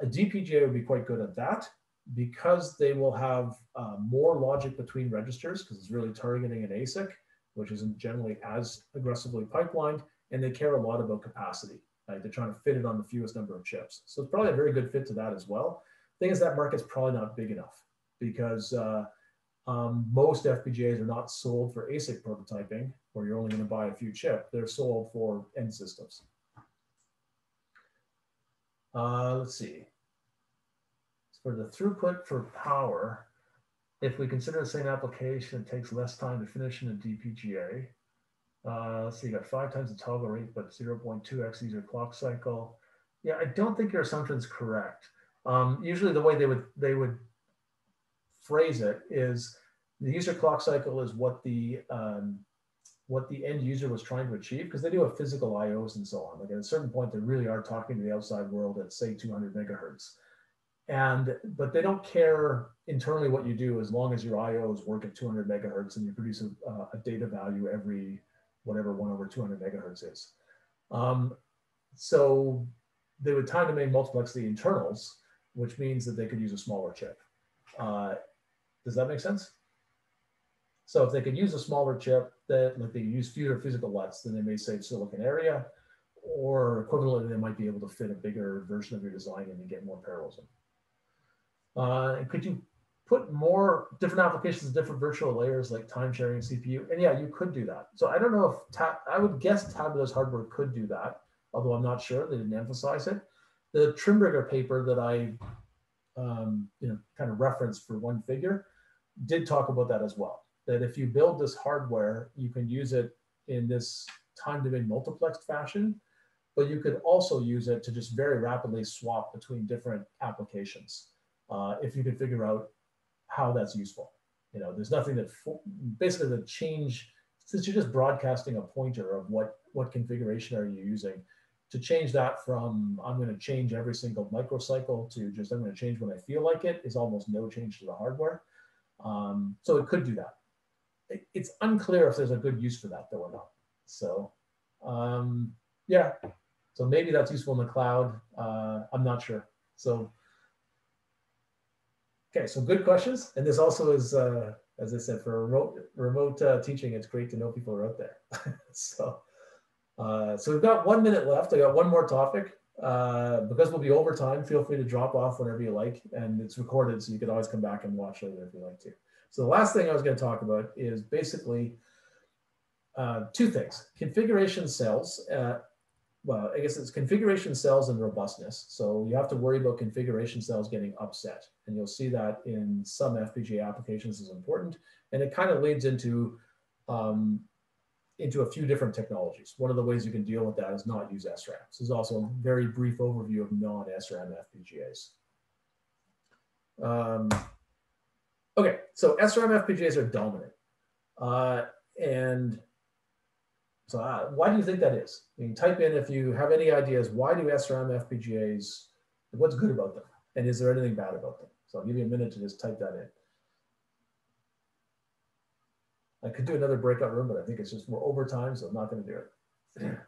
A DPGA would be quite good at that because they will have uh, more logic between registers because it's really targeting an ASIC, which isn't generally as aggressively pipelined, and they care a lot about capacity. Right? They're trying to fit it on the fewest number of chips. So it's probably a very good fit to that as well. Thing is that market's probably not big enough because uh, um, most FPGAs are not sold for ASIC prototyping, where you're only going to buy a few chip. They're sold for end systems. Uh, let's see. For the throughput for power, if we consider the same application, it takes less time to finish in a DPGA. Uh, see, you got five times the toggle rate, but 0.2x user clock cycle. Yeah, I don't think your assumption is correct. Um, usually the way they would they would phrase it is the user clock cycle is what the um, what the end user was trying to achieve because they do have physical IOs and so on. Like at a certain point, they really are talking to the outside world at say 200 megahertz. And but they don't care internally what you do as long as your IOs work at 200 megahertz and you produce a, a data value every whatever one over 200 megahertz is. Um, so they would time domain multiplex the internals, which means that they could use a smaller chip. Uh, does that make sense? So if they could use a smaller chip that like they use fewer physical LUTs, then they may save silicon area, or equivalently, they might be able to fit a bigger version of your design and get more parallelism. Uh, could you put more different applications, different virtual layers like time sharing CPU? And yeah, you could do that. So I don't know if tab, I would guess Tabula's hardware could do that, although I'm not sure. They didn't emphasize it. The Trimberger paper that I, um, you know, kind of referenced for one figure did talk about that as well. That if you build this hardware, you can use it in this time domain multiplexed fashion, but you could also use it to just very rapidly swap between different applications uh, if you could figure out how that's useful. You know, there's nothing that basically the change since you're just broadcasting a pointer of what what configuration are you using to change that from I'm going to change every single microcycle to just I'm going to change when I feel like it is almost no change to the hardware. Um, so it could do that. It, it's unclear if there's a good use for that though or not. So um, yeah, so maybe that's useful in the cloud. Uh, I'm not sure. So Okay, so good questions. And this also is, uh, as I said, for remote, remote uh, teaching, it's great to know people are out there. so, uh, so we've got one minute left. I got one more topic. Uh, because we'll be over time, feel free to drop off whenever you like. And it's recorded, so you can always come back and watch later if you like to. So the last thing I was going to talk about is basically uh, two things. Configuration cells uh, well, I guess it's configuration cells and robustness. So you have to worry about configuration cells getting upset. And you'll see that in some FPGA applications is important. And it kind of leads into, um, into a few different technologies. One of the ways you can deal with that is not use SRAM. This is also a very brief overview of non-SRAM FPGAs. Um, okay, so SRAM FPGAs are dominant. Uh, and so uh, why do you think that is? You can type in if you have any ideas, why do SRAM FPGAs, what's good about them? And is there anything bad about them? So I'll give you a minute to just type that in. I could do another breakout room, but I think it's just more overtime, so I'm not going to do it.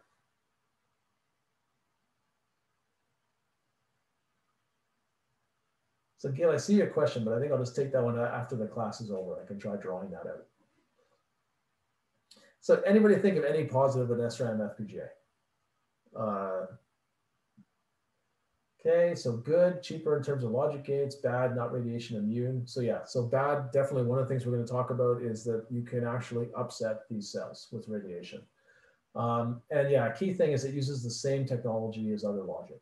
So Gail, I see your question, but I think I'll just take that one after the class is over. I can try drawing that out. So anybody think of any positive in SRAM FPGA? Uh, okay, so good, cheaper in terms of logic gates, bad, not radiation immune. So yeah, so bad, definitely one of the things we're going to talk about is that you can actually upset these cells with radiation. Um, and yeah, key thing is it uses the same technology as other logic.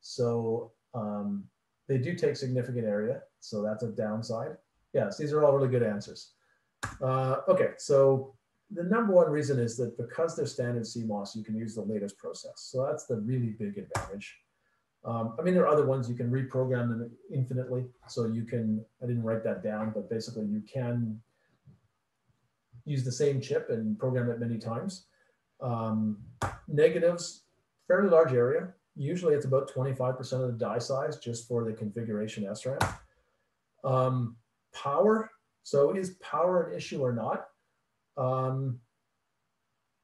So um, they do take significant area. So that's a downside. Yes, these are all really good answers. Uh, okay, so the number one reason is that because they're standard CMOS, you can use the latest process. So that's the really big advantage. Um, I mean, there are other ones you can reprogram them infinitely. So you can, I didn't write that down, but basically you can use the same chip and program it many times. Um, negatives, fairly large area. Usually it's about 25% of the die size just for the configuration SRAM. Um, power. So is power an issue or not? Um,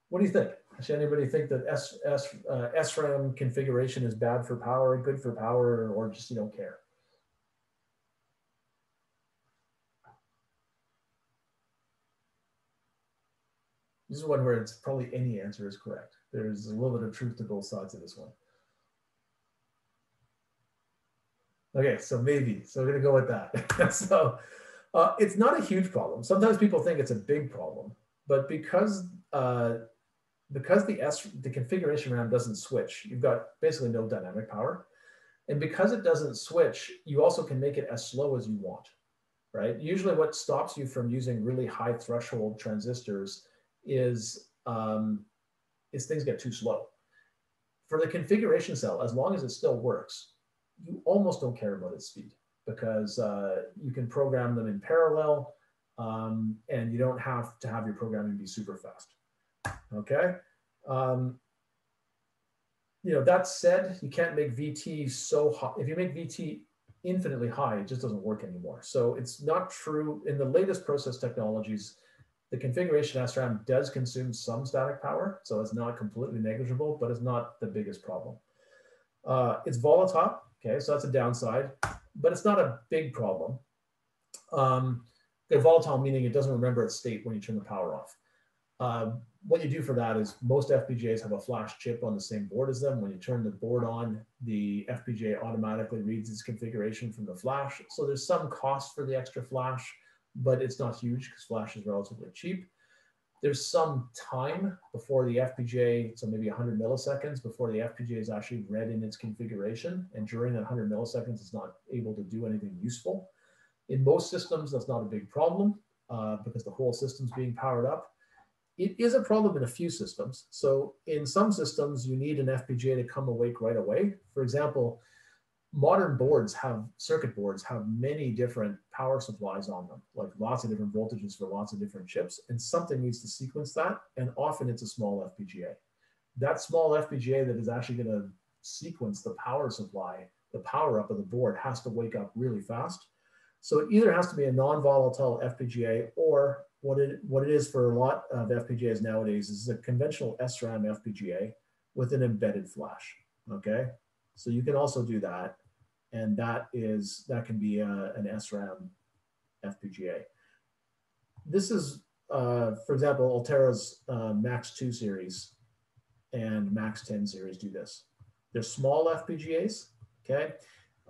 what do you think? Does anybody think that S, S, uh, SRAM configuration is bad for power, good for power, or just you don't care? This is one where it's probably any answer is correct. There's a little bit of truth to both sides of this one. Okay, so maybe. So we're going to go with that. so uh, it's not a huge problem. Sometimes people think it's a big problem, but because uh, because the S the configuration RAM doesn't switch, you've got basically no dynamic power. And because it doesn't switch, you also can make it as slow as you want, right? Usually what stops you from using really high threshold transistors is, um, is things get too slow. For the configuration cell, as long as it still works, you almost don't care about its speed because uh, you can program them in parallel um, and you don't have to have your programming be super fast. Okay. Um, you know, that said, you can't make VT so high. If you make VT infinitely high, it just doesn't work anymore. So it's not true in the latest process technologies. The configuration SRAM does consume some static power, so it's not completely negligible, but it's not the biggest problem. Uh, it's volatile, okay, so that's a downside, but it's not a big problem. Um, volatile meaning it doesn't remember its state when you turn the power off. Uh, what you do for that is most FPGAs have a flash chip on the same board as them. When you turn the board on, the FPGA automatically reads its configuration from the flash. So there's some cost for the extra flash, but it's not huge because flash is relatively cheap. There's some time before the FPGA, so maybe 100 milliseconds before the FPGA is actually read in its configuration. And during that 100 milliseconds, it's not able to do anything useful. In most systems, that's not a big problem uh, because the whole system's being powered up. It is a problem in a few systems. So in some systems, you need an FPGA to come awake right away. For example, modern boards have circuit boards have many different power supplies on them, like lots of different voltages for lots of different chips, and something needs to sequence that. And often it's a small FPGA. That small FPGA that is actually going to sequence the power supply, the power up of the board has to wake up really fast. So it either has to be a non-volatile FPGA or what it, what it is for a lot of FPGAs nowadays is a conventional SRAM FPGA with an embedded flash, okay? So you can also do that. And that is, that can be a, an SRAM FPGA. This is, uh, for example, Altera's uh, Max 2 series and Max 10 series do this. They're small FPGAs, okay?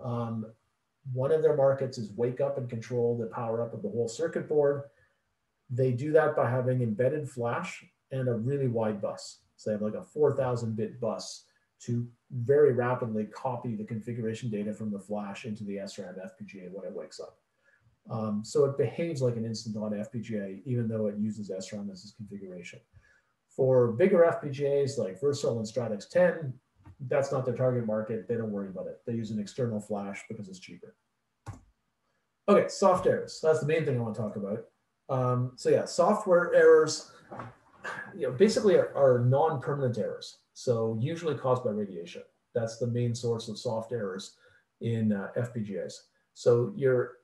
Um, one of their markets is wake up and control the power up of the whole circuit board. They do that by having embedded flash and a really wide bus. So they have like a 4,000 bit bus to very rapidly copy the configuration data from the flash into the SRAM FPGA when it wakes up. Um, so it behaves like an instant on FPGA, even though it uses SRAM as its configuration. For bigger FPGAs like Versal and Stratix 10, that's not their target market. They don't worry about it. They use an external flash because it's cheaper. Okay, soft errors. That's the main thing I want to talk about. Um, so yeah, software errors, you know, basically are, are non-permanent errors. So usually caused by radiation. That's the main source of soft errors in uh, FPGAs. So your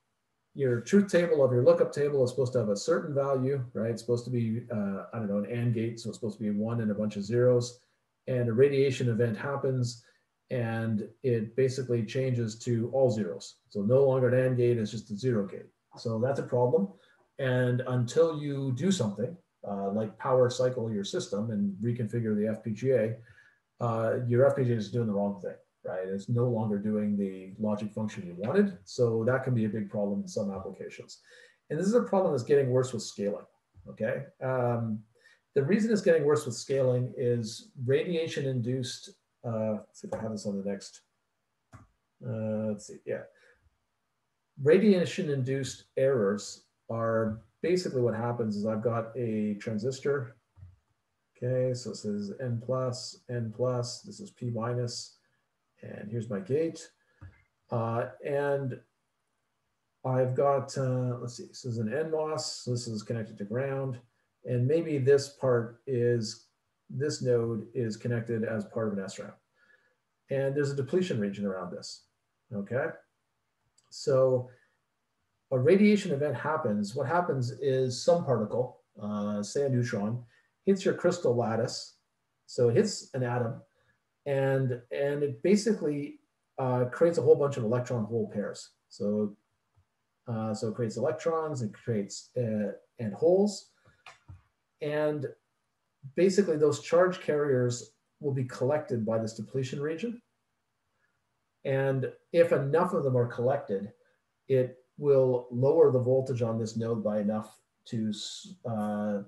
your truth table of your lookup table is supposed to have a certain value, right? It's supposed to be, uh, I don't know, an AND gate. So it's supposed to be one and a bunch of zeros. And a radiation event happens and it basically changes to all zeros. So no longer an AND gate, it's just a zero gate. So that's a problem. And until you do something, uh, like power cycle your system and reconfigure the FPGA, uh, your FPGA is doing the wrong thing, right? It's no longer doing the logic function you wanted. So that can be a big problem in some applications. And this is a problem that's getting worse with scaling, okay? Um, the reason it's getting worse with scaling is radiation induced, uh, let's see if I have this on the next, uh, let's see, yeah. Radiation induced errors are basically what happens is I've got a transistor. Okay, so this is N plus, N plus, this is P minus, and here's my gate. Uh, and I've got, uh, let's see, this is an NMOS, so this is connected to ground. And maybe this part is, this node is connected as part of an SRAM. And there's a depletion region around this, okay? So a radiation event happens, what happens is some particle, uh, say a neutron, hits your crystal lattice. So it hits an atom and, and it basically uh, creates a whole bunch of electron hole pairs. So, uh, so it creates electrons, it creates uh, and holes. And basically those charge carriers will be collected by this depletion region. And if enough of them are collected, it will lower the voltage on this node by enough to, uh,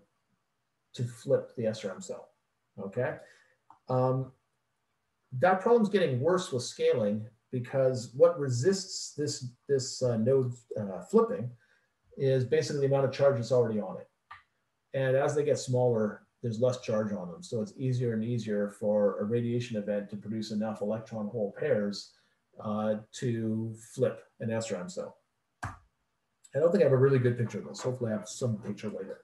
to flip the SRAM cell, okay? Um, that problem's getting worse with scaling because what resists this, this uh, node uh, flipping is basically the amount of charge that's already on it. And as they get smaller, there's less charge on them. So it's easier and easier for a radiation event to produce enough electron hole pairs uh, to flip an SRAM cell. I don't think I have a really good picture of this. Hopefully I have some picture later.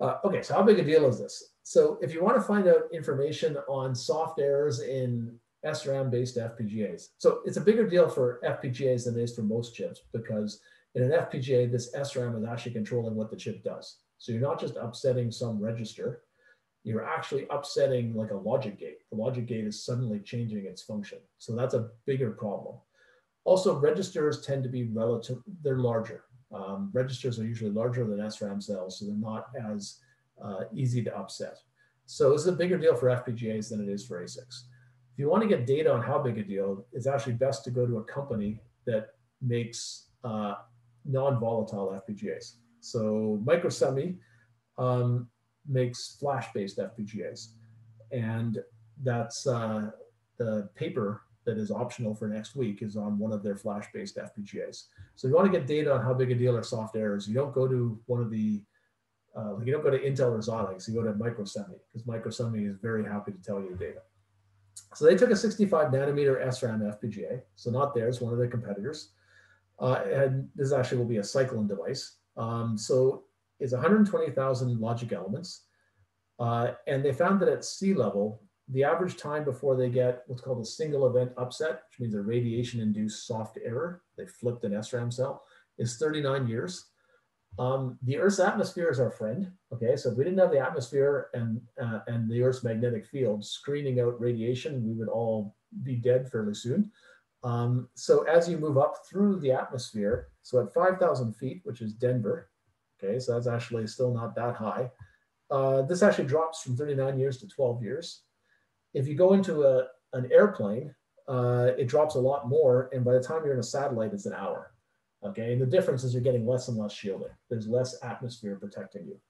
Uh, okay, so how big a deal is this? So if you want to find out information on soft errors in SRAM-based FPGAs, so it's a bigger deal for FPGAs than it is for most chips because in an FPGA, this SRAM is actually controlling what the chip does. So you're not just upsetting some register, you're actually upsetting like a logic gate. The logic gate is suddenly changing its function. So that's a bigger problem. Also, registers tend to be relative, they're larger. Um, registers are usually larger than SRAM cells, so they're not as uh, easy to upset. So this is a bigger deal for FPGAs than it is for ASICs. If you want to get data on how big a deal, it's actually best to go to a company that makes uh, non-volatile FPGAs. So Microsemi um, makes flash-based FPGAs, and that's uh, the paper that is optional for next week is on one of their flash-based FPGAs. So you want to get data on how big a deal are soft errors, you don't go to one of the, uh, you don't go to Intel or Xilinx, you go to Microsemi because Microsemi is very happy to tell you the data. So they took a 65 nanometer SRAM FPGA, so not theirs, one of their competitors. Uh, and this actually will be a cyclone device. Um, so it's 120,000 logic elements. Uh, and they found that at sea level, the average time before they get what's called a single event upset, which means a radiation induced soft error, they flipped an SRAM cell, is 39 years. Um, the Earth's atmosphere is our friend. Okay, so if we didn't have the atmosphere and uh, and the Earth's magnetic field screening out radiation, we would all be dead fairly soon. Um, so as you move up through the atmosphere, so at 5,000 feet, which is Denver, okay, so that's actually still not that high. Uh, this actually drops from 39 years to 12 years. If you go into a, an airplane, uh, it drops a lot more. And by the time you're in a satellite, it's an hour. Okay. And the difference is you're getting less and less shielding. There's less atmosphere protecting you.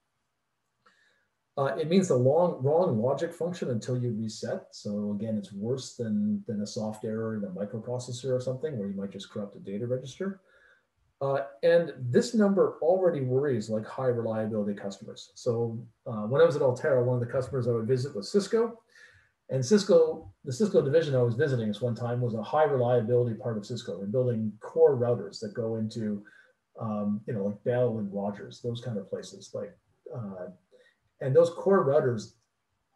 Uh, it means the long, wrong logic function until you reset. So again, it's worse than, than a soft error in a microprocessor or something where you might just corrupt a data register. Uh, and this number already worries like high reliability customers. So uh, when I was at Altera, one of the customers I would visit was Cisco. And Cisco, the Cisco division I was visiting this one time was a high reliability part of Cisco. They're building core routers that go into, um, you know, like Bell and Rogers, those kind of places. Like, uh, and those core routers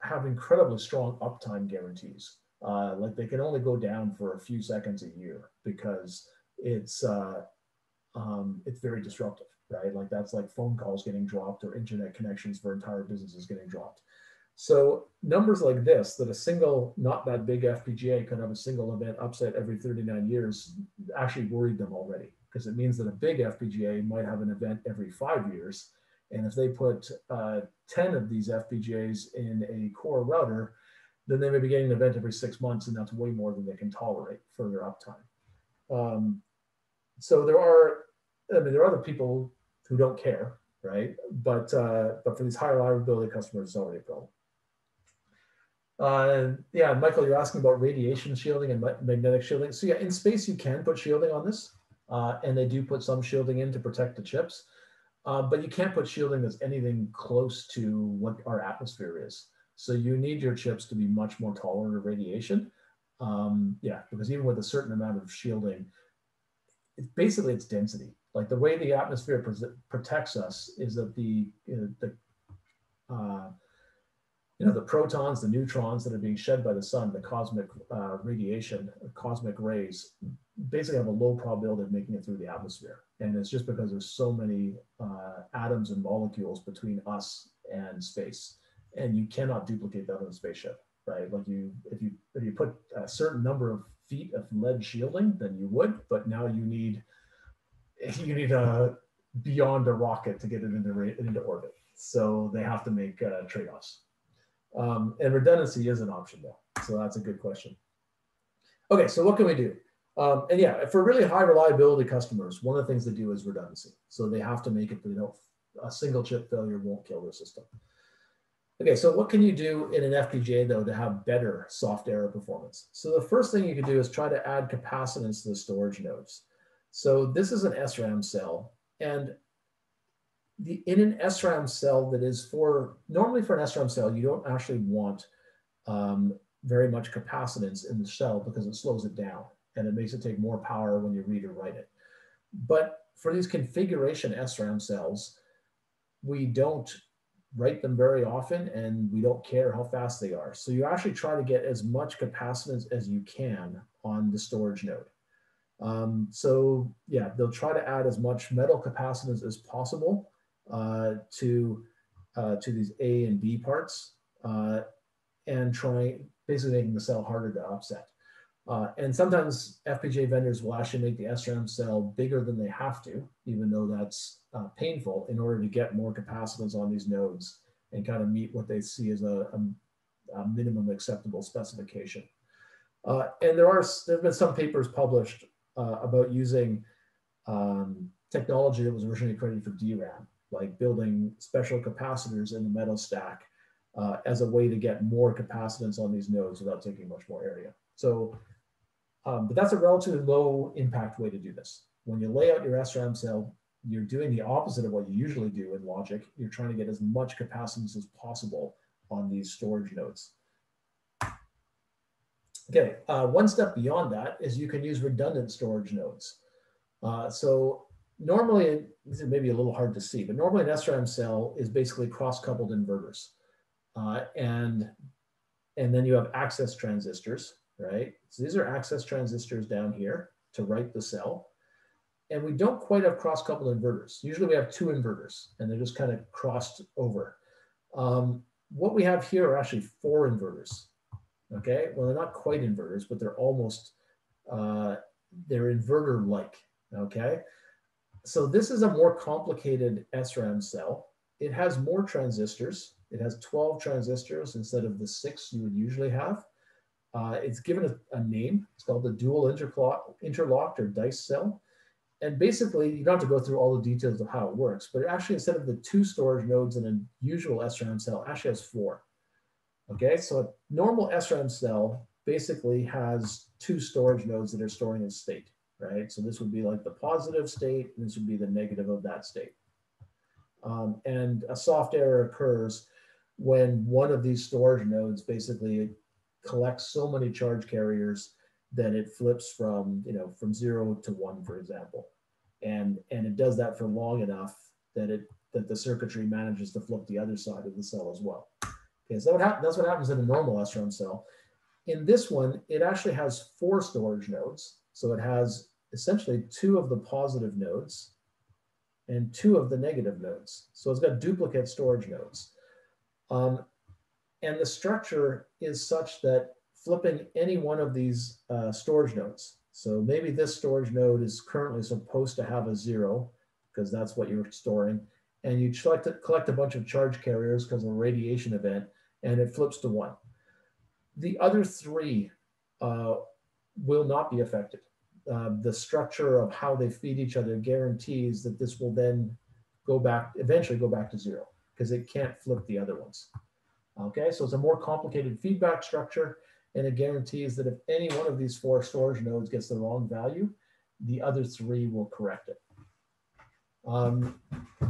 have incredibly strong uptime guarantees. Uh, like they can only go down for a few seconds a year because it's uh, um, it's very disruptive, right? Like that's like phone calls getting dropped or internet connections for entire businesses getting dropped. So numbers like this, that a single, not that big FPGA could have a single event upset every 39 years, actually worried them already because it means that a big FPGA might have an event every five years. And if they put uh, 10 of these FPGAs in a core router, then they may be getting an event every six months, and that's way more than they can tolerate for their uptime. Um, so there are, I mean, there are other people who don't care, right? But uh, but for these high reliability customers, it's already a problem. Uh, yeah, Michael, you're asking about radiation shielding and magnetic shielding. So yeah, in space you can put shielding on this, uh, and they do put some shielding in to protect the chips, uh, but you can't put shielding that's anything close to what our atmosphere is. So you need your chips to be much more tolerant of radiation. Um, yeah, because even with a certain amount of shielding, it's basically its density. Like the way the atmosphere protects us is that the know, the uh, you know the protons, the neutrons that are being shed by the sun, the cosmic uh, radiation, cosmic rays, basically have a low probability of making it through the atmosphere, and it's just because there's so many uh, atoms and molecules between us and space, and you cannot duplicate that on a spaceship, right? Like you, if you if you put a certain number of feet of lead shielding, then you would, but now you need you need a beyond a rocket to get it into, into orbit. So they have to make uh, trade-offs. Um, and redundancy is an option though. So that's a good question. Okay, so what can we do? Um, and yeah, for really high reliability customers, one of the things they do is redundancy. So they have to make it, you know, a single chip failure won't kill their system. Okay, so what can you do in an FPGA though to have better soft error performance? So the first thing you can do is try to add capacitance to the storage nodes. So this is an SRAM cell. And the, in an SRAM cell that is for, normally for an SRAM cell, you don't actually want um, very much capacitance in the cell because it slows it down and it makes it take more power when you read or write it. But for these configuration SRAM cells, we don't write them very often and we don't care how fast they are. So you actually try to get as much capacitance as you can on the storage node. Um, so yeah, they'll try to add as much metal capacitance as possible to uh, to these A and B parts, uh, and trying basically making the cell harder to upset. Uh, and sometimes FPGA vendors will actually make the SRAM cell bigger than they have to, even though that's uh, painful, in order to get more capacitance on these nodes and kind of meet what they see as a, a, a minimum acceptable specification. Uh, and there are there have been some papers published uh, about using um, technology that was originally created for DRAM, like building special capacitors in the metal stack uh, as a way to get more capacitance on these nodes without taking much more area. So, um, but that's a relatively low impact way to do this. When you lay out your SRAM cell, you're doing the opposite of what you usually do in logic. You're trying to get as much capacitance as possible on these storage nodes. Okay, uh, one step beyond that is you can use redundant storage nodes. Uh, so normally, this is maybe a little hard to see, but normally an SRAM cell is basically cross-coupled inverters. Uh, and, and then you have access transistors, right? So these are access transistors down here to write the cell. And we don't quite have cross-coupled inverters. Usually we have two inverters and they're just kind of crossed over. Um, what we have here are actually four inverters. Okay, well, they're not quite inverters, but they're almost, uh, they're inverter-like, okay? So this is a more complicated SRAM cell. It has more transistors. It has 12 transistors instead of the six you would usually have. Uh, it's given a, a, name. It's called the dual interlocked or dice cell. And basically, you don't have to go through all the details of how it works, but actually, instead of the two storage nodes in a usual SRAM cell, actually has four. Okay, so a normal SRAM cell basically has two storage nodes that are storing its state, right? So this would be like the positive state, and this would be the negative of that state. Um, and a soft error occurs when one of these storage nodes basically collects so many charge carriers that it flips from, you know, from zero to one, for example. And, and it does that for long enough that it that the circuitry manages to flip the other side of the cell as well. Okay, so what that's what happens in a normal SRAM cell. In this one, it actually has four storage nodes. So it has essentially two of the positive nodes and two of the negative nodes. So it's got duplicate storage nodes. Um, and the structure is such that flipping any one of these uh, storage nodes, so maybe this storage node is currently supposed to have a zero because that's what you're storing, and you collect, collect a bunch of charge carriers because of a radiation event, and it flips to one. The other three uh, will not be affected. Uh, the structure of how they feed each other guarantees that this will then go back, eventually go back to zero because it can't flip the other ones. Okay, so it's a more complicated feedback structure and it guarantees that if any one of these four storage nodes gets the wrong value, the other three will correct it. Um,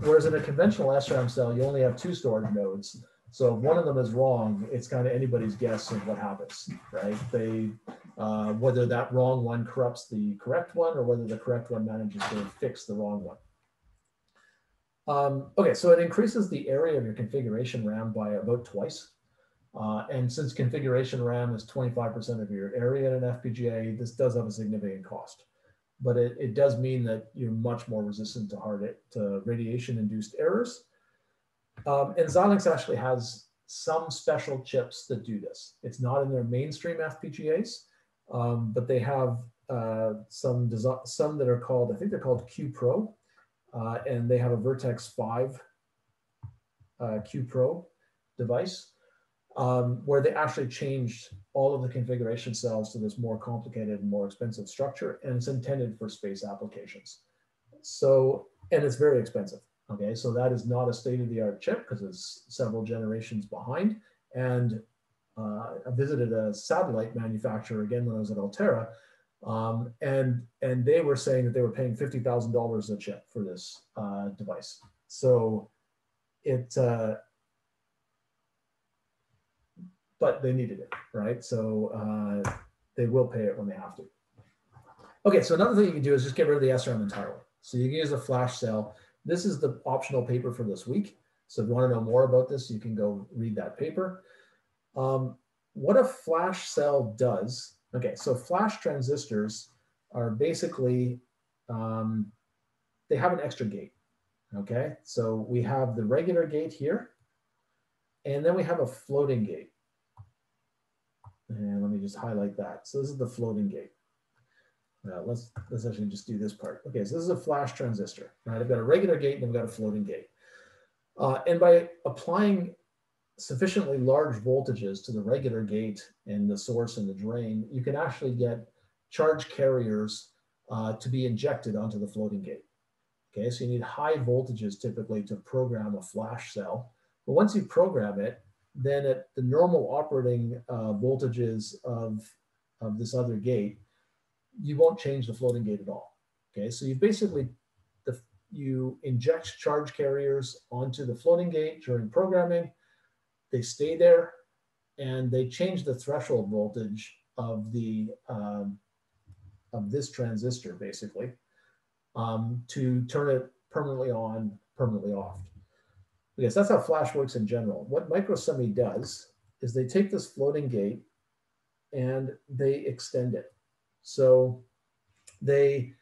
whereas in a conventional SRAM cell, you only have two storage nodes. So if one of them is wrong, it's kind of anybody's guess of what happens, right? They, uh, whether that wrong one corrupts the correct one or whether the correct one manages to fix the wrong one. Um, okay, so it increases the area of your configuration RAM by about twice. Uh, and since configuration RAM is 25% of your area in an FPGA, this does have a significant cost. But it, it does mean that you're much more resistant to hard to radiation-induced errors. Um, and Xilinx actually has some special chips that do this. It's not in their mainstream FPGAs, um, but they have uh, some some that are called, I think they're called Q Pro, uh, and they have a Virtex 5 uh, Q Pro device um, where they actually changed all of the configuration cells to this more complicated and more expensive structure, and it's intended for space applications. So, and it's very expensive. Okay, so that is not a state-of-the-art chip because it's several generations behind. And I visited a satellite manufacturer again when I was at Altera, um, and and they were saying that they were paying fifty thousand dollars a chip for this uh, device. So it uh, but they needed it, right? So uh, they will pay it when they have to. Okay, so another thing you can do is just get rid of the SRAM entirely. So you can use a flash cell. This is the optional paper for this week. So if you want to know more about this, you can go read that paper. Um, what a flash cell does, okay, so flash transistors are basically, um, they have an extra gate, okay? So we have the regular gate here, and then we have a floating gate. And let me just highlight that. So this is the floating gate. Now let's, let's actually just do this part. Okay, so this is a flash transistor. Right, I've got a regular gate and I've got a floating gate. Uh, and by applying sufficiently large voltages to the regular gate and the source and the drain, you can actually get charge carriers uh, to be injected onto the floating gate. Okay, so you need high voltages typically to program a flash cell. But once you program it, then at the normal operating uh, voltages of, of this other gate, you won't change the floating gate at all. Okay, so you basically, the, you inject charge carriers onto the floating gate during programming, they stay there, and they change the threshold voltage of the um, of this transistor basically um, to turn it permanently on, permanently off. Because that's how Flash works in general. What Microsemi does is they take this floating gate and they extend it. So they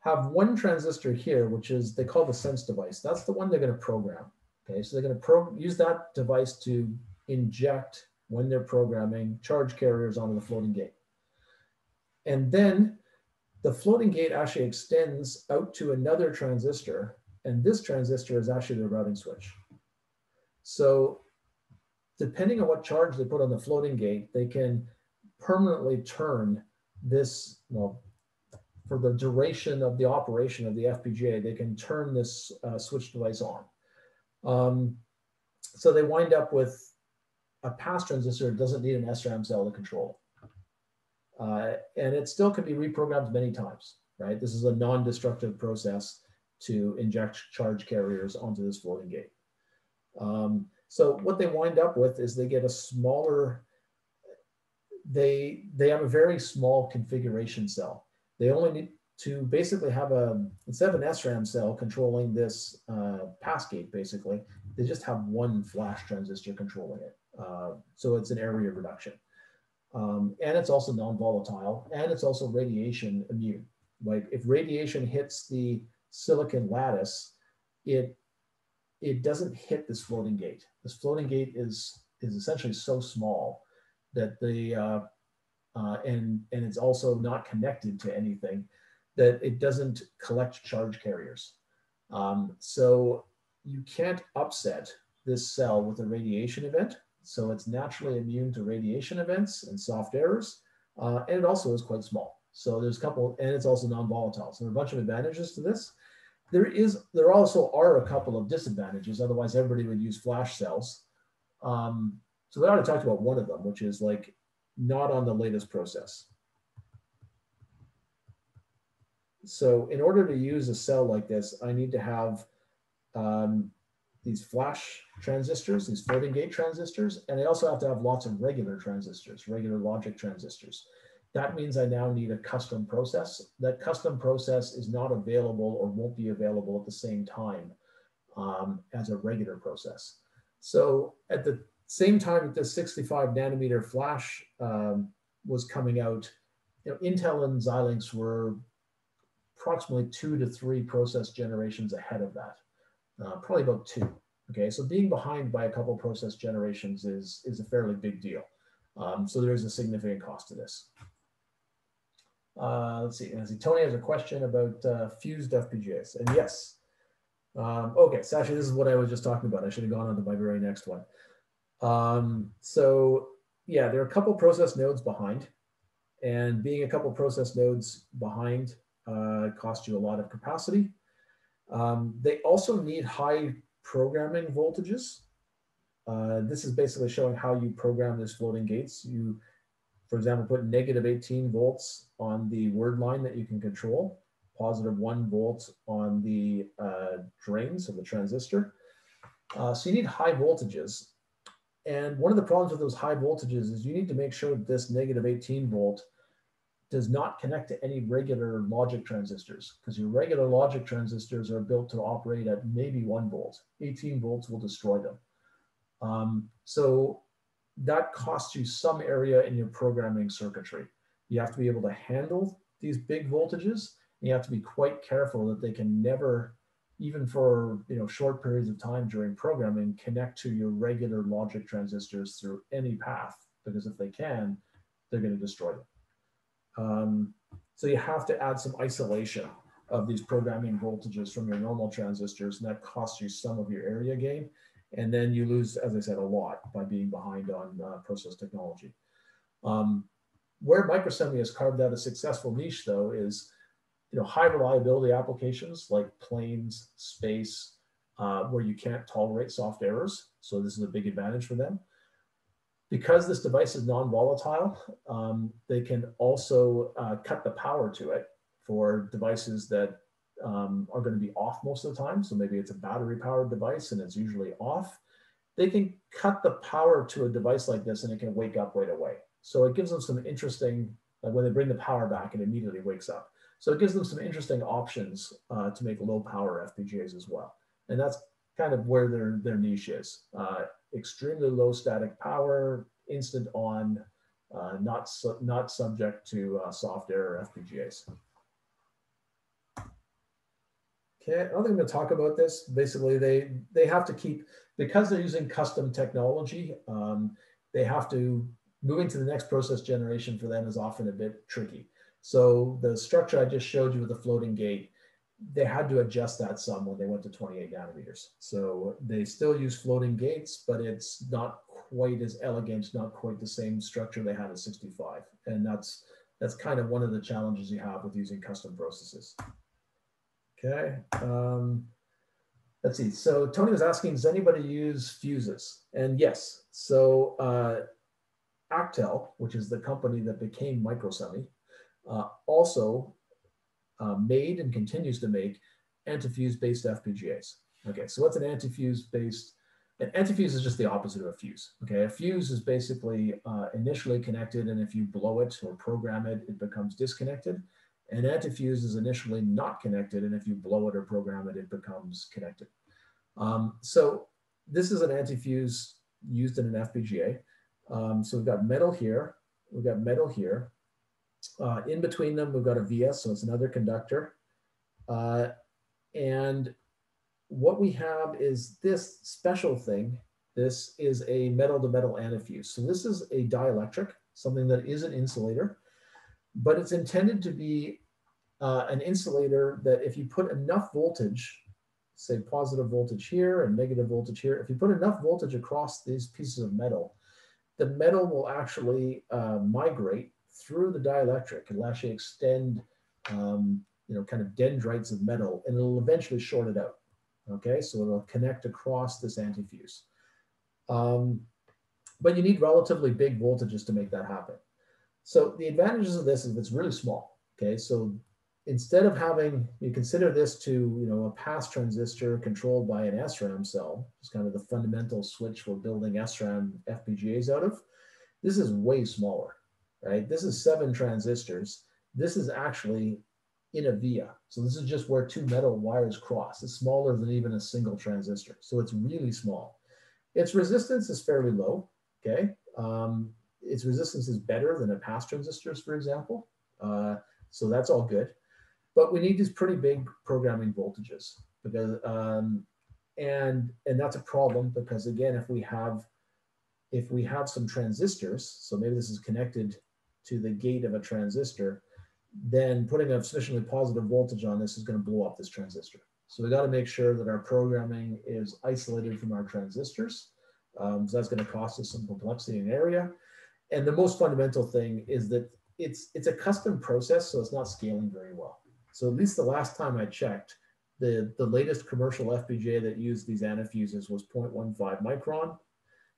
have one transistor here, which is they call the sense device. That's the one they're going to program. Okay, so they're going to use that device to inject when they're programming charge carriers onto the floating gate. And then the floating gate actually extends out to another transistor and this transistor is actually the routing switch. So depending on what charge they put on the floating gate, they can permanently turn this, well, for the duration of the operation of the FPGA, they can turn this uh, switch device on. Um, so they wind up with a pass transistor that doesn't need an SRAM cell to control. Uh, and it still can be reprogrammed many times, right? This is a non-destructive process to inject charge carriers onto this floating gate. Um, so what they wind up with is they get a smaller, they, they have a very small configuration cell. They only need to basically have a, instead of an SRAM cell controlling this uh, pass gate, basically, they just have one flash transistor controlling it. Uh, so it's an area reduction. Um, and it's also non-volatile and it's also radiation immune. Like if radiation hits the silicon lattice, it, it doesn't hit this floating gate. This floating gate is is essentially so small that the uh, uh, and and it's also not connected to anything that it doesn't collect charge carriers. Um, so you can't upset this cell with a radiation event. So it's naturally immune to radiation events and soft errors, uh, and it also is quite small. So there's a couple, and it's also non-volatile. So there are a bunch of advantages to this. There is, there also are a couple of disadvantages. Otherwise, everybody would use flash cells. Um, so we already talked about one of them, which is like not on the latest process. So in order to use a cell like this, I need to have um, these flash transistors, these floating gate transistors, and I also have to have lots of regular transistors, regular logic transistors. That means I now need a custom process. That custom process is not available or won't be available at the same time um, as a regular process. So at the same time that the 65 nanometer flash um, was coming out, you know, Intel and Xilinx were approximately two to three process generations ahead of that, uh, probably about two. Okay, so being behind by a couple process generations is, is a fairly big deal. Um, so there is a significant cost to this. Uh, let's see, see, Tony has a question about uh, fused FPGAs. And yes, um, okay, so actually this is what I was just talking about. I should have gone on to my very next one. Um, so yeah, there are a couple process nodes behind and being a couple process nodes behind uh, cost you a lot of capacity. Um, they also need high programming voltages. Uh, this is basically showing how you program these floating gates. You, for example, put negative 18 volts on the word line that you can control, positive one volt on the uh, drains of the transistor. Uh, so you need high voltages. And one of the problems with those high voltages is you need to make sure that this negative 18 volt does not connect to any regular logic transistors because your regular logic transistors are built to operate at maybe one volt. 18 volts will destroy them. Um, so that costs you some area in your programming circuitry. You have to be able to handle these big voltages. And you have to be quite careful that they can never even for you know short periods of time during programming, connect to your regular logic transistors through any path, because if they can, they're going to destroy them. Um, so you have to add some isolation of these programming voltages from your normal transistors, and that costs you some of your area gain. And then you lose, as I said, a lot by being behind on uh, process technology. Um, where Microsemi has carved out a successful niche, though, is you know, high reliability applications like planes, space, uh, where you can't tolerate soft errors. So this is a big advantage for them. Because this device is non-volatile, um, they can also uh, cut the power to it for devices that um, are going to be off most of the time. So maybe it's a battery powered device and it's usually off. They can cut the power to a device like this and it can wake up right away. So it gives them some interesting, like when they bring the power back, it immediately wakes up. So it gives them some interesting options uh, to make low power FPGAs as well. And that's kind of where their, their niche is. Uh, extremely low static power, instant on, uh, not, su not subject to uh, soft error FPGAs. Okay, I don't think I'm going to talk about this. Basically, they they have to keep because they're using custom technology. Um, they have to moving to the next process generation for them is often a bit tricky. So the structure I just showed you with the floating gate, they had to adjust that some when they went to 28 nanometers. So they still use floating gates, but it's not quite as elegant, not quite the same structure they had at 65. And that's that's kind of one of the challenges you have with using custom processes. Okay. Um, let's see. So Tony was asking, does anybody use fuses? And yes. So uh, Actel, which is the company that became Microsemi, uh, also uh, made and continues to make antifuse based FPGAs. Okay, so what's an antifuse based? An antifuse is just the opposite of a fuse. Okay, a fuse is basically uh, initially connected, and if you blow it or program it, it becomes disconnected. An antifuse is initially not connected, and if you blow it or program it, it becomes connected. Um, so this is an antifuse used in an FPGA. Um, so we've got metal here, we've got metal here, uh, in between them, we've got a VS, so it's another conductor. Uh, and what we have is this special thing This is a metal to metal antifuse. So this is a dielectric, something that is an insulator, but it's intended to be uh, an insulator that if you put enough voltage, say positive voltage here and negative voltage here, if you put enough voltage across these pieces of metal, the metal will actually uh, migrate through the dielectric. It'll actually extend, um, you know, kind of dendrites of metal, and it'll eventually short it out. Okay, so it'll connect across this antifuse. Um, but you need relatively big voltages to make that happen. So the advantages of this is it's really small. Okay, so instead of having, you consider this to, you know, a pass transistor controlled by an SRAM cell, it's kind of the fundamental switch we're building SRAM FPGAs out of. This is way smaller, right? This is seven transistors. This is actually in a via. So this is just where two metal wires cross. It's smaller than even a single transistor. So it's really small. Its resistance is fairly low, okay? Um, its resistance is better than a pass transistors, for example. Uh, so that's all good. But we need these pretty big programming voltages because, um, and and that's a problem because again, if we have if we have some transistors, so maybe this is connected to the gate of a transistor, then putting a sufficiently positive voltage on this is going to blow up this transistor. So we got to make sure that our programming is isolated from our transistors. Um, so that's going to cost us some complexity and area. And the most fundamental thing is that it's it's a custom process, so it's not scaling very well. So at least the last time I checked, the, the latest commercial FPGA that used these antifuses was 0.15 micron.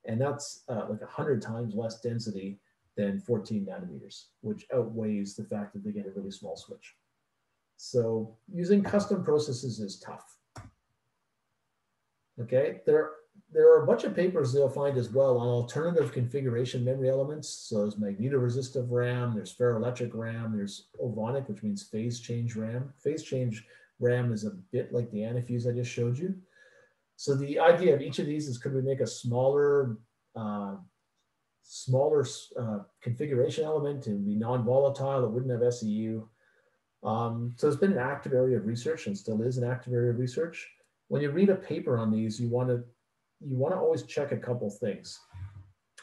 And that's uh, like 100 times less density than 14 nanometers, which outweighs the fact that they get a really small switch. So using custom processes is tough. Okay, there, there are a bunch of papers they'll find as well on alternative configuration memory elements. So there's magnetoresistive RAM, there's ferroelectric RAM, there's ovonic, which means phase change RAM. Phase change RAM is a bit like the antifuse I just showed you. So the idea of each of these is could we make a smaller, uh, smaller uh, configuration element to be non-volatile, it wouldn't have SEU. Um, so it's been an active area of research and still is an active area of research. When you read a paper on these, you want to you want to always check a couple things.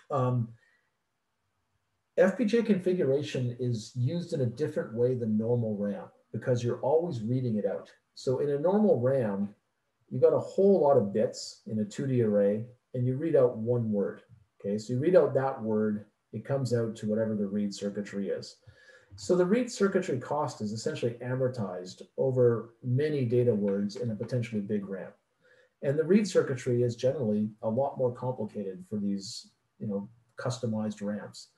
Um, FPGA configuration is used in a different way than normal RAM because you're always reading it out. So in a normal RAM, you got a whole lot of bits in a 2D array and you read out one word. Okay, so you read out that word, it comes out to whatever the read circuitry is. So the read circuitry cost is essentially amortized over many data words in a potentially big RAM. And the read circuitry is generally a lot more complicated for these, you know, customized RAMs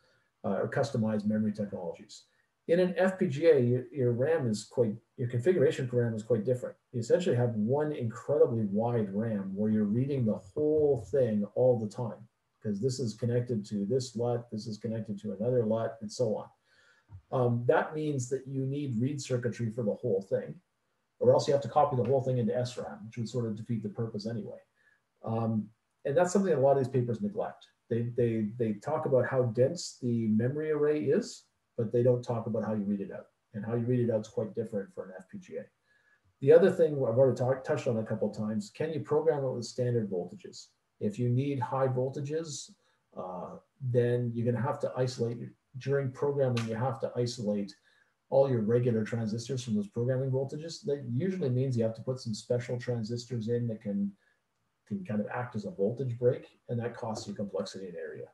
uh, or customized memory technologies. In an FPGA, your, your RAM is quite, your configuration for RAM is quite different. You essentially have one incredibly wide RAM where you're reading the whole thing all the time because this is connected to this LUT, this is connected to another LUT, and so on. Um, that means that you need read circuitry for the whole thing or else you have to copy the whole thing into SRAM, which would sort of defeat the purpose anyway. Um, and that's something that a lot of these papers neglect. They, they, they talk about how dense the memory array is, but they don't talk about how you read it out. And how you read it out is quite different for an FPGA. The other thing I've already talk, touched on a couple times, can you program it with standard voltages? If you need high voltages, uh, then you're gonna have to isolate, during programming, you have to isolate all your regular transistors from those programming voltages. That usually means you have to put some special transistors in that can, can kind of act as a voltage break, and that costs you complexity and area.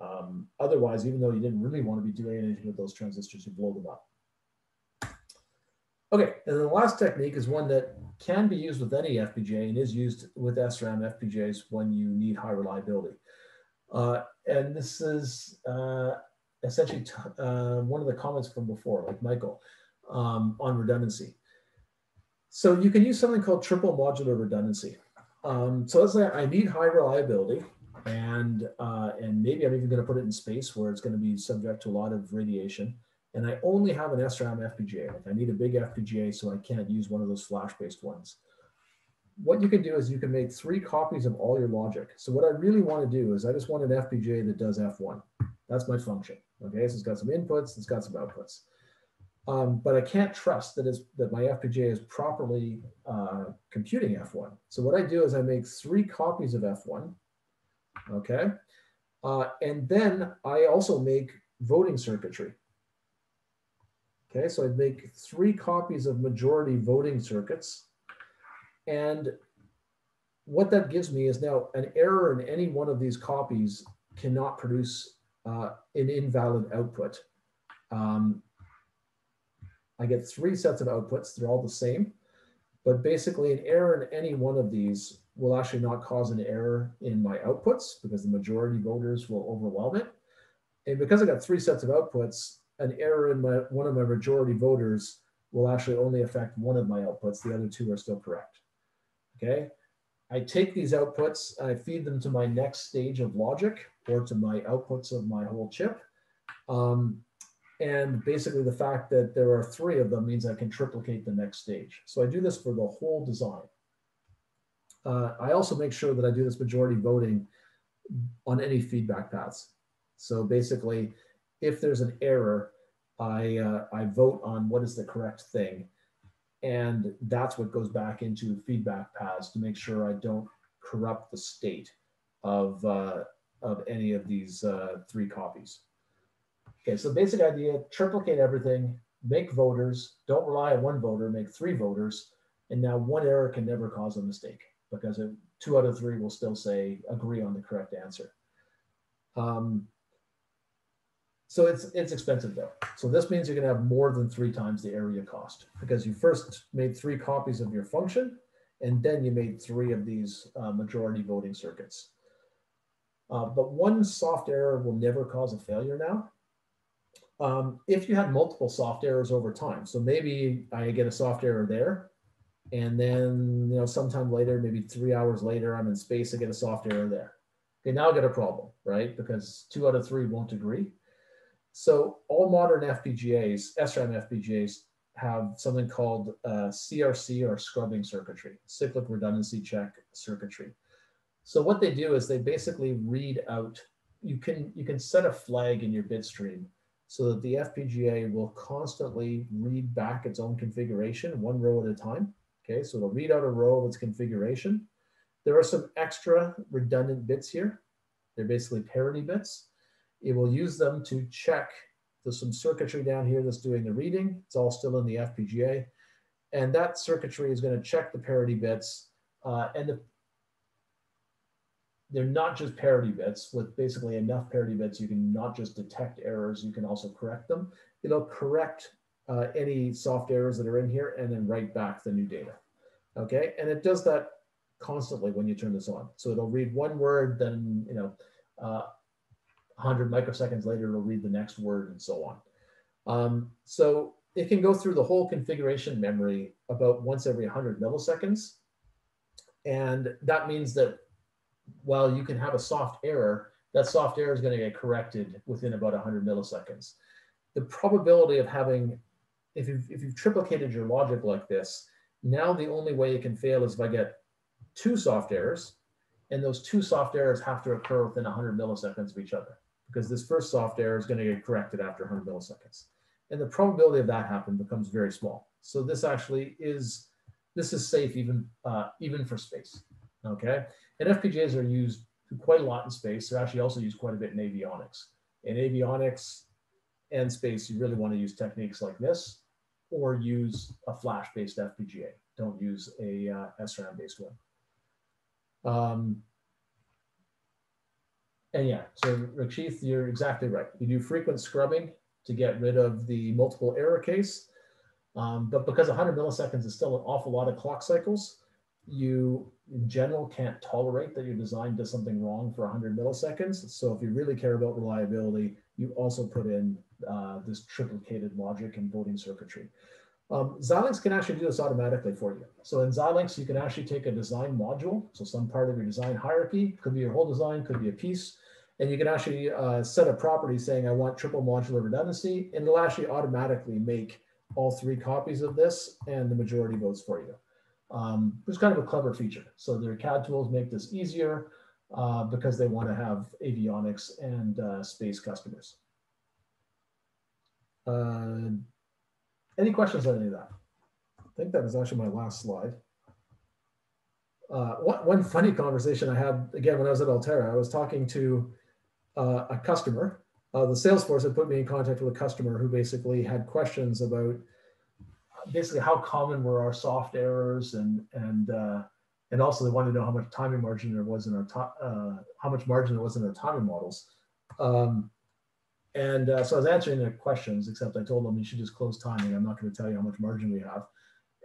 Um, otherwise, even though you didn't really want to be doing anything with those transistors, you blow them up. Okay, and the last technique is one that can be used with any FPGA and is used with SRAM FPGAs when you need high reliability. Uh, and this is uh, essentially uh, one of the comments from before, like Michael, um, on redundancy. So you can use something called triple modular redundancy. Um, so let's say I need high reliability, and uh, and maybe I'm even going to put it in space where it's going to be subject to a lot of radiation. And I only have an SRAM FPGA. Like I need a big FPGA, so I can't use one of those flash-based ones. What you can do is you can make three copies of all your logic. So what I really want to do is I just want an FPGA that does F1. That's my function. Okay, so it's got some inputs, it's got some outputs. Um, but I can't trust that, is, that my FPGA is properly uh, computing F1. So what I do is I make three copies of F1. Okay. Uh, and then I also make voting circuitry. Okay, so I'd make three copies of majority voting circuits. And what that gives me is now an error in any one of these copies cannot produce uh, an invalid output. Um, I get three sets of outputs. They're all the same. But basically, an error in any one of these will actually not cause an error in my outputs because the majority voters will overwhelm it. And because I got three sets of outputs, an error in my one of my majority voters will actually only affect one of my outputs. The other two are still correct. Okay. I take these outputs, I feed them to my next stage of logic or to my outputs of my whole chip. Um, and basically the fact that there are three of them means I can triplicate the next stage. So I do this for the whole design. Uh, I also make sure that I do this majority voting on any feedback paths. So basically, if there's an error, I, uh, I vote on what is the correct thing. And that's what goes back into feedback paths to make sure I don't corrupt the state of, uh, of any of these uh, three copies. Okay, so basic idea, triplicate everything, make voters, don't rely on one voter, make three voters, and now one error can never cause a mistake because two out of three will still say agree on the correct answer. Um, so it's it's expensive though. So this means you're going to have more than three times the area cost because you first made three copies of your function, and then you made three of these uh, majority voting circuits. Uh, but one soft error will never cause a failure now. Um, if you had multiple soft errors over time, so maybe I get a soft error there, and then you know sometime later, maybe three hours later, I'm in space, I get a soft error there. Okay, now I get a problem, right? Because two out of three won't agree. So all modern FPGAs, SRAM FPGAs, have something called uh, CRC or scrubbing circuitry, cyclic redundancy check circuitry. So what they do is they basically read out. You can you can set a flag in your bit stream so that the FPGA will constantly read back its own configuration one row at a time. Okay, so it'll read out a row of its configuration. There are some extra redundant bits here. They're basically parity bits. It will use them to check. There's some circuitry down here that's doing the reading. It's all still in the FPGA. And that circuitry is going to check the parity bits. Uh, and the, they're not just parity bits. With basically enough parity bits, you can not just detect errors, you can also correct them. It'll correct uh, any soft errors that are in here and then write back the new data. Okay, and it does that constantly when you turn this on. So it'll read one word, then you know, uh, 100 microseconds later, it'll read the next word and so on. Um, so it can go through the whole configuration memory about once every 100 milliseconds. And that means that while you can have a soft error, that soft error is going to get corrected within about 100 milliseconds. The probability of having, if you've, if you've triplicated your logic like this, now the only way it can fail is if I get two soft errors, and those two soft errors have to occur within 100 milliseconds of each other because this first soft error is going to get corrected after 100 milliseconds. And the probability of that happening becomes very small. So this actually is, this is safe even, uh, even for space, okay? And FPGAs are used quite a lot in space. They're actually also used quite a bit in avionics. In avionics and space, you really want to use techniques like this or use a flash-based FPGA. Don't use a uh, SRAM-based one. Um, and yeah, so Rakshith, you're exactly right. You do frequent scrubbing to get rid of the multiple error case. Um, but because 100 milliseconds is still an awful lot of clock cycles, you in general can't tolerate that your design does something wrong for 100 milliseconds. So if you really care about reliability, you also put in uh, this triplicated logic and voting circuitry. Um, Xilinx can actually do this automatically for you. So in Xilinx, you can actually take a design module, so some part of your design hierarchy, could be your whole design, could be a piece, and you can actually uh, set a property saying I want triple modular redundancy, and it'll actually automatically make all three copies of this and the majority votes for you. Um, it's kind of a clever feature. So their CAD tools make this easier uh, because they want to have avionics and uh, space customers. Any questions on any of that? I think that is actually my last slide. uh, one, one funny conversation I had again when I was at Altera, I was talking to uh, a customer. Uh, the Salesforce had put me in contact with a customer who basically had questions about basically how common were our soft errors and and uh, and also they wanted to know how much timing margin there was in our uh, how much margin there was in our timing models. Um, and uh, so I was answering their questions, except I told them you should just close timing. I'm not going to tell you how much margin we have.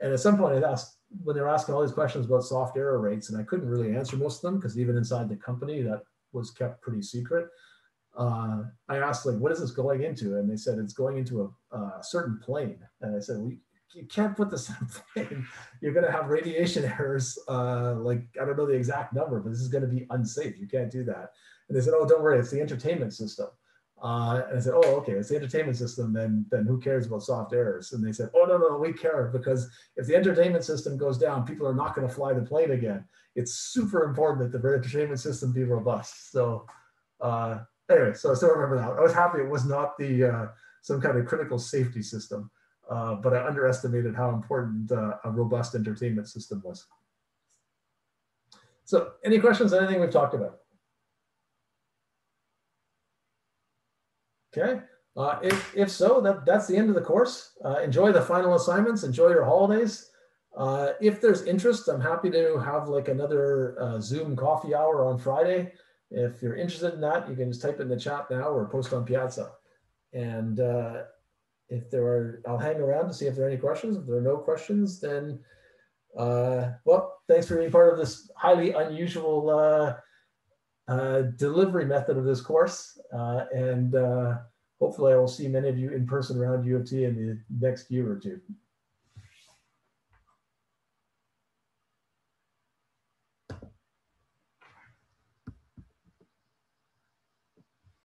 And at some point, I asked when they were asking all these questions about soft error rates, and I couldn't really answer most of them because even inside the company, that was kept pretty secret. Uh, I asked like, what is this going into? And they said it's going into a, a certain plane. And I said, we you can't put this in plane. You're going to have radiation errors. Uh, like I don't know the exact number, but this is going to be unsafe. You can't do that. And they said, oh, don't worry, it's the entertainment system. Uh, and I said, oh, okay, it's the entertainment system. Then, then who cares about soft errors? And they said, oh, no, no, we care because if the entertainment system goes down, people are not going to fly the plane again. It's super important that the entertainment system be robust. So, uh, anyway, so I still remember that. I was happy it was not the uh, some kind of critical safety system, uh, but I underestimated how important uh, a robust entertainment system was. So, any questions on anything we've talked about? Okay. Uh, if, if so, that, that's the end of the course. Uh, enjoy the final assignments. Enjoy your holidays. Uh, if there's interest, I'm happy to have like another uh, Zoom coffee hour on Friday. If you're interested in that, you can just type in the chat now or post on Piazza. And uh, if there are, I'll hang around to see if there are any questions. If there are no questions, then, uh, well, thanks for being part of this highly unusual uh, delivery method of this course. Uh, and uh, hopefully I will see many of you in person around U of T in the next year or two.